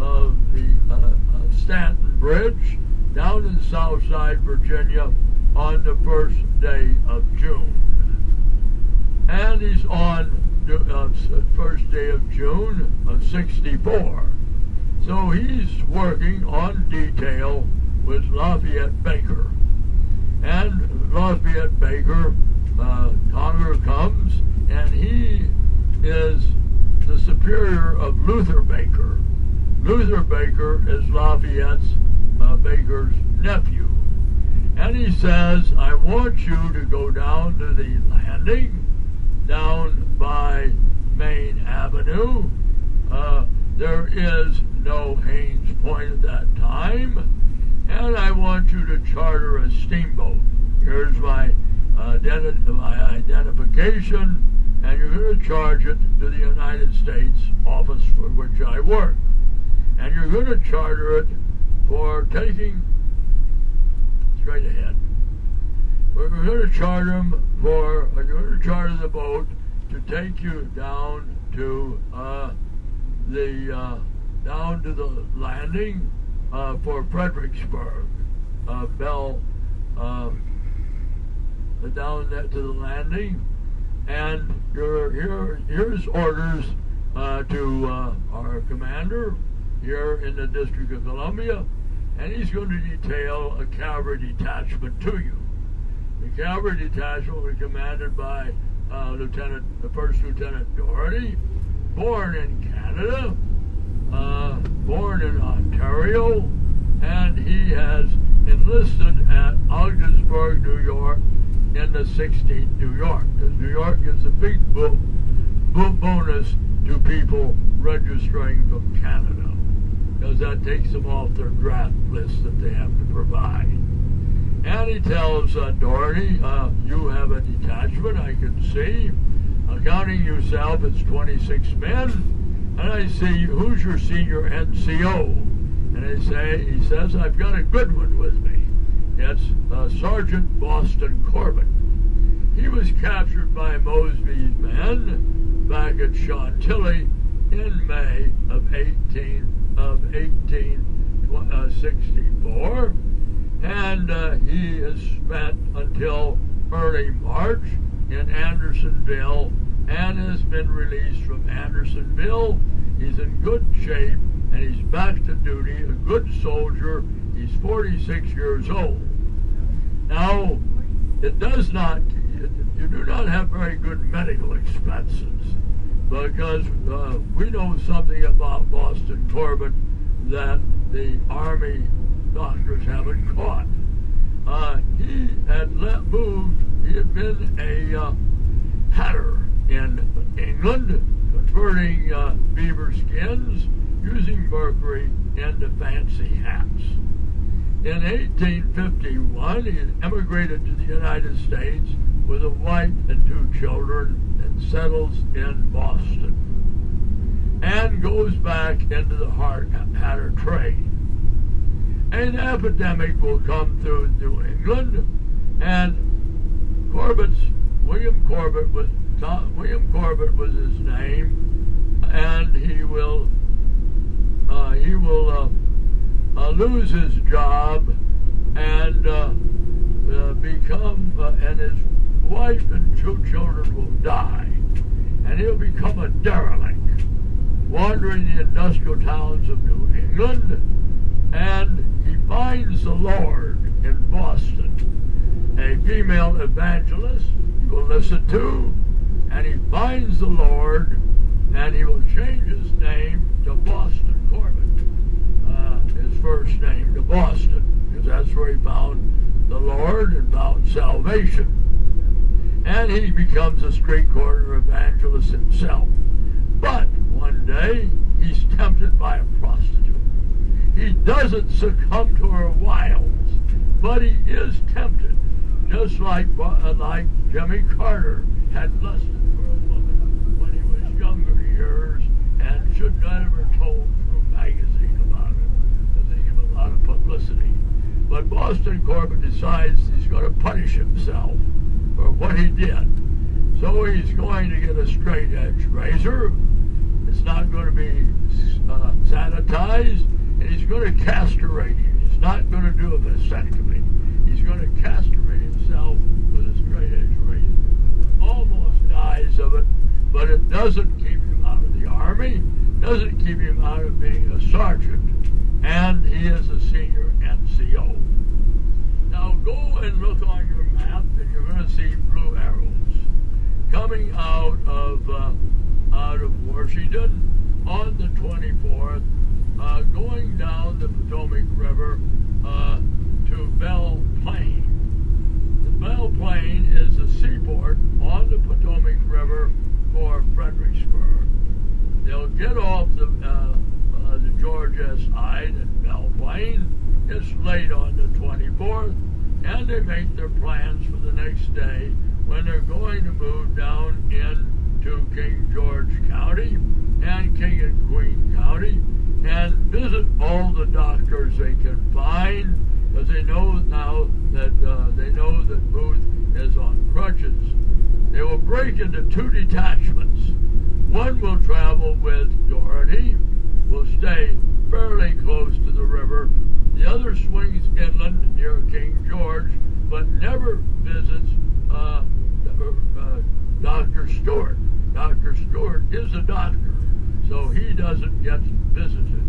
of the uh, uh, Staunton Bridge down in Southside, Virginia, on the first day of June. And he's on the uh, first day of June of 64. So he's working on detail with Lafayette Baker. And Lafayette Baker, uh, comes, and he is the superior of Luther Baker. Luther Baker is Lafayette's uh, Baker's nephew. And he says, I want you to go down to the landing down by Maine Avenue. Uh, there is no Hains Point at that time and I want you to charter a steamboat. Here's my, uh, my identification, and you're going to charge it to the United States office for which I work. And you're going to charter it for taking, straight ahead, we're going to charter them for, you're going to charter the boat to take you down to uh, the, uh, down to the landing uh, for Fredericksburg. Uh, Bell uh, down to the landing, and here here's orders uh, to uh, our commander here in the District of Columbia, and he's going to detail a cavalry detachment to you. The cavalry detachment will be commanded by uh, Lieutenant, the First Lieutenant Doherty, born in Canada, uh, born in Ontario, and he has enlisted at Ogdensburg, New York, in the 16th New York, because New York gives a big bo- bo- bonus to people registering from Canada, because that takes them off their draft list that they have to provide. And he tells uh, Doherty, uh, you have a detachment, I can see. Accounting yourself, it's 26 men and I say, who's your senior NCO? And I say, he says, I've got a good one with me. It's uh, Sergeant Boston Corbett. He was captured by Mosby's men back at Chantilly in May of 18 of 1864, uh, and uh, he is spent until early March in Andersonville and has been released from Andersonville. He's in good shape and he's back to duty, a good soldier. He's 46 years old. Now, it does not, you do not have very good medical expenses because uh, we know something about Boston Corbett that the Army doctors haven't caught. Uh, he had let, moved, he had been a uh, hatter in England, converting uh, beaver skins using mercury into fancy hats. In 1851, he emigrated to the United States with a wife and two children settles in Boston. And goes back into the hard hatter trade. An epidemic will come through New England, and Corbett's William Corbett was William Corbett was his name, and he will uh, he will uh, uh, lose his job and uh, uh, become uh, and his wife and two children will die, and he'll become a derelict, wandering the industrial towns of New England, and he finds the Lord in Boston, a female evangelist he will listen to, and he finds the Lord, and he will change his name to Boston Corbett, uh, his first name to Boston, because that's where he found the Lord and found salvation. And he becomes a street corner evangelist himself. But one day, he's tempted by a prostitute. He doesn't succumb to her wiles, but he is tempted just like uh, like Jimmy Carter had lusted for a woman when he was younger years and should not have told through magazine about it because they give a lot of publicity. But Boston Corbett decides he's going to punish himself for what he did. So he's going to get a straight edge razor. It's not going to be uh, sanitized, and he's going to castrate him. He's not going to do a vasectomy. He's going to castrate himself with a straight edge razor. Almost dies of it, but it doesn't keep him out of the army, doesn't keep him out of being a sergeant, and he is a senior NCO. Now go and look on your map, and you're going to see blue arrows coming out of uh, out of Washington on the 24th, uh, going down the Potomac River uh, to Belle Plaine. Belle Plaine is a seaport on the Potomac River for Fredericksburg. They'll get off the, uh, uh, the George S. Hyde at Belle Plaine. It's late on the 24th, and they make their plans for the next day when they're going to move down into King George County and King and Queen County and visit all the doctors they can find because they know now that uh, they know that Booth is on crutches. They will break into two detachments. One will travel with Doherty, will stay fairly close to the river. The other swings inland near King George, but never visits uh, uh, Dr. Stewart. Dr. Stewart is a doctor, so he doesn't get visited.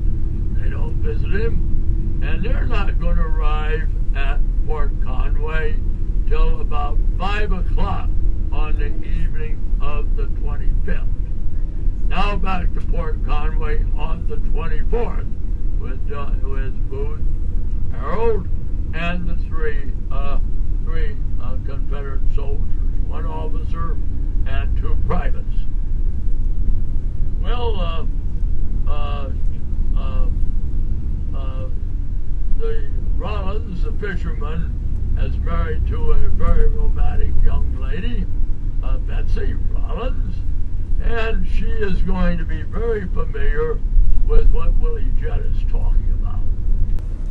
They don't visit him and they're not going to arrive at Port Conway till about 5 o'clock on the evening of the 25th. Now back to Port Conway on the 24th with, uh, with Booth, Herold, and the three, uh, three uh, Confederate soldiers, one officer and two privates. Well, uh, uh, uh, uh the Rollins, the fisherman, is married to a very romantic young lady, Betsy Rollins, and she is going to be very familiar with what Willie Jett is talking about.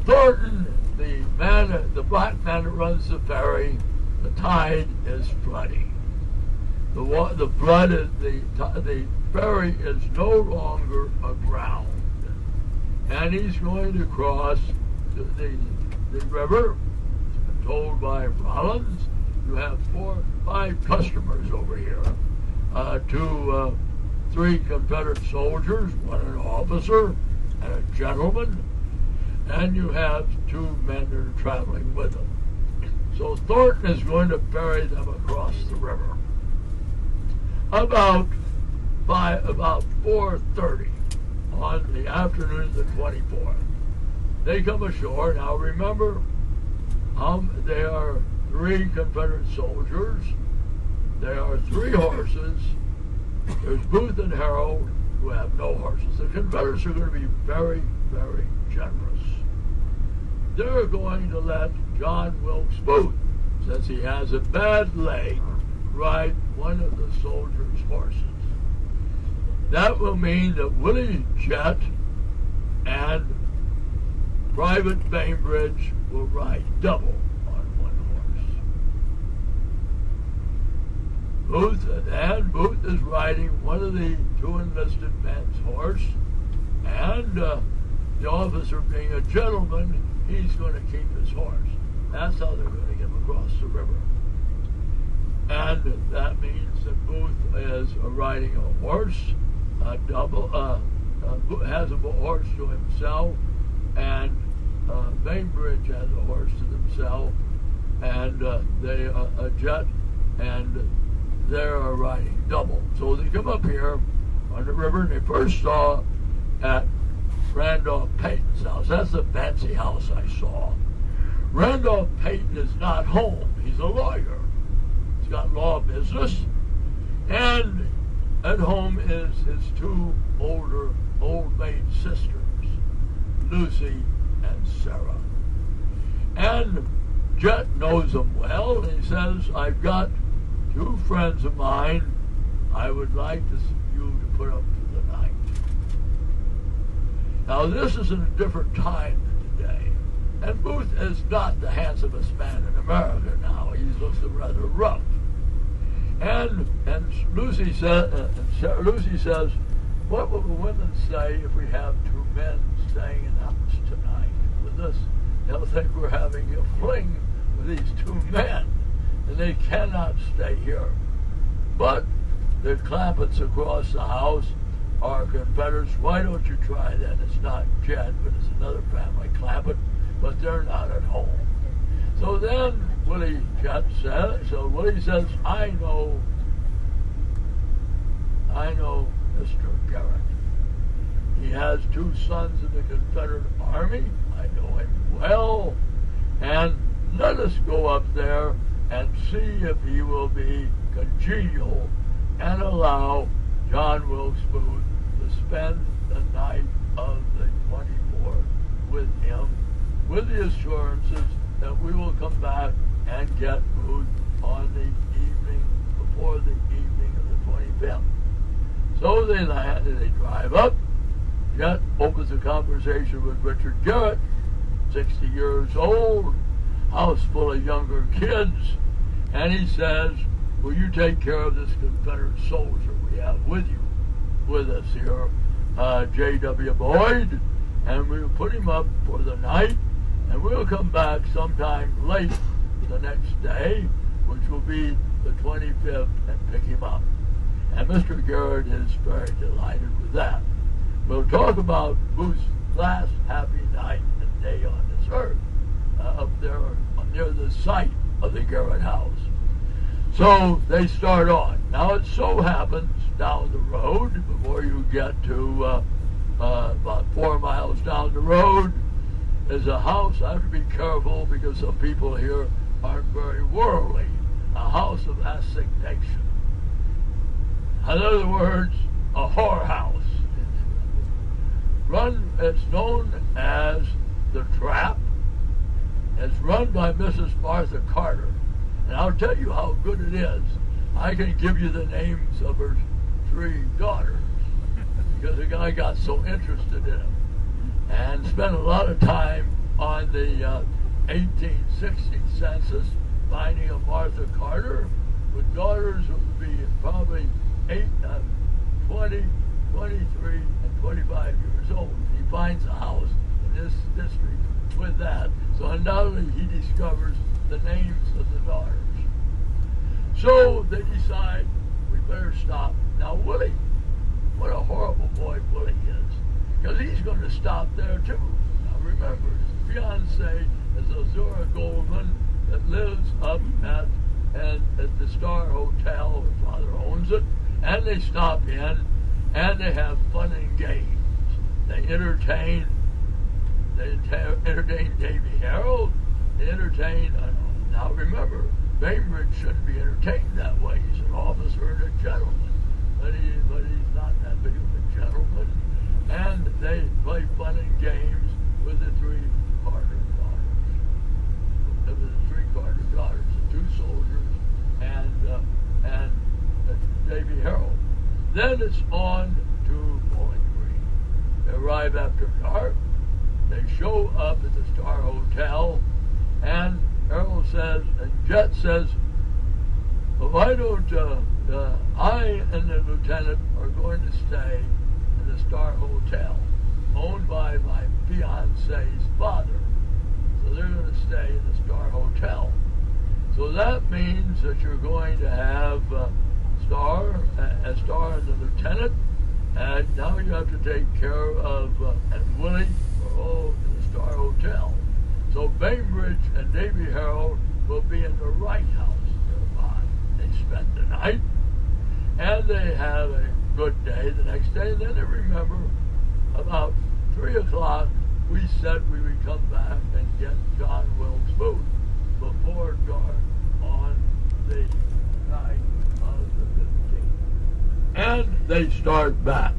Thornton, the man, the black man that runs the ferry, the tide is flooding. The, the flood is the the ferry is no longer aground, and he's going to cross the, the river, told by Rollins, you have four, five customers over here. Uh, two, uh, three Confederate soldiers, one an officer, and a gentleman, and you have two men that are traveling with them. So Thornton is going to ferry them across the river. About by about 4:30 on the afternoon of the 24th. They come ashore. Now remember, um, they are three Confederate soldiers. There are three horses. There's Booth and Herold, who have no horses. The Confederates are going to be very, very generous. They're going to let John Wilkes Booth, since he has a bad leg, ride one of the soldiers' horses. That will mean that Willie Jett and Private Bainbridge will ride double on one horse. Booth, and Booth is riding one of the two enlisted men's horse, and uh, the officer, being a gentleman, he's going to keep his horse. That's how they're going to get him across the river. And that means that Booth is riding a horse, a double, uh, uh, has a horse to himself, and uh, Bainbridge has a horse to themselves, and uh, they uh, a jet, and they're riding double. So they come up here on the river, and they first saw at Randolph Peyton's house. That's the fancy house I saw. Randolph Peyton is not home. He's a lawyer. He's got law business. And at home is his two older old maid sisters, Lucy and Sarah. And Jett knows them well, he says, I've got two friends of mine I would like to you to put up. Now, this is in a different time than today. And Booth is not the handsomest man in America now. He looks rather rough. And and Lucy says, uh, Lucy says, what will the women say if we have two men staying in the house tonight with us? They'll think we're having a fling with these two men, and they cannot stay here. But the Clampetts across the house are Confederates. Why don't you try that? It's not Jed, but it's another family, Clampett, but they're not at home. So then Willie Jett says, so Willie says, I know, I know Mr. Garrett. He has two sons in the Confederate Army. I know him well. And let us go up there and see if he will be congenial and allow John Wilkes Booth to spend the night of the 24th with him with the assurances that we will come back and get Booth on the evening before the evening of the 25th. So they land and they drive up. Jett opens a conversation with Richard Garrett, 60 years old, house full of younger kids, and he says, Will you take care of this Confederate soldier with you, with us here, uh, J.W. Boyd? And we'll put him up for the night, and we'll come back sometime late the next day, which will be the 25th, and pick him up. And Mr. Garrett is very delighted with that. We'll talk about Booth's last happy night and day on this earth, uh, up there near the site of the Garrett House. So they start on. Now it so happens down the road, before you get to uh, uh, about four miles down the road, is a house. I have to be careful because some people here aren't very worldly. A house of assignation. In other words, a whorehouse. Run, it's known as the Trap. It's run by Mrs. Martha Carter. And I'll tell you how good it is. I can give you the names of her three daughters because the guy got so interested in them and spent a lot of time on the uh, 1860 census finding a Martha Carter with daughters who would be probably 8, uh, 20, 23, and 25 years old. He finds a house in this district with that. So undoubtedly he discovers the names of the daughters. So they decide we better stop. Now Willie, what a horrible boy Willie is. Because he's going to stop there too. Now remember, his fiance is Izora Gouldman that lives up at, at, at the Star Hotel. Her father owns it. And they stop in and they have fun and games. They entertain they entertain Davy Herold. Entertain, now remember, Bainbridge shouldn't be entertained that way. He's an officer and a gentleman. But, he, but he's not that big of a gentleman. And they play fun and games with the three Carter daughters. With the three Carter daughters, the two soldiers, and, uh, and uh, Davy Herold. Then it's on to Bowling Green. They arrive after dark. They show up at the Star Hotel, and Herold says, and Jett says, well, why don't uh, uh, I and the lieutenant are going to stay in the Star Hotel, owned by my fiance's father. So they're going to stay in the Star Hotel. So that means that you're going to have uh, Star, uh, Star and the lieutenant, and now you have to take care of uh, and Willie are all in the Star Hotel. So Bainbridge and Davy Herold will be in the Wright House nearby. They spend the night, and they have a good day the next day. And then they remember about three o'clock. We said we would come back and get John Wilkes Booth before dark on the night of the 15th. And they start back.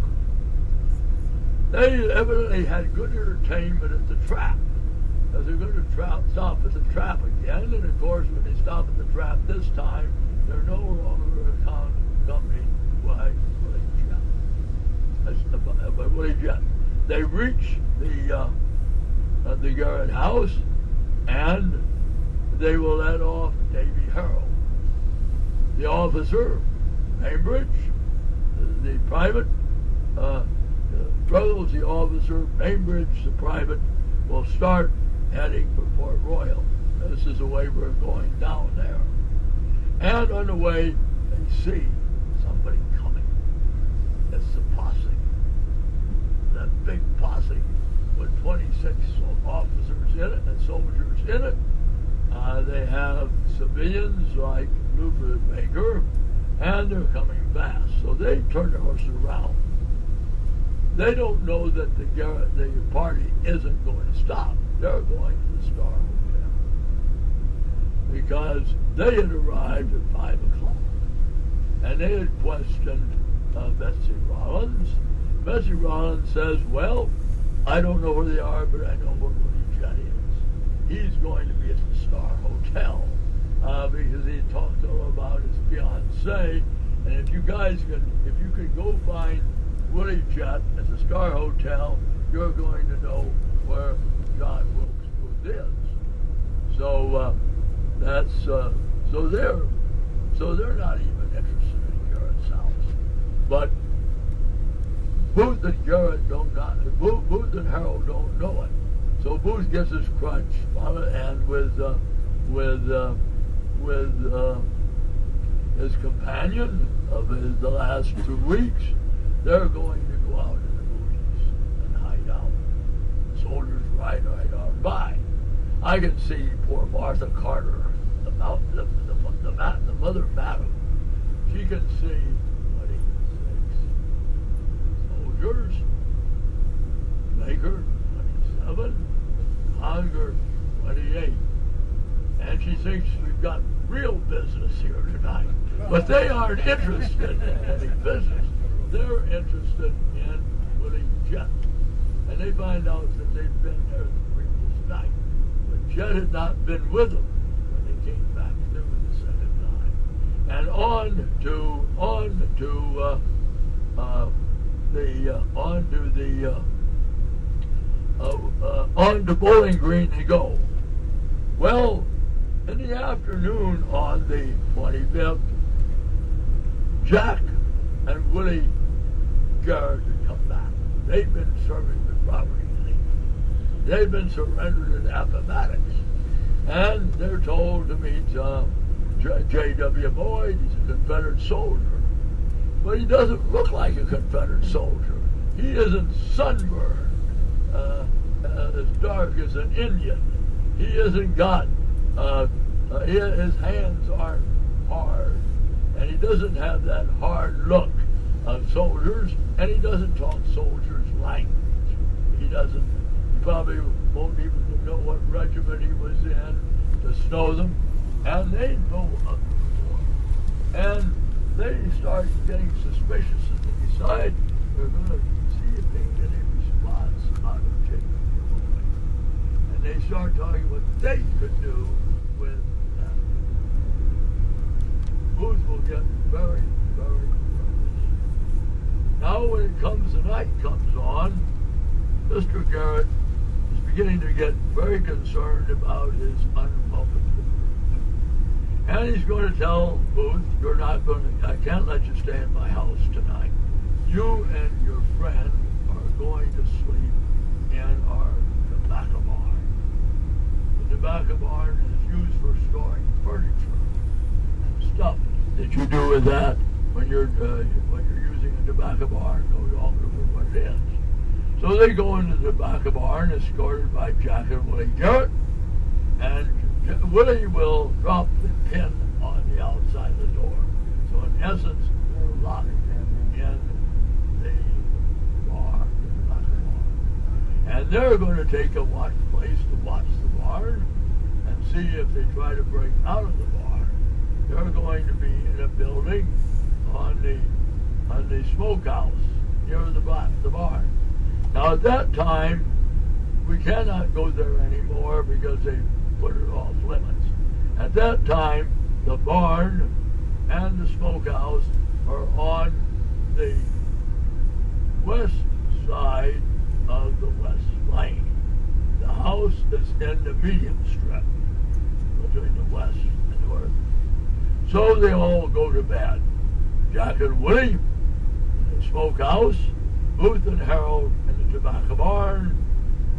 They evidently had good entertainment at the trap. They're going to tra- stop at the trap again, and of course, when they stop at the trap this time, they're no longer accompanied by Willie Jett. By Willie Jett. They reach the uh, uh, the Garrett house, and they will let off Davy Herold. The officer, Bainbridge, the private, uh, Ruggles, the officer, Bainbridge, the private, will start heading for Port Royal. This is the way we're going down there. And on the way, they see somebody coming. It's the posse. That big posse with 26 officers in it and soldiers in it. Uh, they have civilians like Luther Baker, and they're coming fast. So they turn their horses around. They don't know that the, the party isn't going to stop. They're going to the Star Hotel because they had arrived at five o'clock, and they had questioned uh, Betsy Rollins. Betsy Rollins says, "Well, I don't know where they are, but I know where Willie Jett is. He's going to be at the Star Hotel uh, because he talked to them about his fiancee. And if you guys can, if you can go find Willie Jett at the Star Hotel, you're going to know where John Wilkes Booth is. So uh, that's uh, so they're so they're not even interested in Garrett's house, but Booth and Garrett don't got Booth, Booth and Herold don't know it. So Booth gets his crutch, and with uh, with uh, with uh, his companion of his, the last two weeks, they're going to go out in the movies and hide out. Soldiers ride right on by. I can see poor Martha Carter, the, the, the, the, the, the mother madam. She can see what he thinks. Soldiers, Baker, 27, Conger, 28. And she thinks we've got real business here tonight. But they aren't interested in any business. They're interested in Willie Jett. And they find out that they've been there the previous night. But Jett had not been with them when they came back there the second time. And on to, on to, uh, uh, the, uh, on to the, uh, uh, uh, on to Bowling Green they go. Well, in the afternoon on the 25th, Jack and Willie Garrett had come back. They'd been serving They've been surrendered in Appomattox. And they're told to meet uh, J.W. Boyd. He's a Confederate soldier. But he doesn't look like a Confederate soldier. He isn't sunburned uh, uh, as dark as an Indian. He hasn't got, uh, uh his hands aren't hard. And he doesn't have that hard look of soldiers, and he doesn't talk soldiers' language. He doesn't, he probably won't even know what regiment he was in to know them, and they know And they start getting suspicious and they decide they're going to see if they can get a response out of Jacob And they start talking what they could do with that. Booth will get very, very now when it comes, the night comes on, Mr. Garrett is beginning to get very concerned about his unpublished And he's going to tell Booth, you're not going to, I can't let you stay in my house tonight. You and your friend are going to sleep in our tobacco barn. The tobacco barn is used for storing furniture and stuff that you do with that when you're uh, when you're using a tobacco barn no longer for what it is. So they go into the tobacco barn escorted by Jack and Willie Garrett, and Willie will drop the pin on the outside of the door. So in essence, they're locked in the bar, the tobacco barn. And they're going to take a watch place to watch the barn and see if they try to break out of the barn. They're going to be in a building on the on the smokehouse near the, the barn. Now at that time, we cannot go there anymore because they put it off limits. At that time, the barn and the smokehouse are on the west side of the west lane. The house is in the medium strip between the west and north. So they all go to bed. Jack and Willie in the smokehouse, Booth and Herold in the tobacco barn,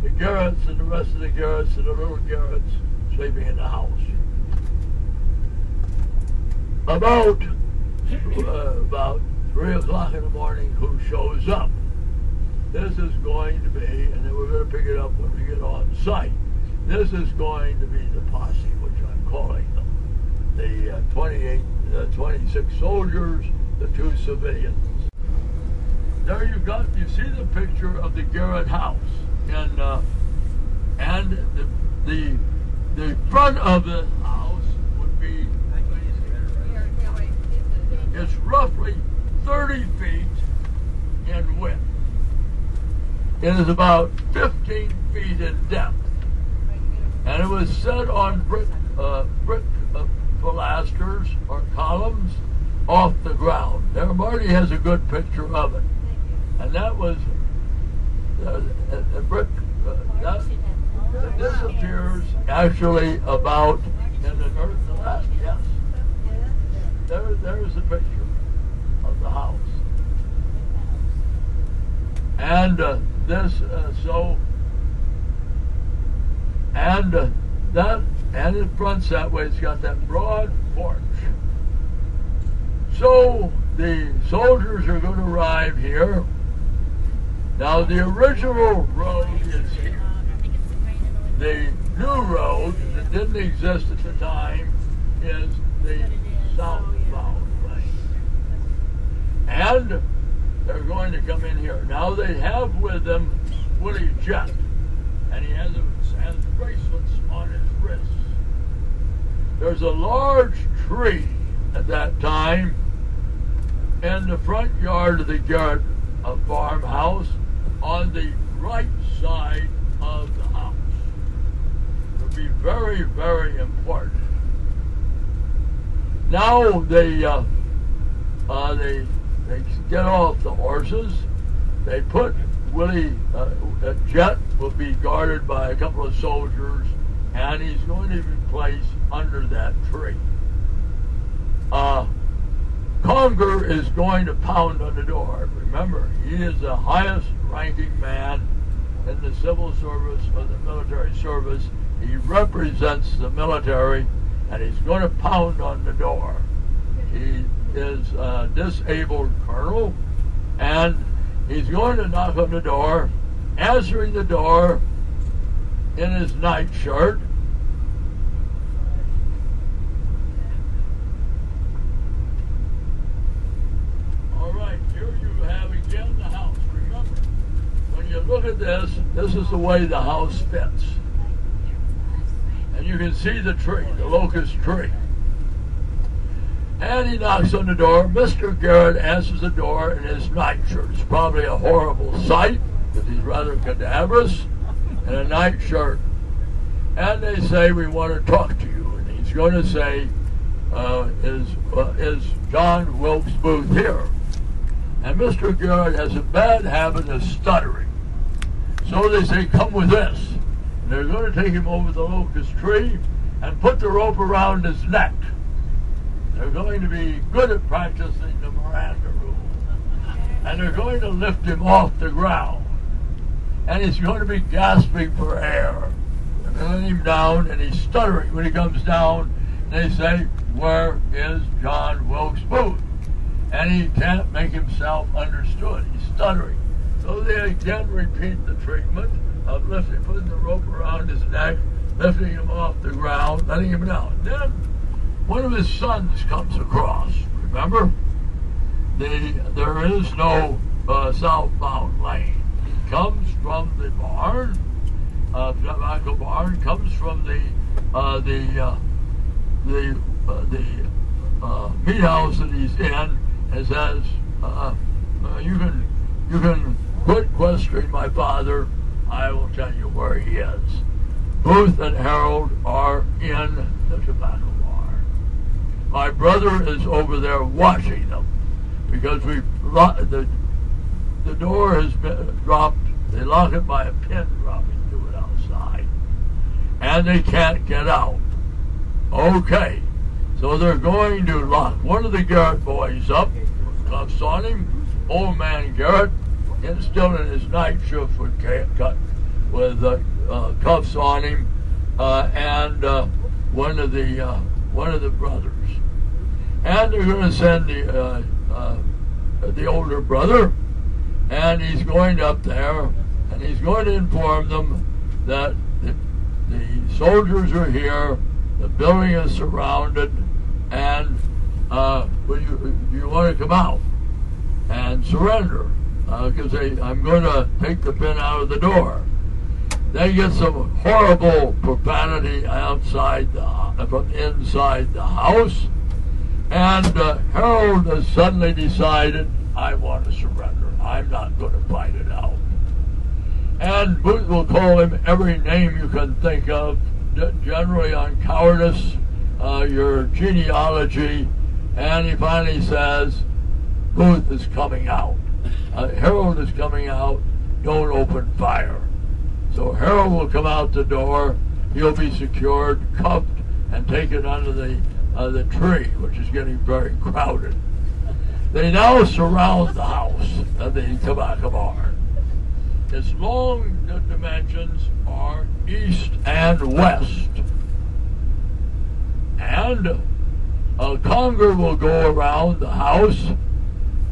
the Garretts and the rest of the Garretts and the little Garretts sleeping in the house. About uh, about three o'clock in the morning, who shows up? This is going to be, and then we're going to pick it up when we get on site. This is going to be the posse, which I'm calling them. The uh, 28, uh, 26 soldiers, the two civilians. There you got, you see the picture of the Garrett house, and uh, and the, the the front of the house would be it's roughly 30 feet in width. It is about 15 feet in depth. And it was set on brick, uh, brick uh, pilasters or columns off the ground. There, Marty has a good picture of it. And that was uh, a, a brick, uh, that, this appears actually about in the north last, yes. There, there's a picture of the house. And uh, this, uh, so, and uh, that, and it fronts that way. It's got that broad porch. So the soldiers are going to arrive here. Now the original road is here. The new road that didn't exist at the time is the southbound lane. And they're going to come in here. Now they have with them Willie Jett, and he has, a, has bracelets on his wrists. There's a large tree at that time in the front yard of the Garrett uh, farmhouse on the right side of the house be very, very important. Now they uh, uh, they they get off the horses. They put Willie uh, Jett will be guarded by a couple of soldiers, and he's going to be placed under that tree. Uh, Conger is going to pound on the door. Remember, he is the highest ranking man in the civil service or the military service he represents the military, and he's going to pound on the door. He is a disabled colonel, and he's going to knock on the door, answering the door in his nightshirt. All right, here you have again the house. Remember, when you look at this, this is the way the house fits and you can see the tree, the locust tree. And he knocks on the door. Mr. Garrett answers the door in his nightshirt. It's probably a horrible sight because he's rather cadaverous in a nightshirt. And they say, We want to talk to you. And he's going to say, uh, is, uh, is John Wilkes Booth here? And Mr. Garrett has a bad habit of stuttering. So they say, Come with this. They're going to take him over the locust tree and put the rope around his neck. They're going to be good at practicing the Miranda rule. And they're going to lift him off the ground. And he's going to be gasping for air. And they let him down, and he's stuttering when he comes down. And they say, Where is John Wilkes Booth? And he can't make himself understood. He's stuttering. So they again repeat the treatment of lifting, putting the rope around his neck, lifting him off the ground, letting him down. Then one of his sons comes across. Remember? The, there is no uh, southbound lane. He comes from the barn, uh, tobacco barn, comes from the uh, the uh, the uh, the uh, meat house that he's in, and says, uh, uh, "You can you can quit questioning my father. I will tell you where he is." Booth and Herold are in the tobacco bar. my brother is over there watching them because we the the door has been dropped. They lock it by a pin dropping through it outside, and they can't get out. Okay, so they're going to lock one of the Garrett boys up, cuffs on him. Old man Garrett, and still in his night shift with cut with uh, uh, cuffs on him, uh, and uh, one of the uh, one of the brothers and they're going to send the uh, the older brother, and he's going up there, and he's going to inform them that the, the soldiers are here, the building is surrounded, and uh, you, you want to come out and surrender because uh, I'm going to take the pin out of the door. They get some horrible profanity outside the, from inside the house and uh, Herold has suddenly decided, I want to surrender. I'm not going to fight it out. And Booth will call him every name you can think of, generally on cowardice, uh, your genealogy, and he finally says, Booth is coming out. Uh, Herold is coming out. Don't open fire. So Herold will come out the door. He'll be secured, cuffed, and taken under the uh, the tree, which is getting very crowded. They now surround the house of the tobacco barn. Its long dimensions are east and west. And a Conger will go around the house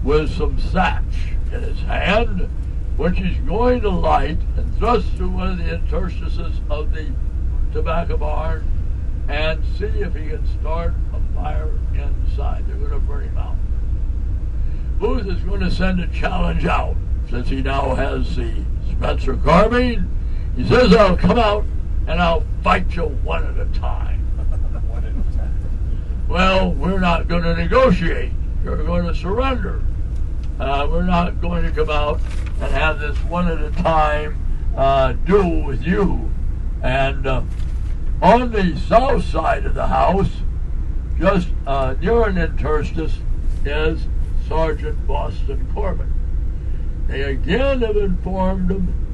with some satch in his hand, which he's going to light and thrust through one of the interstices of the tobacco barn and see if he can start a fire inside. They're going to burn him out. Booth is going to send a challenge out since he now has the Spencer carbine. He says, I'll come out and I'll fight you one at a time. one at a time. Well, we're not going to negotiate. You're going to surrender. Uh, we're not going to come out and have this one at a time uh, duel with you. And uh, on the south side of the house, just uh, near an interstice, is Sergeant Boston Corbett. They again have informed him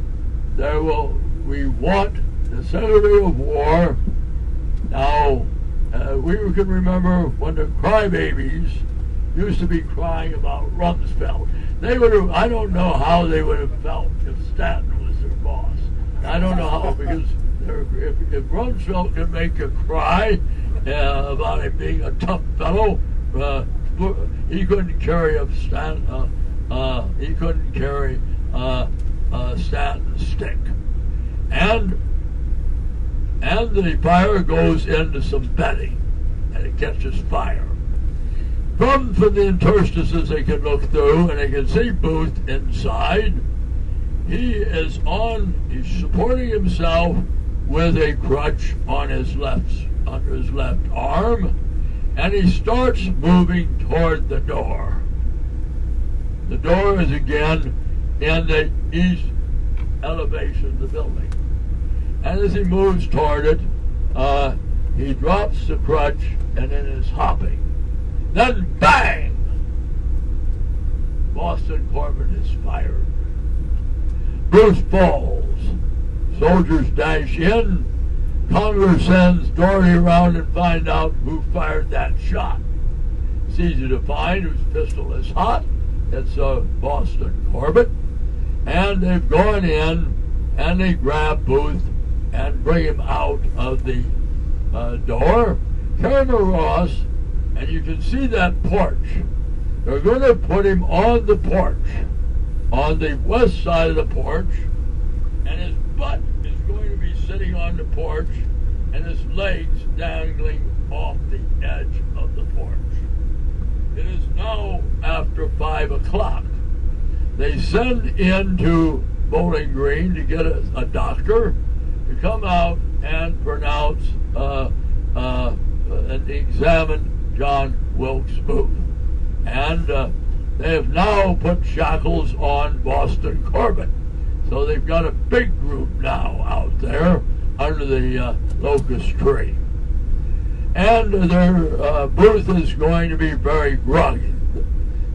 they will we want the Secretary of War. Now, uh, we can remember when the crybabies used to be crying about Rumsfeld. They would have, I don't know how they would have felt if Stanton was their boss. I don't know how, because if, if Rumsfeld can make you cry uh, about him being a tough fellow, uh, he couldn't carry a Stan, uh, uh, he couldn't carry uh, a Stanton stick, and and the fire goes into some bedding, and it catches fire. From from the interstices they can look through, and they can see Booth inside. He is on. He's supporting himself with a crutch on his left under his left arm, and he starts moving toward the door. The door is again in the east elevation of the building. And as he moves toward it, uh, he drops the crutch and then is hopping. Then bang! Boston Corbett is fired. Bruce falls. Soldiers dash in. Conger sends Doherty around and find out who fired that shot. It's easy to find whose pistol is hot. It's a Boston Corbett. And they've gone in and they grab Booth and bring him out of the uh, door. Him across, and you can see that porch. They're going to put him on the porch, on the west side of the porch, and his butt is going to be sitting on the porch, and his legs dangling off the edge of the porch. It is now after five o'clock. They send into Bowling Green to get a, a doctor to come out and pronounce uh, uh, and examine John Wilkes Booth. And uh, they have now put shackles on Boston Corbett. So they've got a big group now out there under the uh, locust tree. And their uh, booth is going to be very groggy.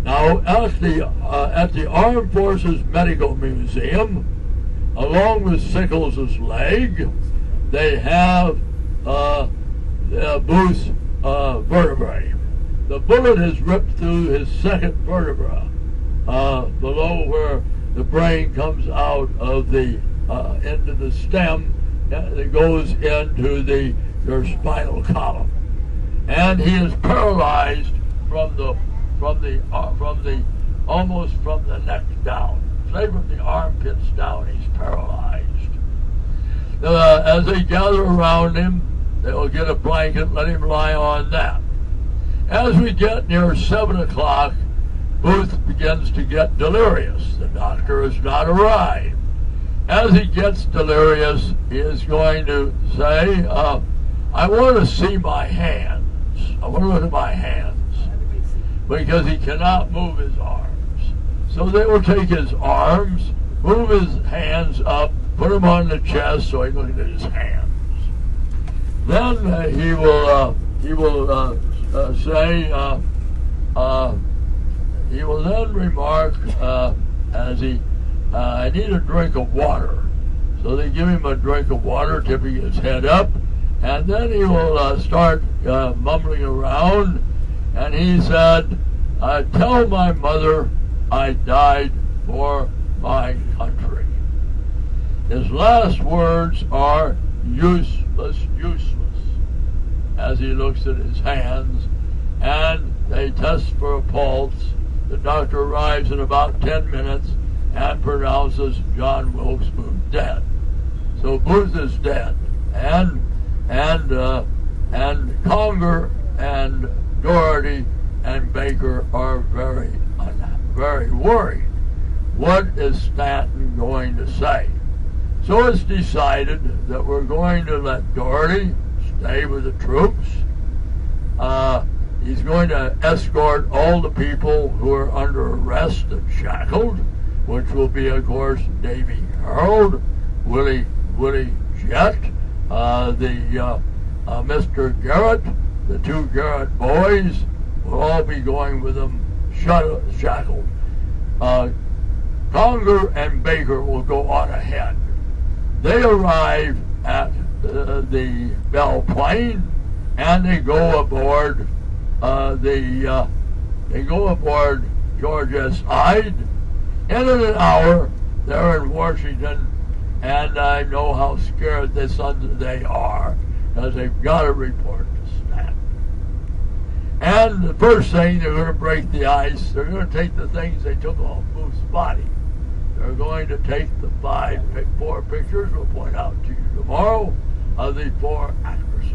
Now, at the, uh, at the Armed Forces Medical Museum, along with Sickles' leg, they have uh, uh, Booth's uh, vertebrae. The bullet has ripped through his second vertebra, uh, below where the brain comes out of the uh, into the stem that goes into the your spinal column, and he is paralyzed from the from the uh, from the almost from the neck down. Say from the armpits down, he's paralyzed. Uh, as they gather around him, they will get a blanket, and let him lie on that. As we get near seven o'clock, Booth begins to get delirious. The doctor has not arrived. As he gets delirious, he is going to say, uh, I want to see my hands. I want to look at my hands. Because he cannot move his arms. So they will take his arms, move his hands up, put them on the chest so he can look at his hands. Then uh, he will uh, he will uh, uh say uh, uh, he will then remark as he I need a drink of water. So they give him a drink of water, tipping his head up, and then he will start mumbling around. And he said, "I tell my mother I died for my country." His last words are useless, useless, as he looks at his hands, and they test for a pulse. The doctor arrives in about 10 minutes and pronounces John Wilkes Booth dead. So Booth is dead, and and uh, and Conger and Doherty and Baker are very very worried. What is Stanton going to say? So it's decided that we're going to let Doherty stay with the troops. Uh, he's going to escort all the people who are under arrest and shackled, which will be, of course, Davy Herold, Willie Willie Jett, uh, the uh, uh Mr. Garrett, the two Garrett boys will all be going with them shackled. Uh, Conger and Baker will go on ahead. They arrive at uh, the Belle Plain and they go aboard uh, the uh, they go aboard George S. Ide. And in an hour, they're in Washington, and I know how scared they are because they've got to report. And the first thing, they're going to break the ice. They're going to take the things they took off Booth's body. They're going to take the five, four pictures we'll point out to you tomorrow of the four actresses.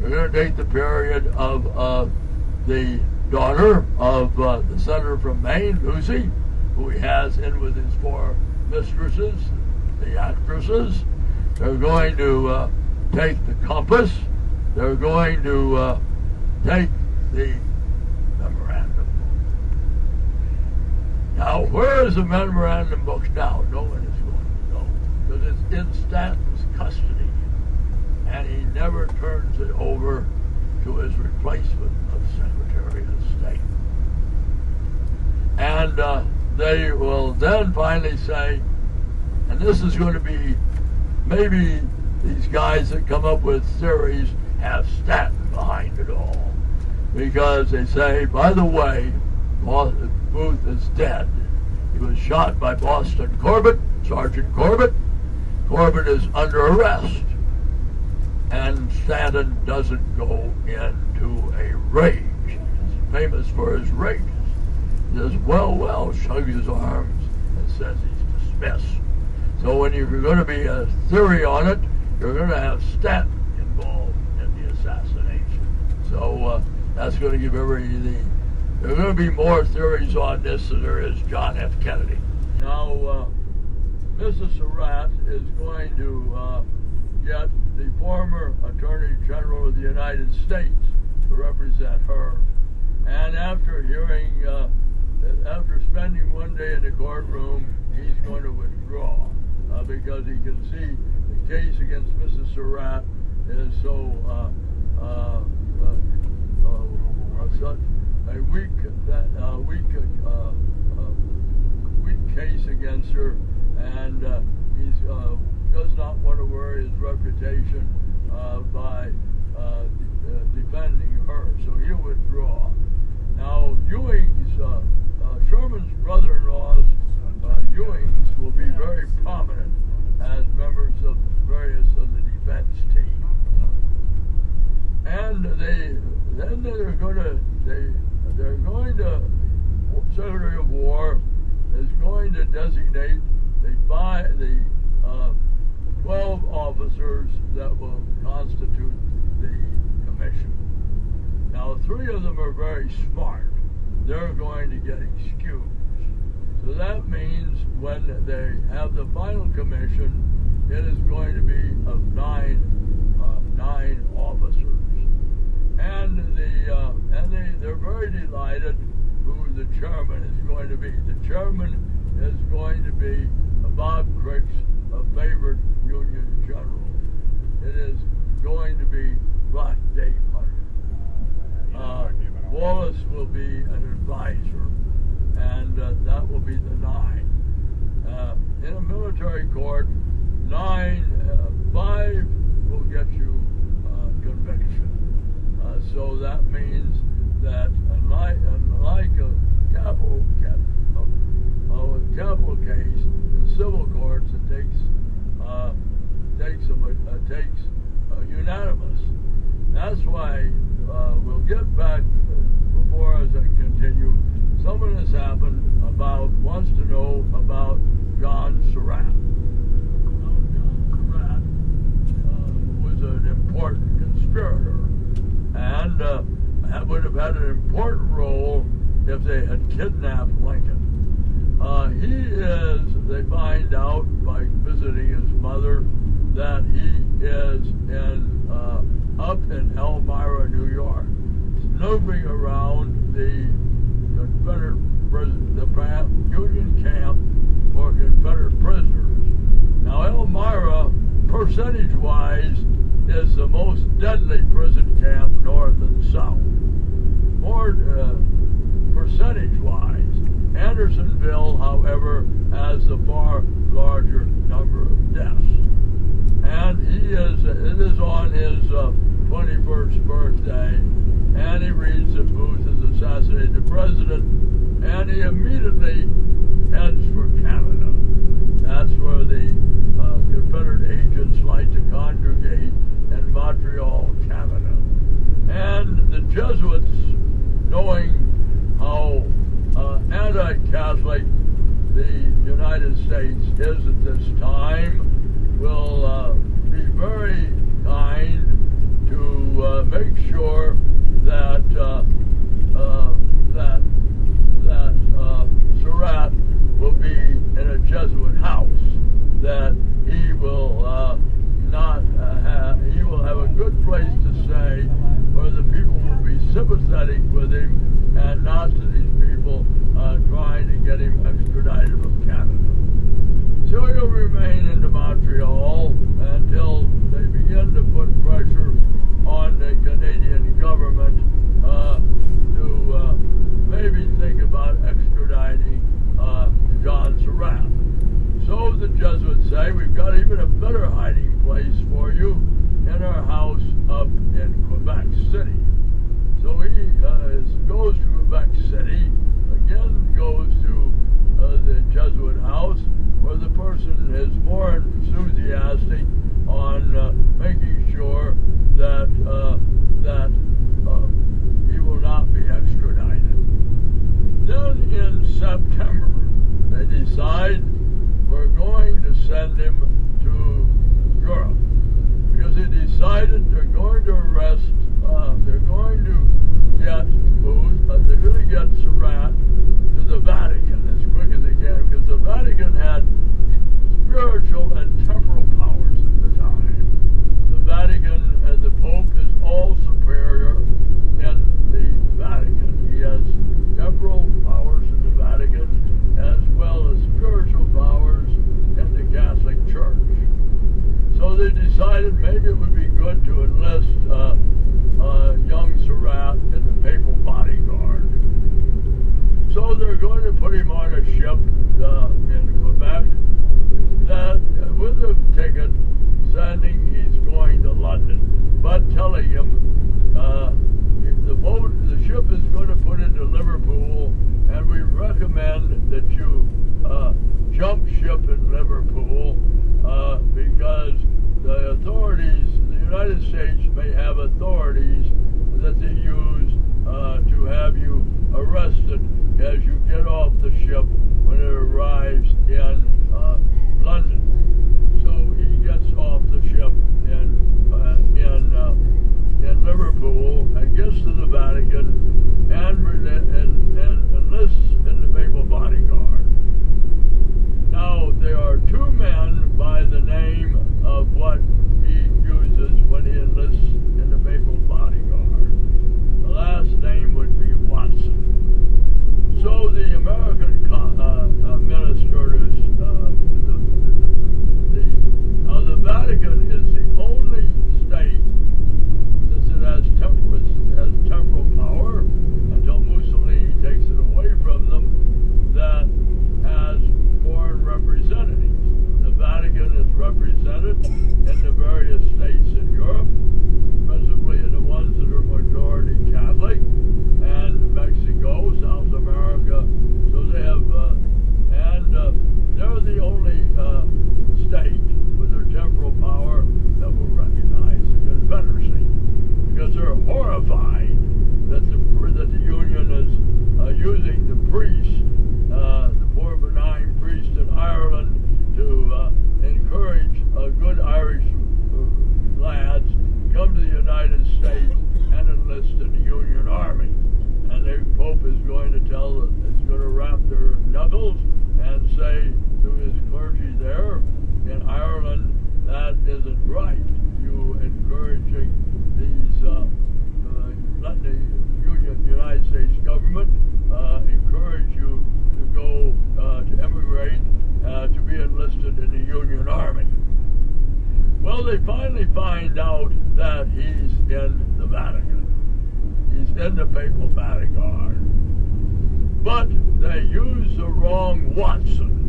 They're going to take the period of uh, the daughter of uh, the senator from Maine, Lucy, who he has in with his four mistresses, the actresses. They're going to uh, take the compass. They're going to uh, take the memorandum. Now, where is the memorandum book now? No one is going to know because it's in Stanton's custody, and he never turns it over to his replacement of Secretary of State. And uh, they will then finally say, and this is going to be maybe these guys that come up with theories have Stanton behind it all. Because they say, by the way, Booth is dead. He was shot by Boston Corbett, Sergeant Corbett. Corbett is under arrest. And Stanton doesn't go into a rage. He's famous for his rages. He says, well, well, shrugs his arms and says he's dismissed. So when you're going to be a theory on it, you're going to have Stanton involved in the assassination. So uh, that's going to give everybody there are going to be more theories on this than there is John F. Kennedy. Now, uh, Mrs. Surratt is going to uh, get the former Attorney General of the United States to represent her. And after hearing, uh, after spending one day in the courtroom, he's going to withdraw uh, because he can see the case against Mrs. Surratt is so uh, uh, such a weak that uh, weak uh, uh, weak case against her, and uh, he uh, does not want to worry his reputation uh, by defending her, so he'll withdraw. Now Ewing's Sherman's brother-in-law's Ewing's will be very prominent as members of various of the defense team, and they then they're going to they they're going to, Secretary of War is going to designate the five, the uh, 12 officers that will constitute the commission. Now, three of them are very smart. They're going to get excused. So that means when they have the final commission, it is going to be of nine, uh, nine officers and the uh, and they they're very delighted who the chairman is going to be. The chairman is going to be Bob Crick's a favorite Union general. It is going to be Black Dave Hunter. Uh, Wallace will be an advisor, and uh, that will be the nine. Uh, in a military court, nine, uh, five will get you uh, conviction. So that means that unlike, unlike a capital, cap, uh, a capital case in civil courts, it takes uh, takes a, uh, takes a unanimous. That's why uh, we'll get back uh, before as I continue. Someone has happened about wants to know about John Surratt. Now, John Surratt was an important conspirator and uh, would have had an important role if they had kidnapped Lincoln. Uh, he is, they find out by visiting his mother, that he is in uh, up in Elmira, New York, snooping around the Confederate prison, the Union camp for Confederate prisoners. Now, Elmira, percentage-wise, is the most deadly prison camp north and south. More uh, percentage-wise, Andersonville, however, has the far larger number of deaths. And he is, it is on his uh, 21st birthday, and he reads that Booth has assassinated the president, and he immediately heads for Canada. That's where the uh, Confederate agents like to congregate in Montreal, Canada. And the Jesuits, knowing how uh, anti-Catholic the United States is at this time, will uh, be very kind to uh, make sure that uh, uh, that that uh, Surratt will be in a Jesuit house, that he will not have, he will have a good place to stay where the people will be sympathetic with him and not to these people uh, trying to get him extradited from Canada. So he'll remain in Montreal until they begin to put pressure on the Canadian government uh, to uh, maybe think about extraditing uh, John Surratt. So the Jesuits say, we've got even a the wrong Watson.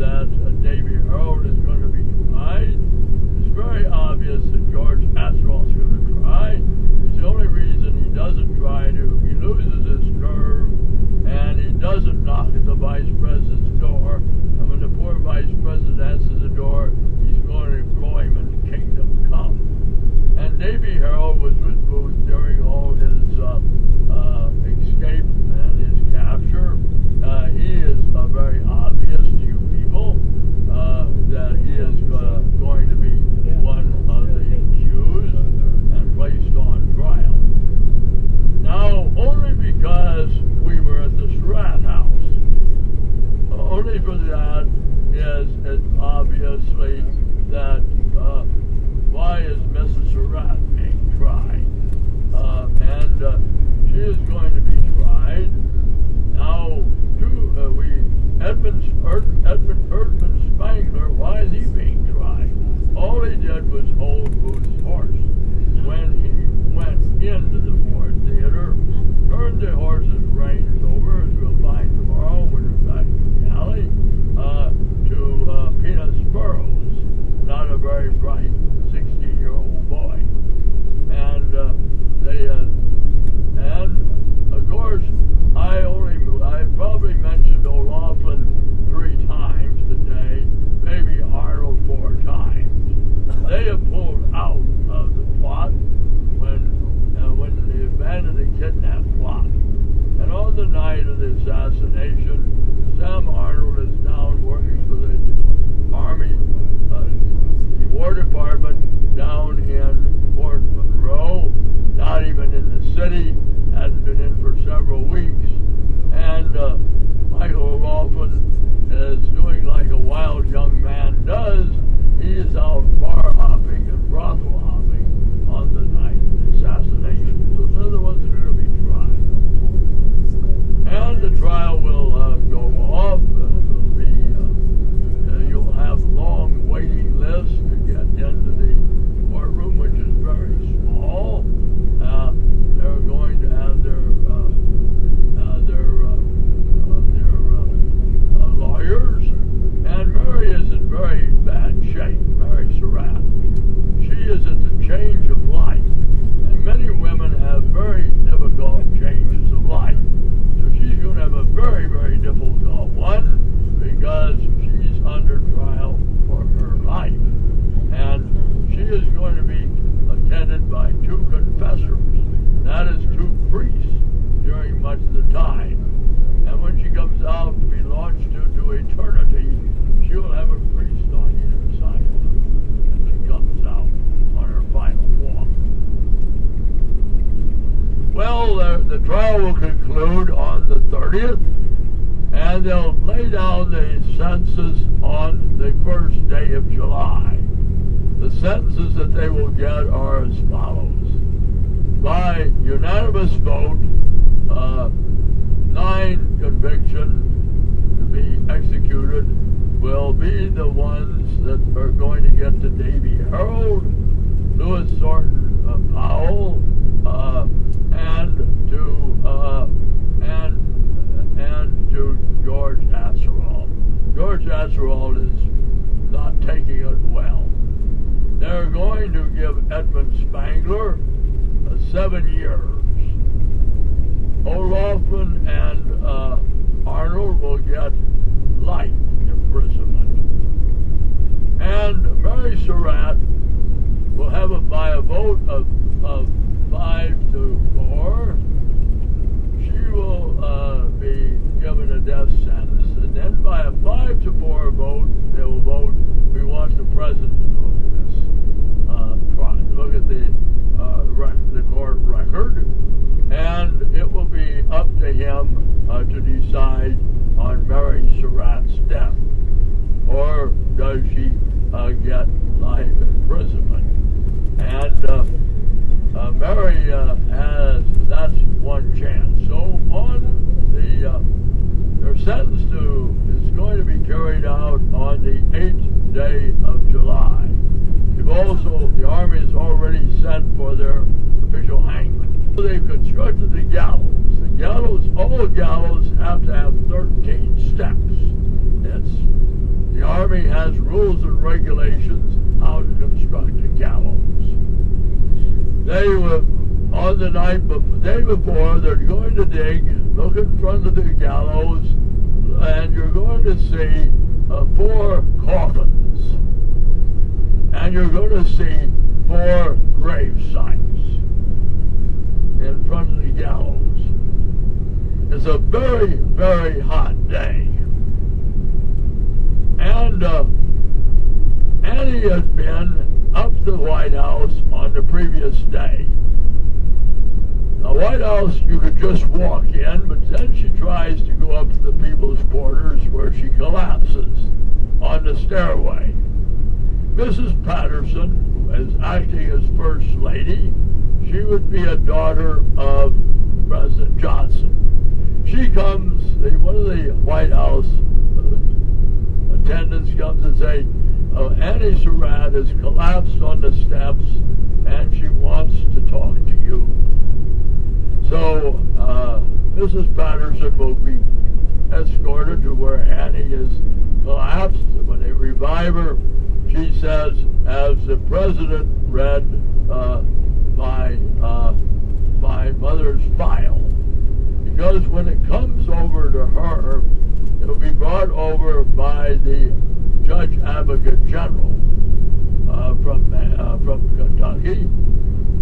that Davy Herold is going to be tried. It's very obvious that George Atzerodt is going to try. It's the only reason he doesn't try to White House, you could just walk in, but then she tries to go up to the people's quarters where she collapses on the stairway. Mrs. Patterson, is acting as First Lady, she would be a daughter of President Johnson. She comes, one of the White House uh, attendants comes and say, uh, Annie Surratt has collapsed on the steps and she wants to talk to you. So uh, Mrs. Patterson will be escorted to where Annie is collapsed. When they revive her, she says, as the president read uh, my, uh, my mother's file, because when it comes over to her, it'll be brought over by the Judge Advocate General uh, from uh, from Kentucky,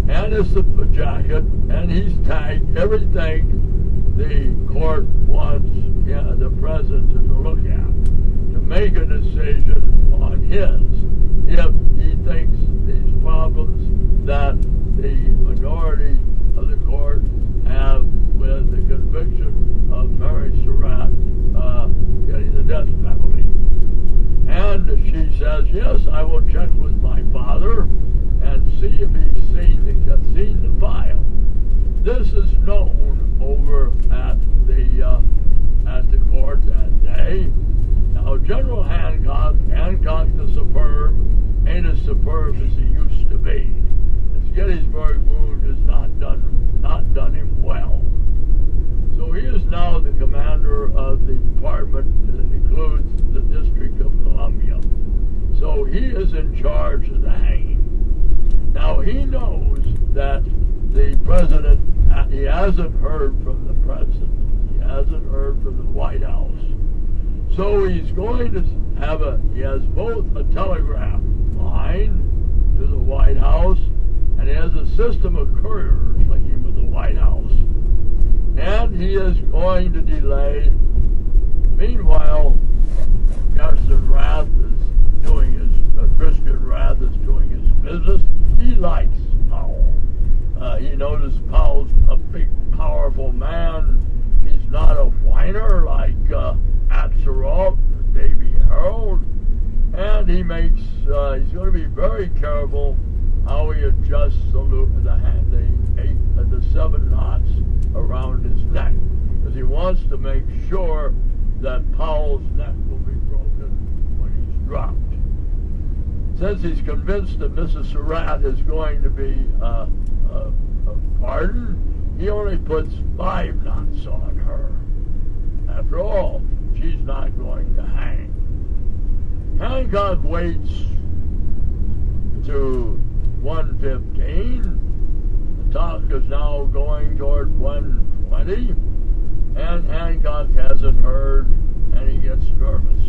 and the jacket, and he's tagged everything the court wants yeah, the president to look at to make a decision on his if he thinks these problems that the minority of the court have with the conviction of Mary Surratt uh, getting the death penalty. And she says, yes, I will check with my father and see if he's seen the, seen the file. This is known over at the uh, at the court that day. Now, General Hancock, Hancock the superb, ain't as superb as he used to be. His Gettysburg wound has not done not done him well. So he is now the commander of the department that includes the District of Columbia. So he is in charge of the hanging. Now he knows that the president, uh, he hasn't heard from the president. He hasn't heard from the White House. So he's going to have a, he has both a telegraph line to the White House and he has a system of couriers linking with the White House. And he is going to delay. Meanwhile, Christian Rath is doing his, uh, Christian Rath is doing his business. He likes Powell. Uh, he knows Powell's a big, powerful man. He's not a whiner like uh, or Davy Herold. And he makes, uh, he's going to be very careful how he adjusts the loop of the hand, the eight, uh, the seven knots around his neck, because he wants to make sure that Powell's neck will be broken when he's dropped. Since he's convinced that Mrs. Surratt is going to be uh, uh, uh, pardoned, he only puts five knots on her. After all, she's not going to hang. Hancock waits to 115. The talk is now going toward 120. And Hancock hasn't heard, and he gets nervous.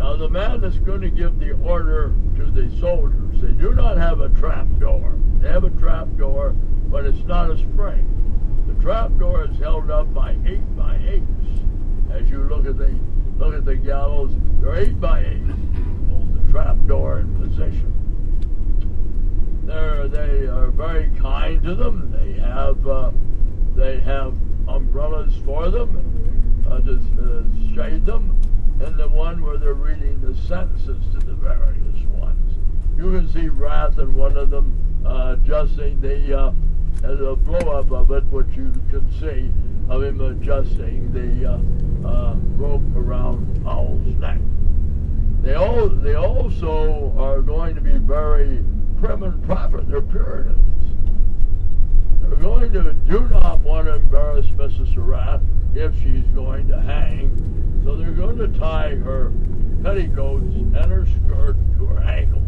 Now, the man is going to give the order to the soldiers. They do not have a trap door. They have a trap door, but it's not a spring. The trap door is held up by eight by eights. As you look at the look at the gallows, they're eight by eight. Hold the trap door in position. They're, they are very kind to them. They have uh, they have umbrellas for them uh, to uh, shade them and the one where they're reading the sentences to the various ones. You can see Rath in one of them uh, adjusting the uh, the blow up of it, which you can see of him adjusting the uh, uh, rope around Powell's neck. They all they also are going to be very prim and proper. They're Puritans. Going to do not want to embarrass Mrs. Surratt if she's going to hang so they're going to tie her petticoats and her skirt to her ankles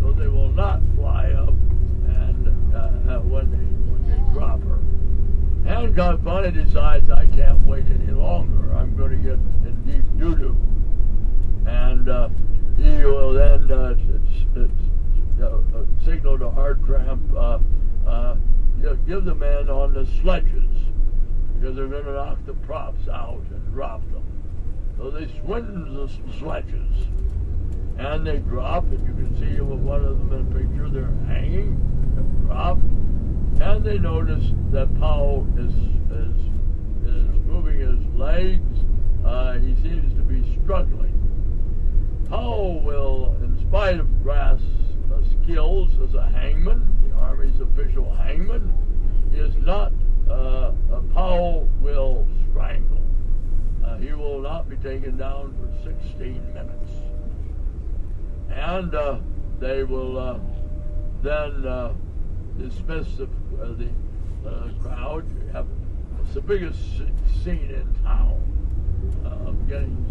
so they will not fly up and uh, when they when they drop her. Hancock finally decides I can't wait any longer. I'm going to get in deep doo doo, and uh, he will then uh, uh, uh, signal to uh, uh, give the men on the sledges because they're going to knock the props out and drop them. So they swing the sledges and they drop, and you can see one of them in a picture. They're hanging, they drop, and they notice that Powell is is, is moving his legs. Uh, he seems to be struggling. Powell will, in spite of Grass' skills as a hangman, the Army's official hangman, is not. Uh, Powell will strangle. Uh, he will not be taken down for 16 minutes. And uh, they will uh, then uh, dismiss the, uh, the crowd. It's the biggest scene in town of getting